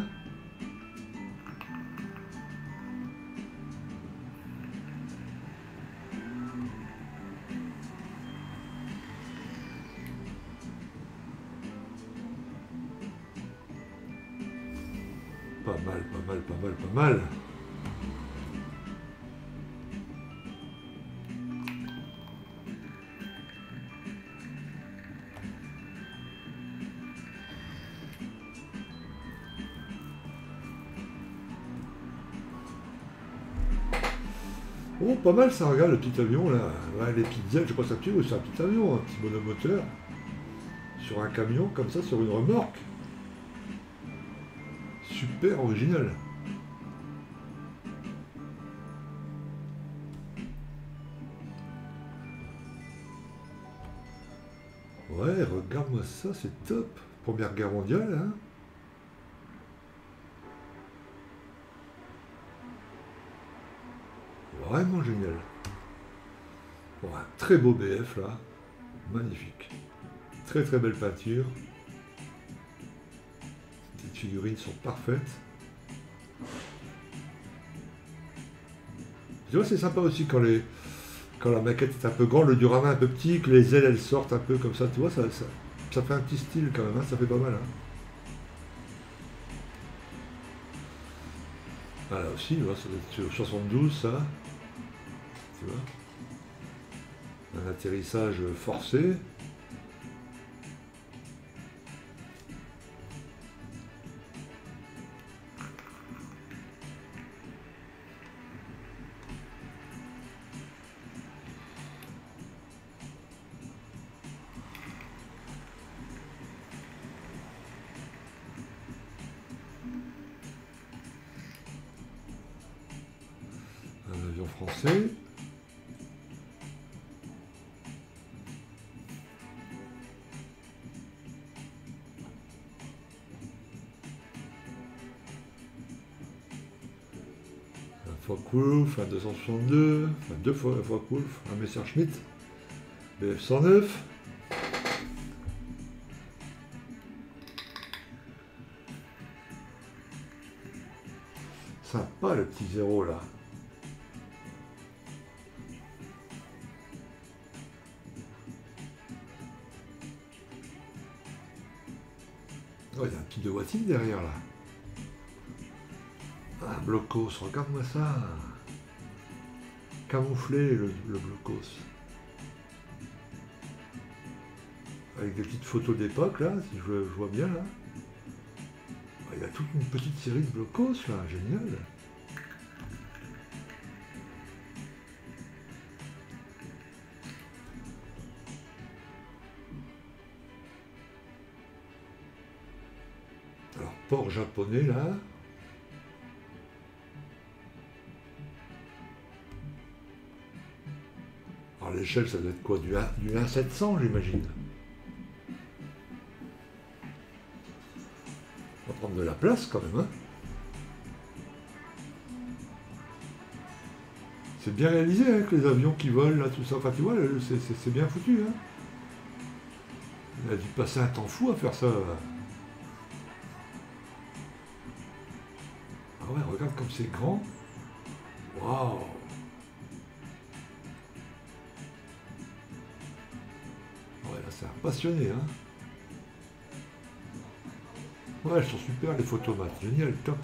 pas mal ça, regarde le petit avion là. Ouais, les pizzas, je crois que ça tue, c'est un petit avion, un petit monomoteur. Sur un camion, comme ça, sur une remorque. Super original. Ouais, regarde-moi ça, c'est top. Première guerre mondiale, hein. Génial. Un très beau BF là. Magnifique. Très très belle peinture. Les figurines sont parfaites. Tu vois, c'est sympa aussi quand, les, quand la maquette est un peu grande, le diorama un peu petit, que les ailes elles sortent un peu comme ça, tu vois, ça, ça, fait un petit style quand même, hein, ça fait pas mal. Hein. Voilà aussi, ça doit être 72 ça. Un atterrissage forcé. Un 262, enfin deux fois un Focke-Wulf, un Messerschmitt, BF109. Sympa le petit zéro là. Oh, il y a un petit de Watine derrière là? Blocos, regarde-moi ça. Camouflé le, blocos. Avec des petites photos d'époque là, si je, vois bien là. Ah, il y a toute une petite série de blocos là, génial. port japonais là. L'échelle ça doit être quoi Du 1, du 1 700 j'imagine. On va prendre de la place quand même. Hein. c'est bien réalisé avec hein, les avions qui volent là, tout ça. Enfin tu vois, c'est bien foutu. Hein. Il a dû passer un temps fou à faire ça. regarde comme c'est grand. Hein. Ouais, elles sont super, les photos Génial, top.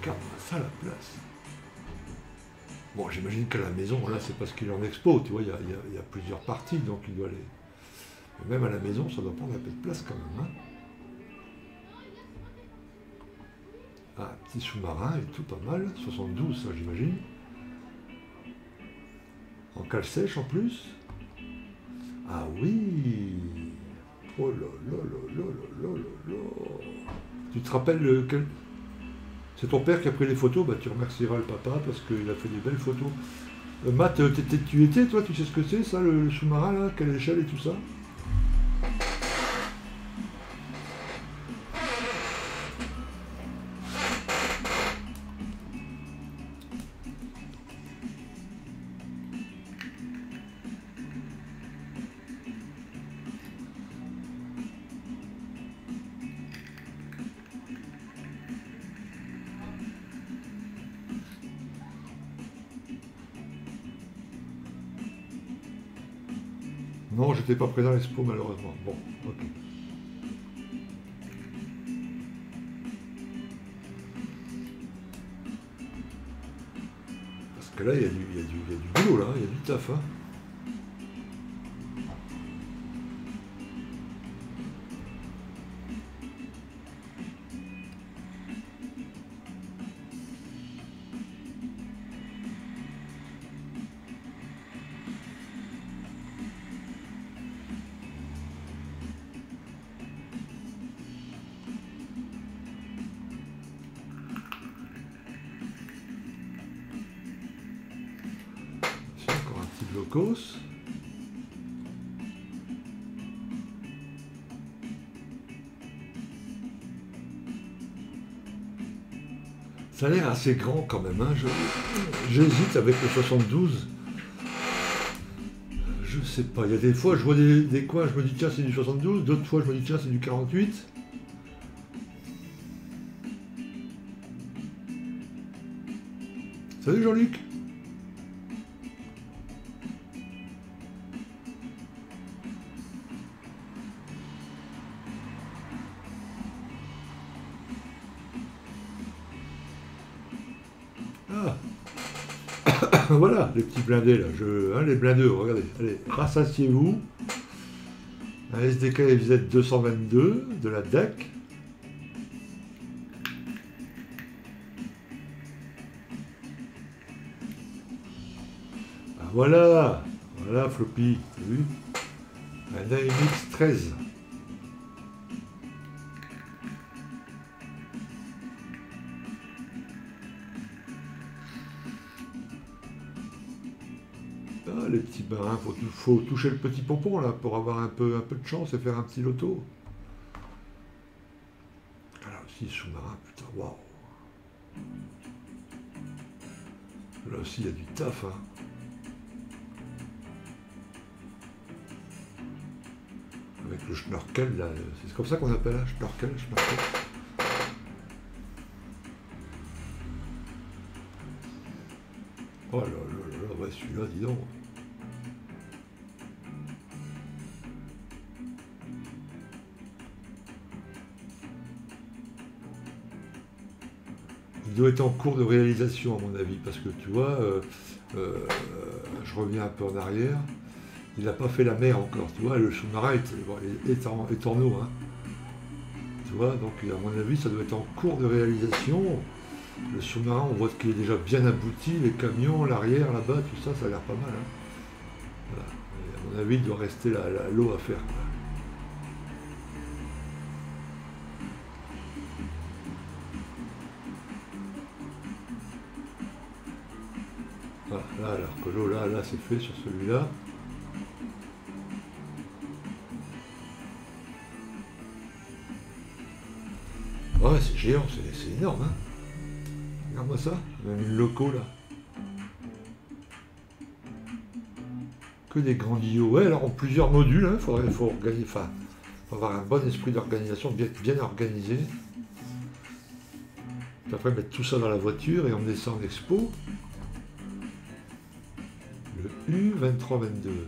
Regarde ça, la place. Bon, j'imagine qu'à la maison, là, c'est parce qu'il est en expo, tu vois, il y, a, plusieurs parties, donc il doit aller. même à la maison, ça doit prendre un peu de place quand même, hein. Ah, petit sous-marin et tout pas mal. 72, ça j'imagine. En cale sèche en plus. Ah oui Oh là là là là là là là Tu te rappelles euh, quel... C'est ton père qui a pris les photos? Bah tu remercieras le papa parce qu'il a fait des belles photos. Euh, Matt, euh, tu étais toi? Tu sais ce que c'est ça, le sous-marin là? Quelle échelle et tout ça? Pas présent à l'expo malheureusement. Bon, ok. Parce que là, il y, a du, boulot là, il y a du taf. Hein. Ça a l'air assez grand quand même. Hein. J'hésite avec le 72. Je sais pas. Il y a des fois, je vois des, des je me dis tiens, c'est du 72. D'autres fois, je me dis tiens, c'est du 48. Salut Jean-Luc les petits blindés là. Je, hein, les blindés, regardez. Allez, rassasiez-vous. Un SDK FZ 222 de la DEC. Ah, voilà, voilà Floppy, Un AMX 13. Les petits faut, toucher le petit pompon là pour avoir un peu, un peu de chance et faire un petit loto. Là aussi, sous-marin, putain, waouh. Là aussi, il y a du taf. Hein. Avec le schnorkel, là, c'est comme ça qu'on appelle, là, schnorkel, schnorkel. Oh là là là, ouais, celui-là, dis donc. Doit être en cours de réalisation, à mon avis, parce que tu vois, euh, euh, je reviens un peu en arrière, il n'a pas fait la mer encore, tu vois, le sous-marin est, en, eau. Hein. Tu vois, donc à mon avis, ça doit être en cours de réalisation. Le sous-marin, on voit qu'il est déjà bien abouti, les camions, l'arrière, là-bas, tout ça, ça a l'air pas mal. Hein. à mon avis, il doit rester l'eau à faire. C'est fait sur celui-là. Ouais, c'est géant, c'est énorme. Hein Regarde-moi ça, même une loco là. Que des grandios. Ouais, alors en plusieurs modules, il hein, faut avoir un bon esprit d'organisation, bien, bien organisé. Après mettre tout ça dans la voiture et emmener ça en expo. U2322.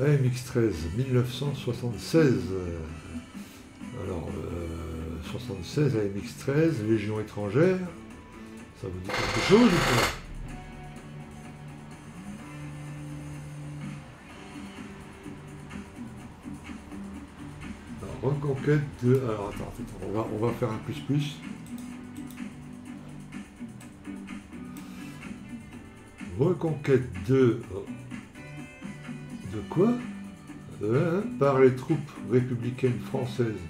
AMX13, 1976. Alors, 76 AMX13, Légion étrangère. Ça vous dit quelque chose ou pas? Reconquête de... Alors attends, on, va, on va faire un plus plus. Reconquête de... De quoi? Euh, Par les troupes républicaines françaises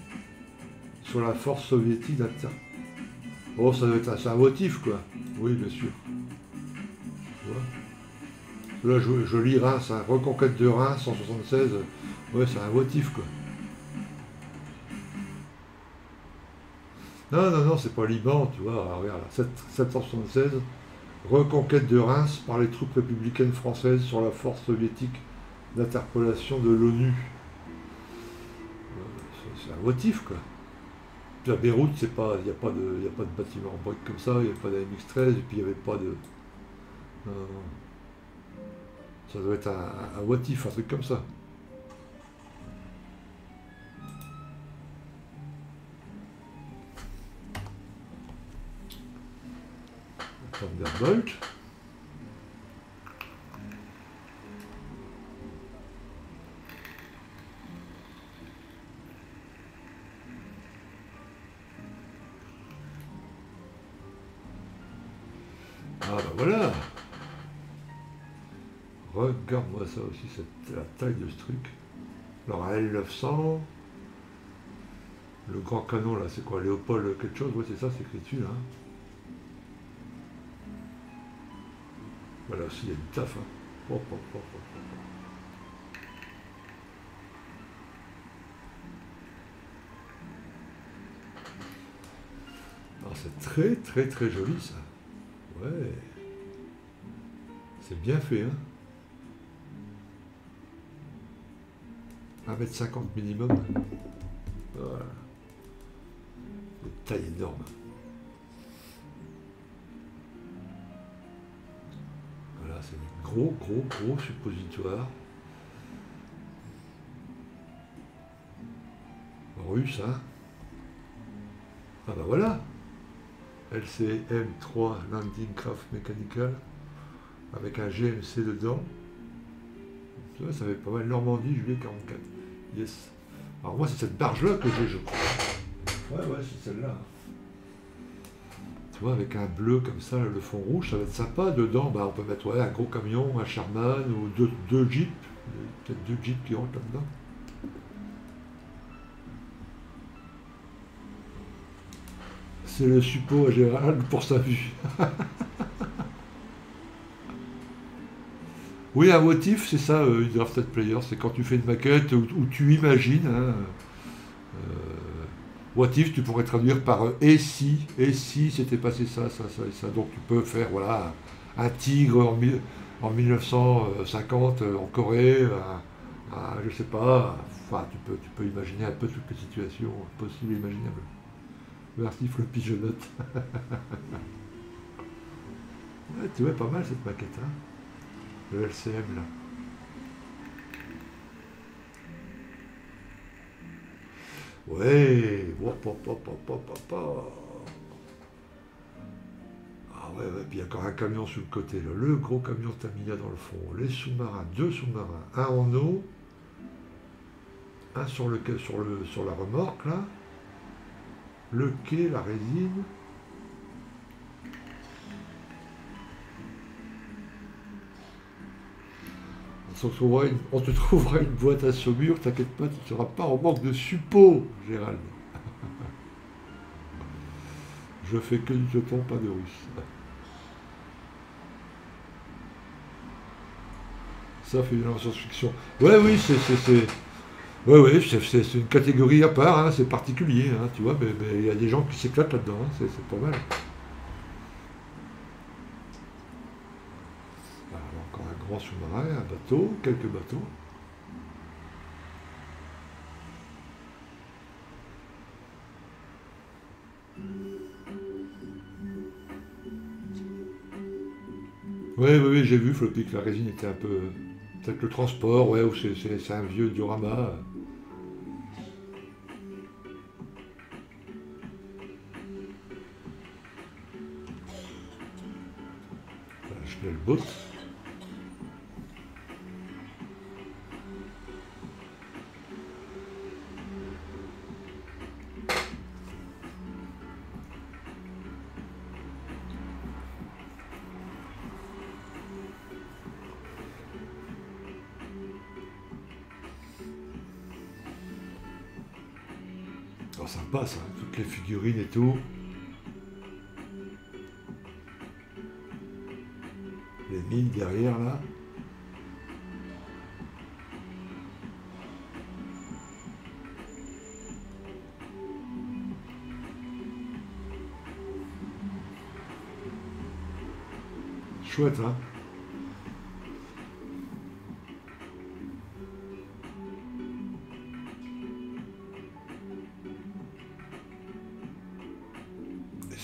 sur la force soviétique d'attaque. Oh, ça doit être un, motif, quoi. Oui, bien sûr. Là, je, je lis Reims, hein. reconquête de Reims, 176. Ouais, c'est un motif, quoi. Non, non, non, c'est pas Liban, tu vois. regarde, 776, reconquête de Reims par les troupes républicaines françaises sur la force soviétique d'interpellation de l'ONU. Euh, c'est un motif, quoi. Puis à Beyrouth, il n'y a, pas de, a pas de bâtiment en briques comme ça, il n'y a pas d'AMX-13, et puis il n'y avait pas de... Non. Ça doit être un, un motif, un truc comme ça. Ah bah voilà Regarde-moi ça aussi, cette, la taille de ce truc. Alors un L900, le grand canon là, c'est quoi Léopold quelque chose? Ouais c'est ça, c'est écrit dessus là. Voilà aussi, il y a du taf. Hein. Ah, c'est très très très joli ça. Ouais. C'est bien fait, hein. 1m50 minimum. Voilà. Une taille énorme. Gros, gros, gros suppositoire. Russe, hein Ah bah voilà LCM3 Landing Craft Mechanical avec un GMC dedans. Ça fait pas mal Normandie, juillet 44. Yes. Alors moi, c'est cette barge-là que j'ai, je crois. Ouais, ouais, c'est celle-là. Avec un bleu comme ça, le fond rouge, ça va être sympa. Dedans, bah, on peut mettre un gros camion, un Sherman ou deux, deux jeeps. Peut-être deux jeeps qui rentrent là-dedans. C'est le suppôt à Gérald pour sa vue. Oui, un motif, c'est ça, euh, drafted player, c'est quand tu fais une maquette où, tu imagines. Hein, euh, what if, tu pourrais traduire par euh, et si, et si c'était passé ça, ça, ça et ça. Donc tu peux faire voilà, un, tigre en, 1950 en Corée, un, je sais pas, enfin tu peux, tu peux imaginer un peu toutes les situations possibles et imaginables. Le le pigeonnote. ouais, tu vois, pas mal cette maquette. Hein le LCM là. Ouais, Ah ouais, ouais, puis a encore un camion sur le côté, là. le gros camion Tamiya dans le fond, les sous-marins, deux sous-marins, un en eau, un sur, le, sur, le, sur la remorque là, le quai, la résine, on, te trouvera une boîte à saumure, t'inquiète pas, tu ne seras pas en manque de suppos, Gérald. Je fais que du jeton, pas de russe. Ça fait une science-fiction. Ouais, oui, c'est. Ouais, ouais, c'est une catégorie à part, hein, c'est particulier, hein, tu vois, mais il y a des gens qui s'éclatent là-dedans, hein, c'est pas mal. Sous-marin, un bateau, quelques bateaux. Oui, oui, oui j'ai vu, Floppy, que la résine était un peu. Peut-être le transport, ouais, ou c'est un vieux diorama. Je sympa ça, toutes les figurines et tout. Les mines derrière là. Chouette, hein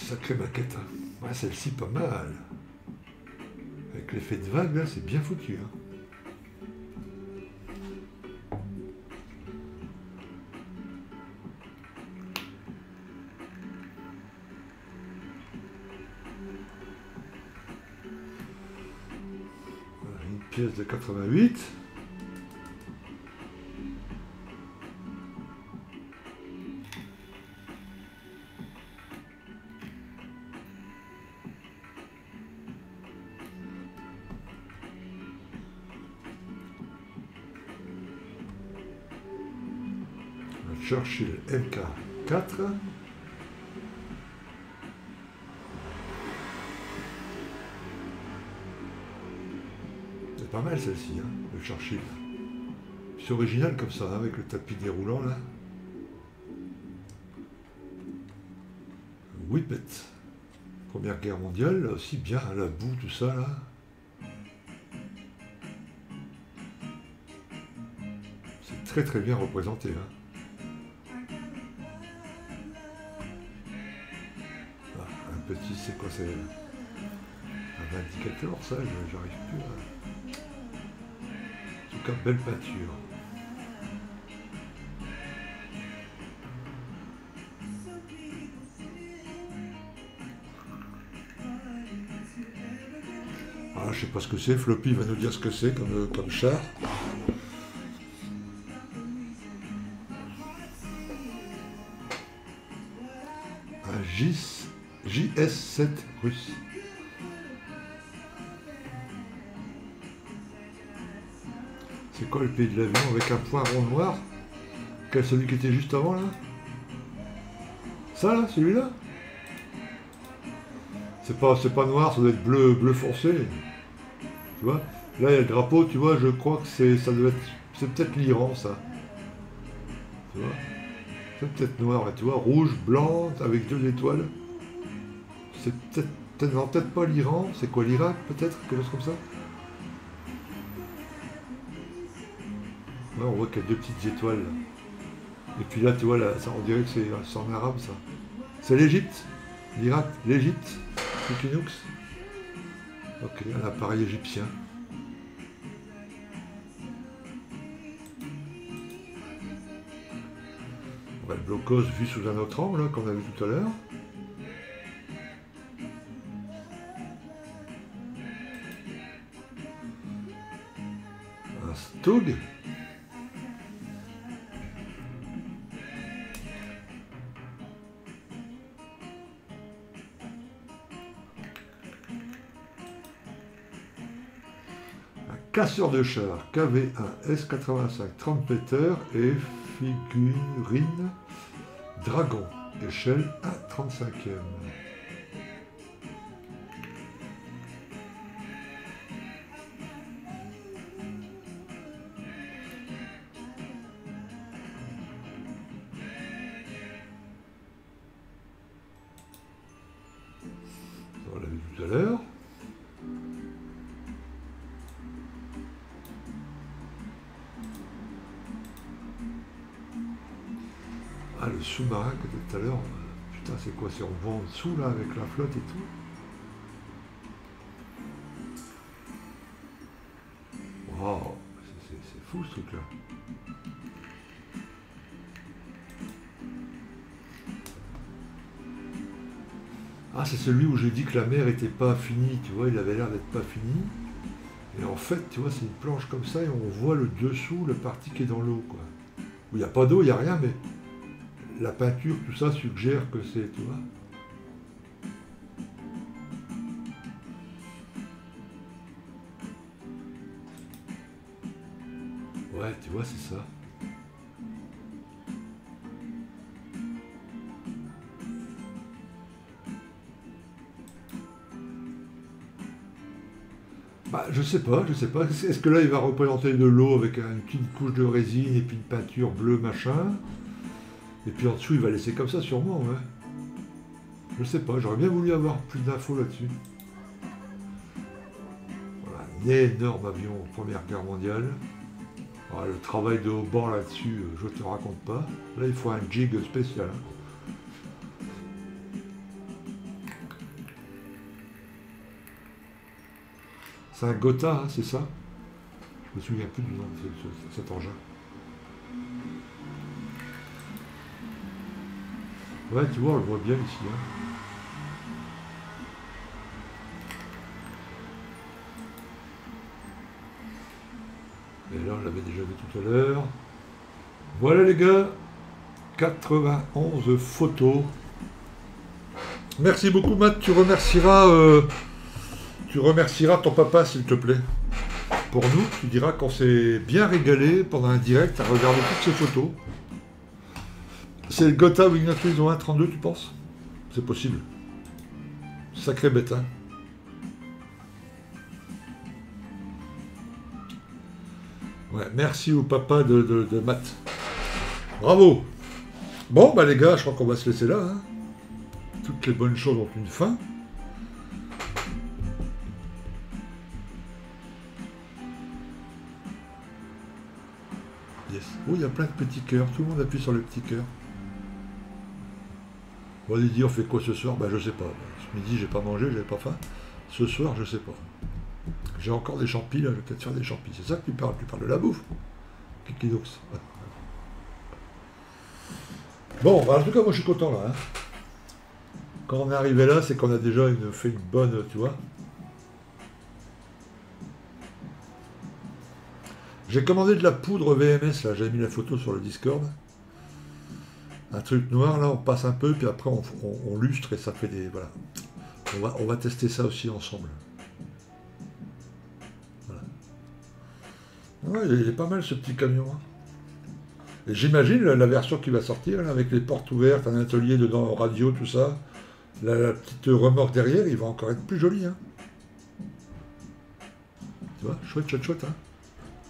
Sacrée maquette. Hein. celle-ci, pas mal. Avec l'effet de vague, là, c'est bien foutu. Hein. une pièce de 88. Churchill MK4. pas mal celle-ci, hein, le Churchill. C'est original comme ça, hein, avec le tapis déroulant là. Whippet. Première guerre mondiale, là aussi bien, hein, la boue, tout ça là. C'est très très bien représenté. Hein. C'est c'est Un indicateur ça, j'arrive plus à... En tout cas, belle peinture. je sais pas ce que c'est. Floppy va nous dire ce que c'est comme, euh, comme. JS7 russe. C'est quoi le pays de l'avion avec un point rond noir? Quel celui qui était juste avant là? Ça là, celui-là? C'est pas, pas noir, ça doit être bleu, bleu foncé. Tu vois? Là, il y a le drapeau, tu vois, je crois que c'est ça doit être. C'est peut-être l'Iran, ça. Tu vois? C'est peut-être noir, tu vois, rouge, blanc, avec deux étoiles. C'est peut-être. Pas l'Iran, c'est quoi l'Irak peut-être Quelque chose comme ça? Ouais, on voit qu'il y a deux petites étoiles. Et puis là, tu vois, là, ça, on dirait que c'est en arabe, ça. C'est l'Égypte? L'Irak? L'Égypte? C'est Ok, un appareil égyptien. On va le blocos vu sous un autre angle, hein, qu'on a vu tout à l'heure. Un stog. Casseur de char, KV1, S85, Trumpeter et figurine Dragon, échelle 1 35e. C'est quoi C'est on va en dessous là avec la flotte et tout Waouh C'est fou ce truc là. Ah, c'est celui où j'ai dit que la mer était pas finie, tu vois, il avait l'air d'être pas fini. Et en fait, tu vois, c'est une planche comme ça et on voit le dessous, le parti qui est dans l'eau, quoi. Où il n'y a pas d'eau, il n'y a rien, mais la peinture, tout ça suggère que c'est, tu. Ouais, tu vois, c'est ça. Bah, je sais pas, je sais pas. Est-ce que là, il va représenter de l'eau avec une petite couche de résine et puis une peinture bleue, machin? Et puis en dessous, il va laisser comme ça sûrement, ouais. Je sais pas, j'aurais bien voulu avoir plus d'infos là-dessus. Voilà, un énorme avion Première Guerre mondiale. le travail de haut bord là-dessus, euh, je te raconte pas. Là, il faut un jig spécial. Hein. C'est un Gotha, hein, c'est ça? Je me souviens plus du nom de cet engin. Ouais, tu vois, on le voit bien ici. Hein. Et là, on l'avait déjà vu tout à l'heure. Voilà les gars, 91 photos. Merci beaucoup Matt, tu remercieras, euh, tu remercieras ton papa s'il te plaît. Pour nous, tu diras qu'on s'est bien régalé pendant un direct à regarder toutes ces photos. C'est le Gotha ou Ignatius 1.32, tu penses? C'est possible. Sacré bête, hein Ouais, merci au papa de, de, de Matt. Bravo. Bon, bah les gars, je crois qu'on va se laisser là. hein. Toutes les bonnes choses ont une fin. Yes. Oh, il y a plein de petits cœurs. Tout le monde appuie sur le petit cœur. Bon, allez dire, on fait quoi ce soir? Bah, je sais pas. Ce midi, j'ai pas mangé, j'avais pas faim. Ce soir, je sais pas. J'ai encore des champis, là, je vais peut-être faire des champis. C'est ça que tu parles Tu parles de la bouffe Kikidox. Bon, bah, en tout cas, moi, je suis content, là. hein. Quand on est arrivé là, c'est qu'on a déjà fait une bonne, tu vois. J'ai commandé de la poudre VMS, là, j'avais mis la photo sur le Discord. Un truc noir, là, on passe un peu, puis après on, lustre et ça fait des. Voilà. On va, on va tester ça aussi ensemble. Ouais, il est- pas mal ce petit camion. hein. Et j'imagine la, version qui va sortir, avec les portes ouvertes, un atelier dedans, radio, tout ça. La, la petite remorque derrière, il va encore être plus joli. Hein. Tu vois, chouette, chouette, chouette. Hein.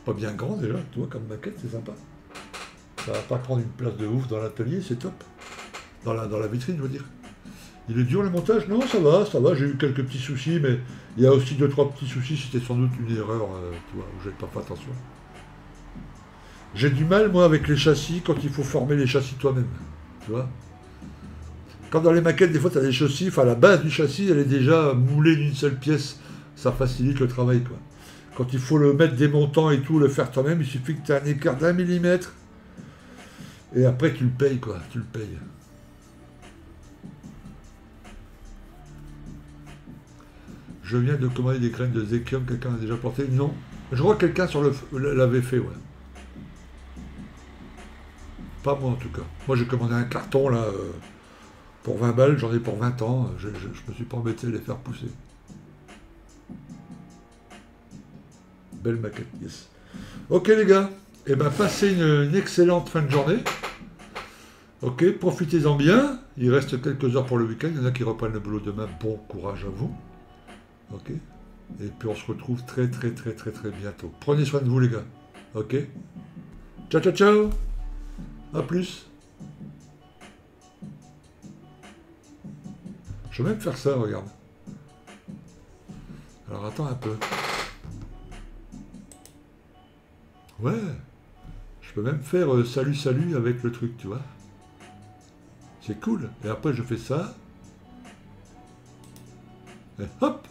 Pas bien grand déjà, tu vois, comme maquette, c'est sympa. Ça va pas prendre une place de ouf dans l'atelier, c'est top. Dans la, vitrine, je veux dire. Il est dur le montage? Non, ça va, ça va, j'ai eu quelques petits soucis, mais il y a aussi deux, trois petits soucis, c'était sans doute une erreur, euh, tu vois, où pas fait attention. J'ai du mal, moi, avec les châssis, quand il faut former les châssis toi-même. Tu vois Quand dans les maquettes, des fois, tu as des châssis, enfin, la base du châssis, elle est déjà moulée d'une seule pièce. Ça facilite le travail, quoi. Quand il faut le mettre des montants et tout, le faire toi-même, il suffit que tu aies un écart d'un millimètre. Et après, tu le payes, quoi. Tu le payes. Je viens de commander des graines de Zekium, quelqu'un a déjà porté? Non. Je crois que quelqu'un sur le l'avait fait, ouais. Pas moi en tout cas. Moi j'ai commandé un carton là euh, pour 20 balles, j'en ai pour 20 ans, je me suis pas embêté à les faire pousser. Belle maquette, yes. Ok les gars, et ben passez une, une excellente fin de journée. Ok, profitez-en bien. Il reste quelques heures pour le week-end. Il y en a qui reprennent le boulot demain. Bon courage à vous. Ok Et puis on se retrouve très très très très très bientôt. Prenez soin de vous les gars. Ok Ciao ciao ciao A plus Je vais même faire ça, regarde. Alors attends un peu. Ouais peux même faire euh, salut salut avec le truc, tu vois. C'est cool. Et après je fais ça. Et hop